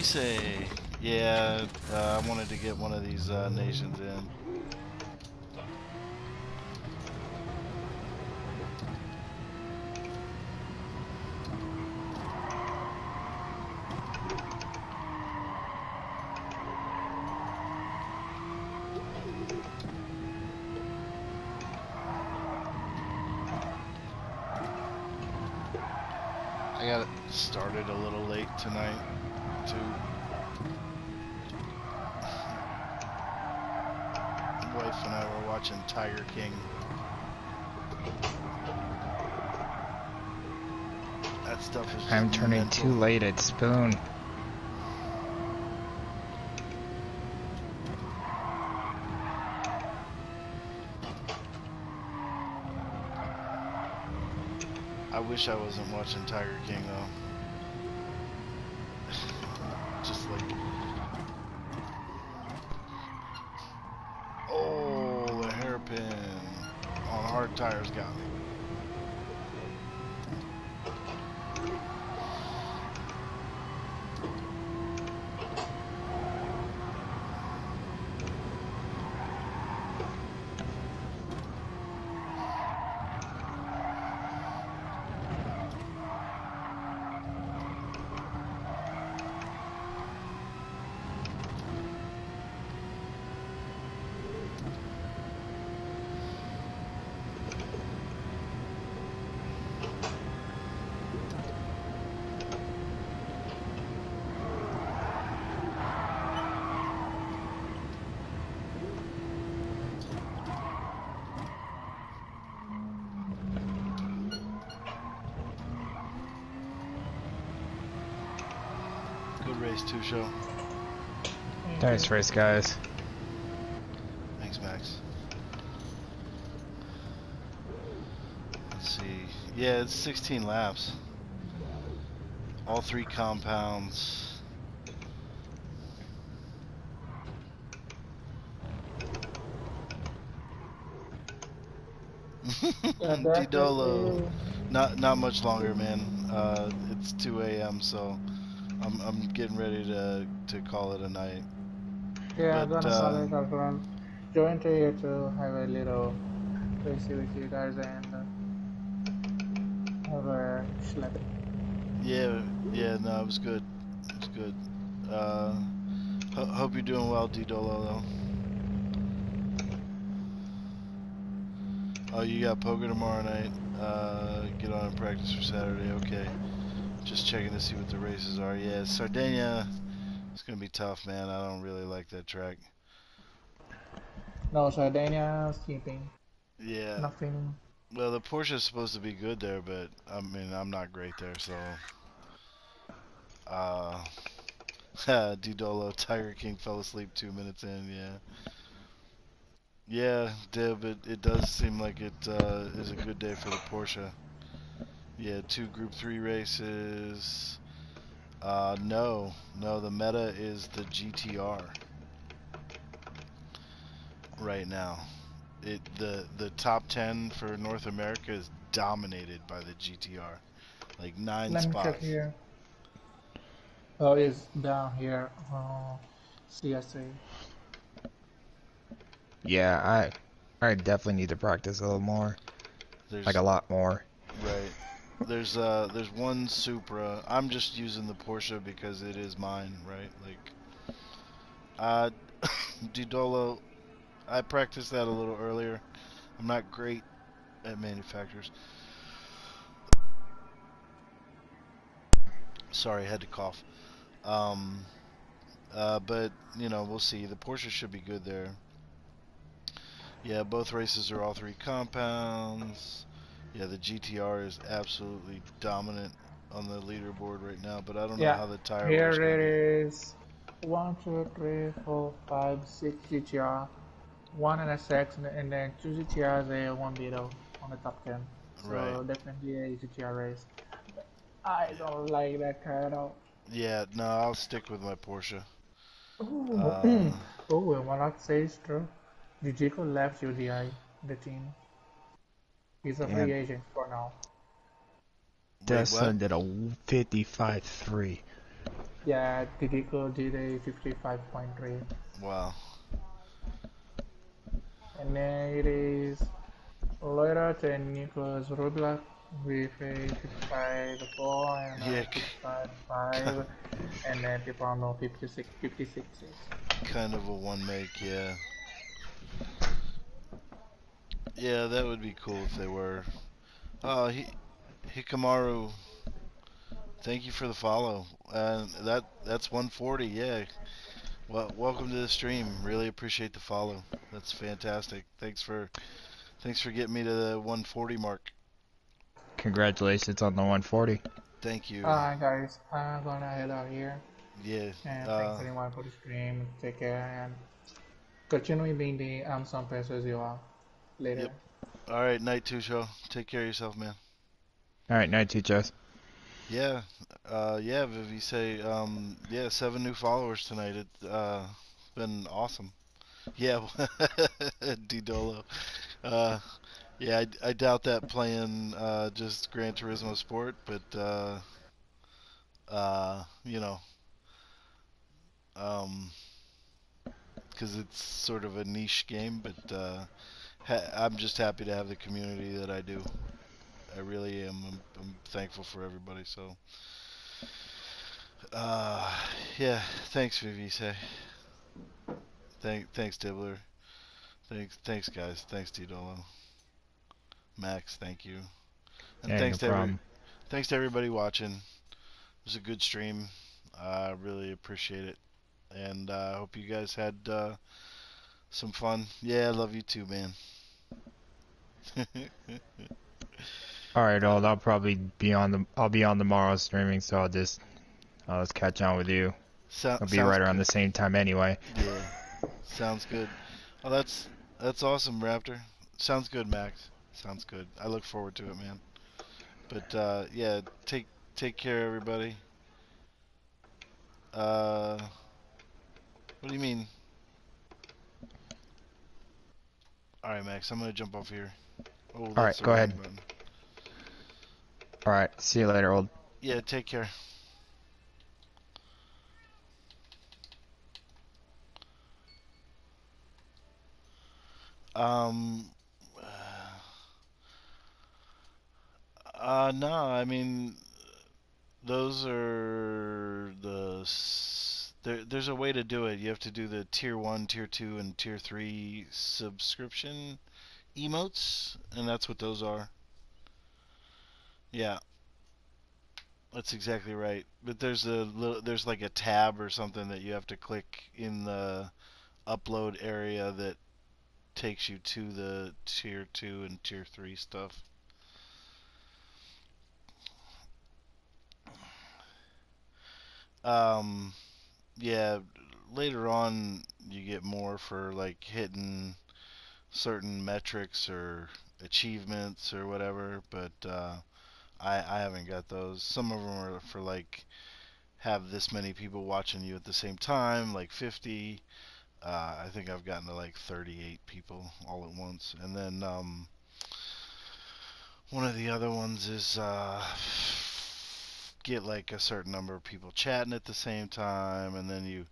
Vivise. Yeah, uh, I wanted to get one of these uh, nations in. I got it started a little late tonight, too. Wife and I were watching Tiger King. That stuff is. just I'm turning mental. Too late at Spoon. I wish I wasn't watching Tiger King though. Show. Nice race, guys. Thanks, Max. Let's see. Yeah, it's 16 laps. All three compounds. Yeah, Didolo. Not not much longer, man. Uh, it's 2 a.m. so I'm I'm getting ready to to call it a night. Yeah, I'm gonna call it up run. Join to here to have a little racy with you guys and uh, have a schlep. Yeah, yeah, no, it was good. It was good. Uh, ho- hope you're doing well, D Dolo. Oh, you got poker tomorrow night. Uh, get on and practice for Saturday. Okay. Just checking to see what the races are. Yeah, Sardinia. It's gonna be tough, man. I don't really like that track. No, Sardinia, skipping. Yeah. Nothing. Well, the Porsche is supposed to be good there, but I mean, I'm not great there, so. Uh, Didolo, Tiger King fell asleep two minutes in, yeah. Yeah, Dib, it, it does seem like it uh, is a good day for the Porsche. Yeah, two Group 3 races. Uh, no, no, the meta is the GTR right now it the the top 10 for North America is dominated by the GTR. Like 9 Let me check here. Oh, it's down here. Oh, CSA. Yeah, I I definitely need to practice a little more. There's Like a lot more. right. There's uh there's one Supra. I'm just using the Porsche because it is mine, right? Like uh Didolo I practiced that a little earlier. I'm not great at manufacturers. Sorry, I had to cough. Um, uh, but you know, we'll see. The Porsche should be good there. Yeah, both races are all three compounds. Yeah, the GTR is absolutely dominant on the leaderboard right now, but I don't know how the tire Here it is. One, two, three, four, five, six GTR. One and a six, and- and then two GTRs and one Beetle on the top ten. So Right. definitely a GTR race. I don't like that car at all. Yeah, no, I'll stick with my Porsche. Ooh. Uh, oh, and one not say is true. Jijico left UDI, the team. He's a free Damn. agent for now. wait, Destin what? did a 55-3. Yeah, Jijico did a 55.3. Wow. And then it is Loirat and Nicholas Rubla with a 55.4 and Yeah. a 55.5 and then Pipano 56, 56. Kind of a one make, yeah. Yeah, that would be cool if they were. Oh, he, Hikamaru, thank you for the follow. Uh, that that's 140, yeah. Well, welcome to the stream. Really appreciate the follow. That's fantastic. Thanks for thanks for getting me to the 140 mark. Congratulations on the 140. Thank you. Alright guys, I'm gonna head out here. yeah. And Uh, thanks everyone for the stream. Take care and continue being the Amazon person as you are. Later. Yep. all right, night two show. Take care of yourself, man. All right, night two, Jess. Yeah, uh, yeah, Vivi say, um, yeah, seven new followers tonight. It's uh, been awesome. Yeah, Didolo. Uh, yeah, I, I doubt that playing uh, just Gran Turismo Sport, but uh, uh, you know, um, because it's sort of a niche game, but uh, ha- I'm just happy to have the community that I do. I really am. I'm, I'm thankful for everybody. So, uh, yeah. Thanks, Vivise. Thank, thanks, Dibbler. Thanks, thanks, guys. Thanks, Didolo. Max, thank you. And Yeah, thanks no to every, thanks to everybody watching. It was a good stream. I really appreciate it, and I uh, hope you guys had uh, some fun. Yeah, I love you too, man. All right, I'll, I'll probably be on the I'll be on tomorrow streaming, so I'll just I'll just catch on with you. So, It'll be right around good. the same time anyway. Yeah, sounds good. Oh, that's that's awesome, Raptor. Sounds good, Max. Sounds good. I look forward to it, man. But uh, yeah, take take care, everybody. Uh, what do you mean? All right, Max. I'm gonna jump off here. Oh, that's right, go ahead. button. All right. See you later, old. Yeah, take care. Um, uh, no, I mean, those are the. There, there's a way to do it. You have to do the tier one, tier two, and tier three subscription emotes, and that's what those are. Yeah. That's exactly right. But there's a there's like a tab or something that you have to click in the upload area that takes you to the tier 2 and tier 3 stuff. Um yeah, later on you get more for like hitting certain metrics or achievements or whatever, but uh I I haven't got those. Some of them are for like have this many people watching you at the same time, like 50. Uh, I think I've gotten to like 38 people all at once, and then um, one of the other ones is uh, get like a certain number of people chatting at the same time, and then you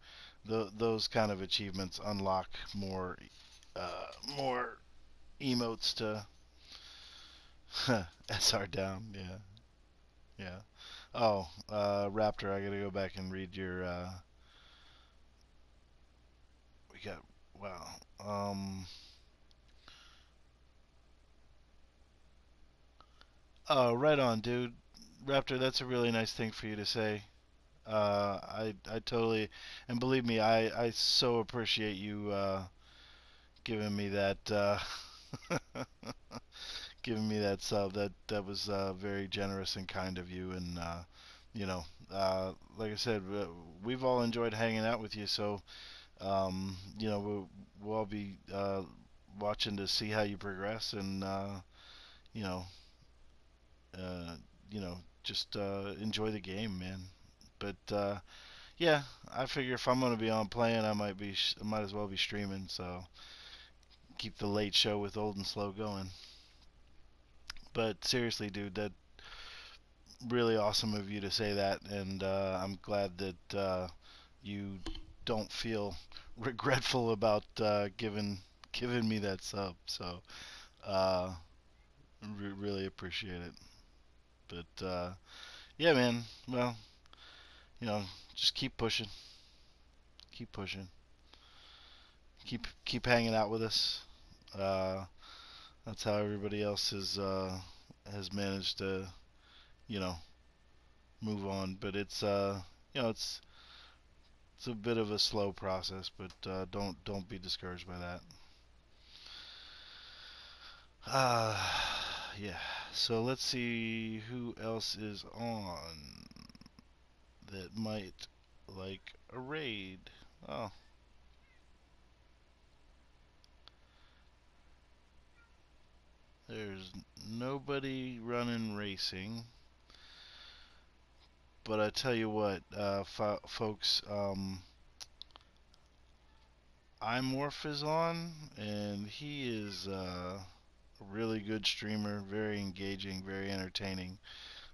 th- those kind of achievements unlock more uh, more emotes to SR down, yeah. Yeah. Oh, uh, Raptor, I gotta go back and read your, uh, we got, wow, um, oh, right on, dude. Raptor, that's a really nice thing for you to say. Uh, I, I totally, and believe me, I, I so appreciate you, uh, giving me that, uh, giving me that sub. That that was uh, very generous and kind of you. And uh, you know, uh, like I said, we've all enjoyed hanging out with you. So um, you know, we'll, we'll all be watching to see how you progress, and you know, you know, just uh, enjoy the game, man. But uh, yeah, I figure if I'm gonna be on playing, I might be, I might as well be streaming. So keep the late show with old and slow going. But seriously, dude, that really awesome of you to say that, and uh, I'm glad that uh, you don't feel regretful about uh, giving giving me that sub. So, uh, re- really appreciate it. But uh, yeah, man. Well, you know, just keep pushing, keep pushing, keep keep hanging out with us. Uh, that's how everybody else has uh, has managed to, you know, move on. But it's uh, you know, it's it's a bit of a slow process, but uh, don't don't be discouraged by that. Uh, yeah. So let's see who else is on that might like a raid. Oh. There's nobody running racing. But I tell you what, uh, fo- folks, um, iMorph is on, and he is uh, really good streamer, very engaging, very entertaining.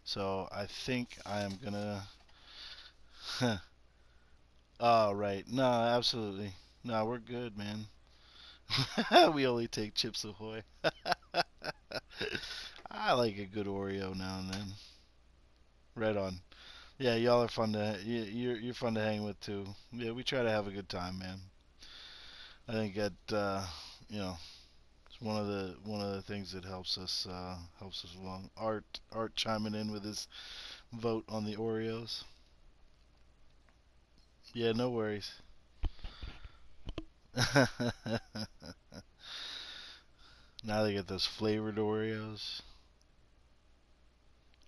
So I think I'm gonna. oh right, no, absolutely, no, we're good, man. we only take Chips Ahoy. I like a good Oreo now and then. Right on. Yeah, y'all are fun to you, you're you're fun to hang with too. Yeah, we try to have a good time, man. I think that uh, you know one of the one of the things that helps us uh, helps us along. Art Art chiming in with his vote on the Oreos. Yeah, no worries. now they get those flavored Oreos.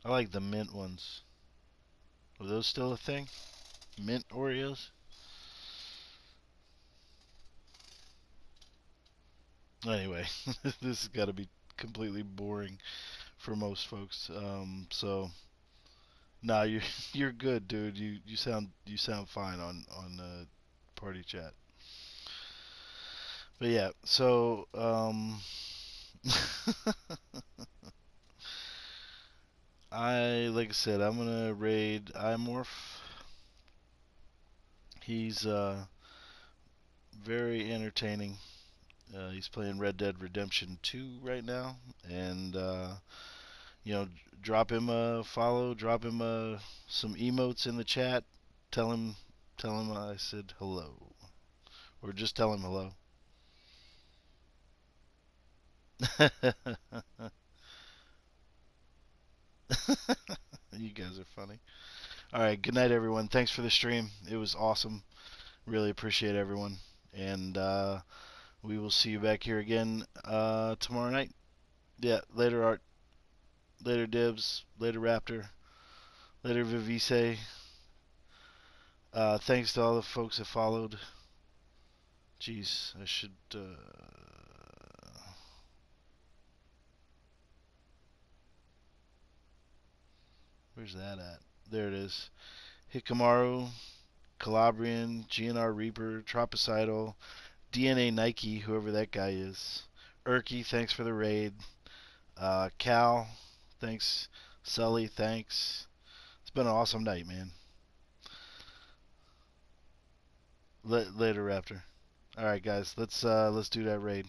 I like the mint ones. Are those still a thing? Mint Oreos. Anyway, this has got to be completely boring for most folks. Um, so, nah, you're you're good, dude. You you sound you sound fine on on uh, party chat. But yeah, so um, I like I said, I'm gonna raid Imorph. He's uh very entertaining. Uh, he's playing Red Dead Redemption 2 right now, and uh, you know, drop him a follow, drop him a, some emotes in the chat. Tell him, tell him I said hello, or just tell him hello. you guys are funny. All right, good night, everyone. Thanks for the stream. It was awesome. Really appreciate everyone, and uh, we will see you back here again uh, tomorrow night. Yeah, later, Art. Later, Dibs. Later, Raptor. Later, Vivice. Uh, thanks to all the folks that followed. Jeez, I should. Uh... Where's that at? There it is. Hikamaru, Calabrian, GNR Reaper, Tropicidal, DNA Nike, whoever that guy is. Erky, thanks for the raid. Uh, Cal, thanks. Sully, thanks. It's been an awesome night, man. L- later, Raptor. All right, guys, let's uh, let's do that raid.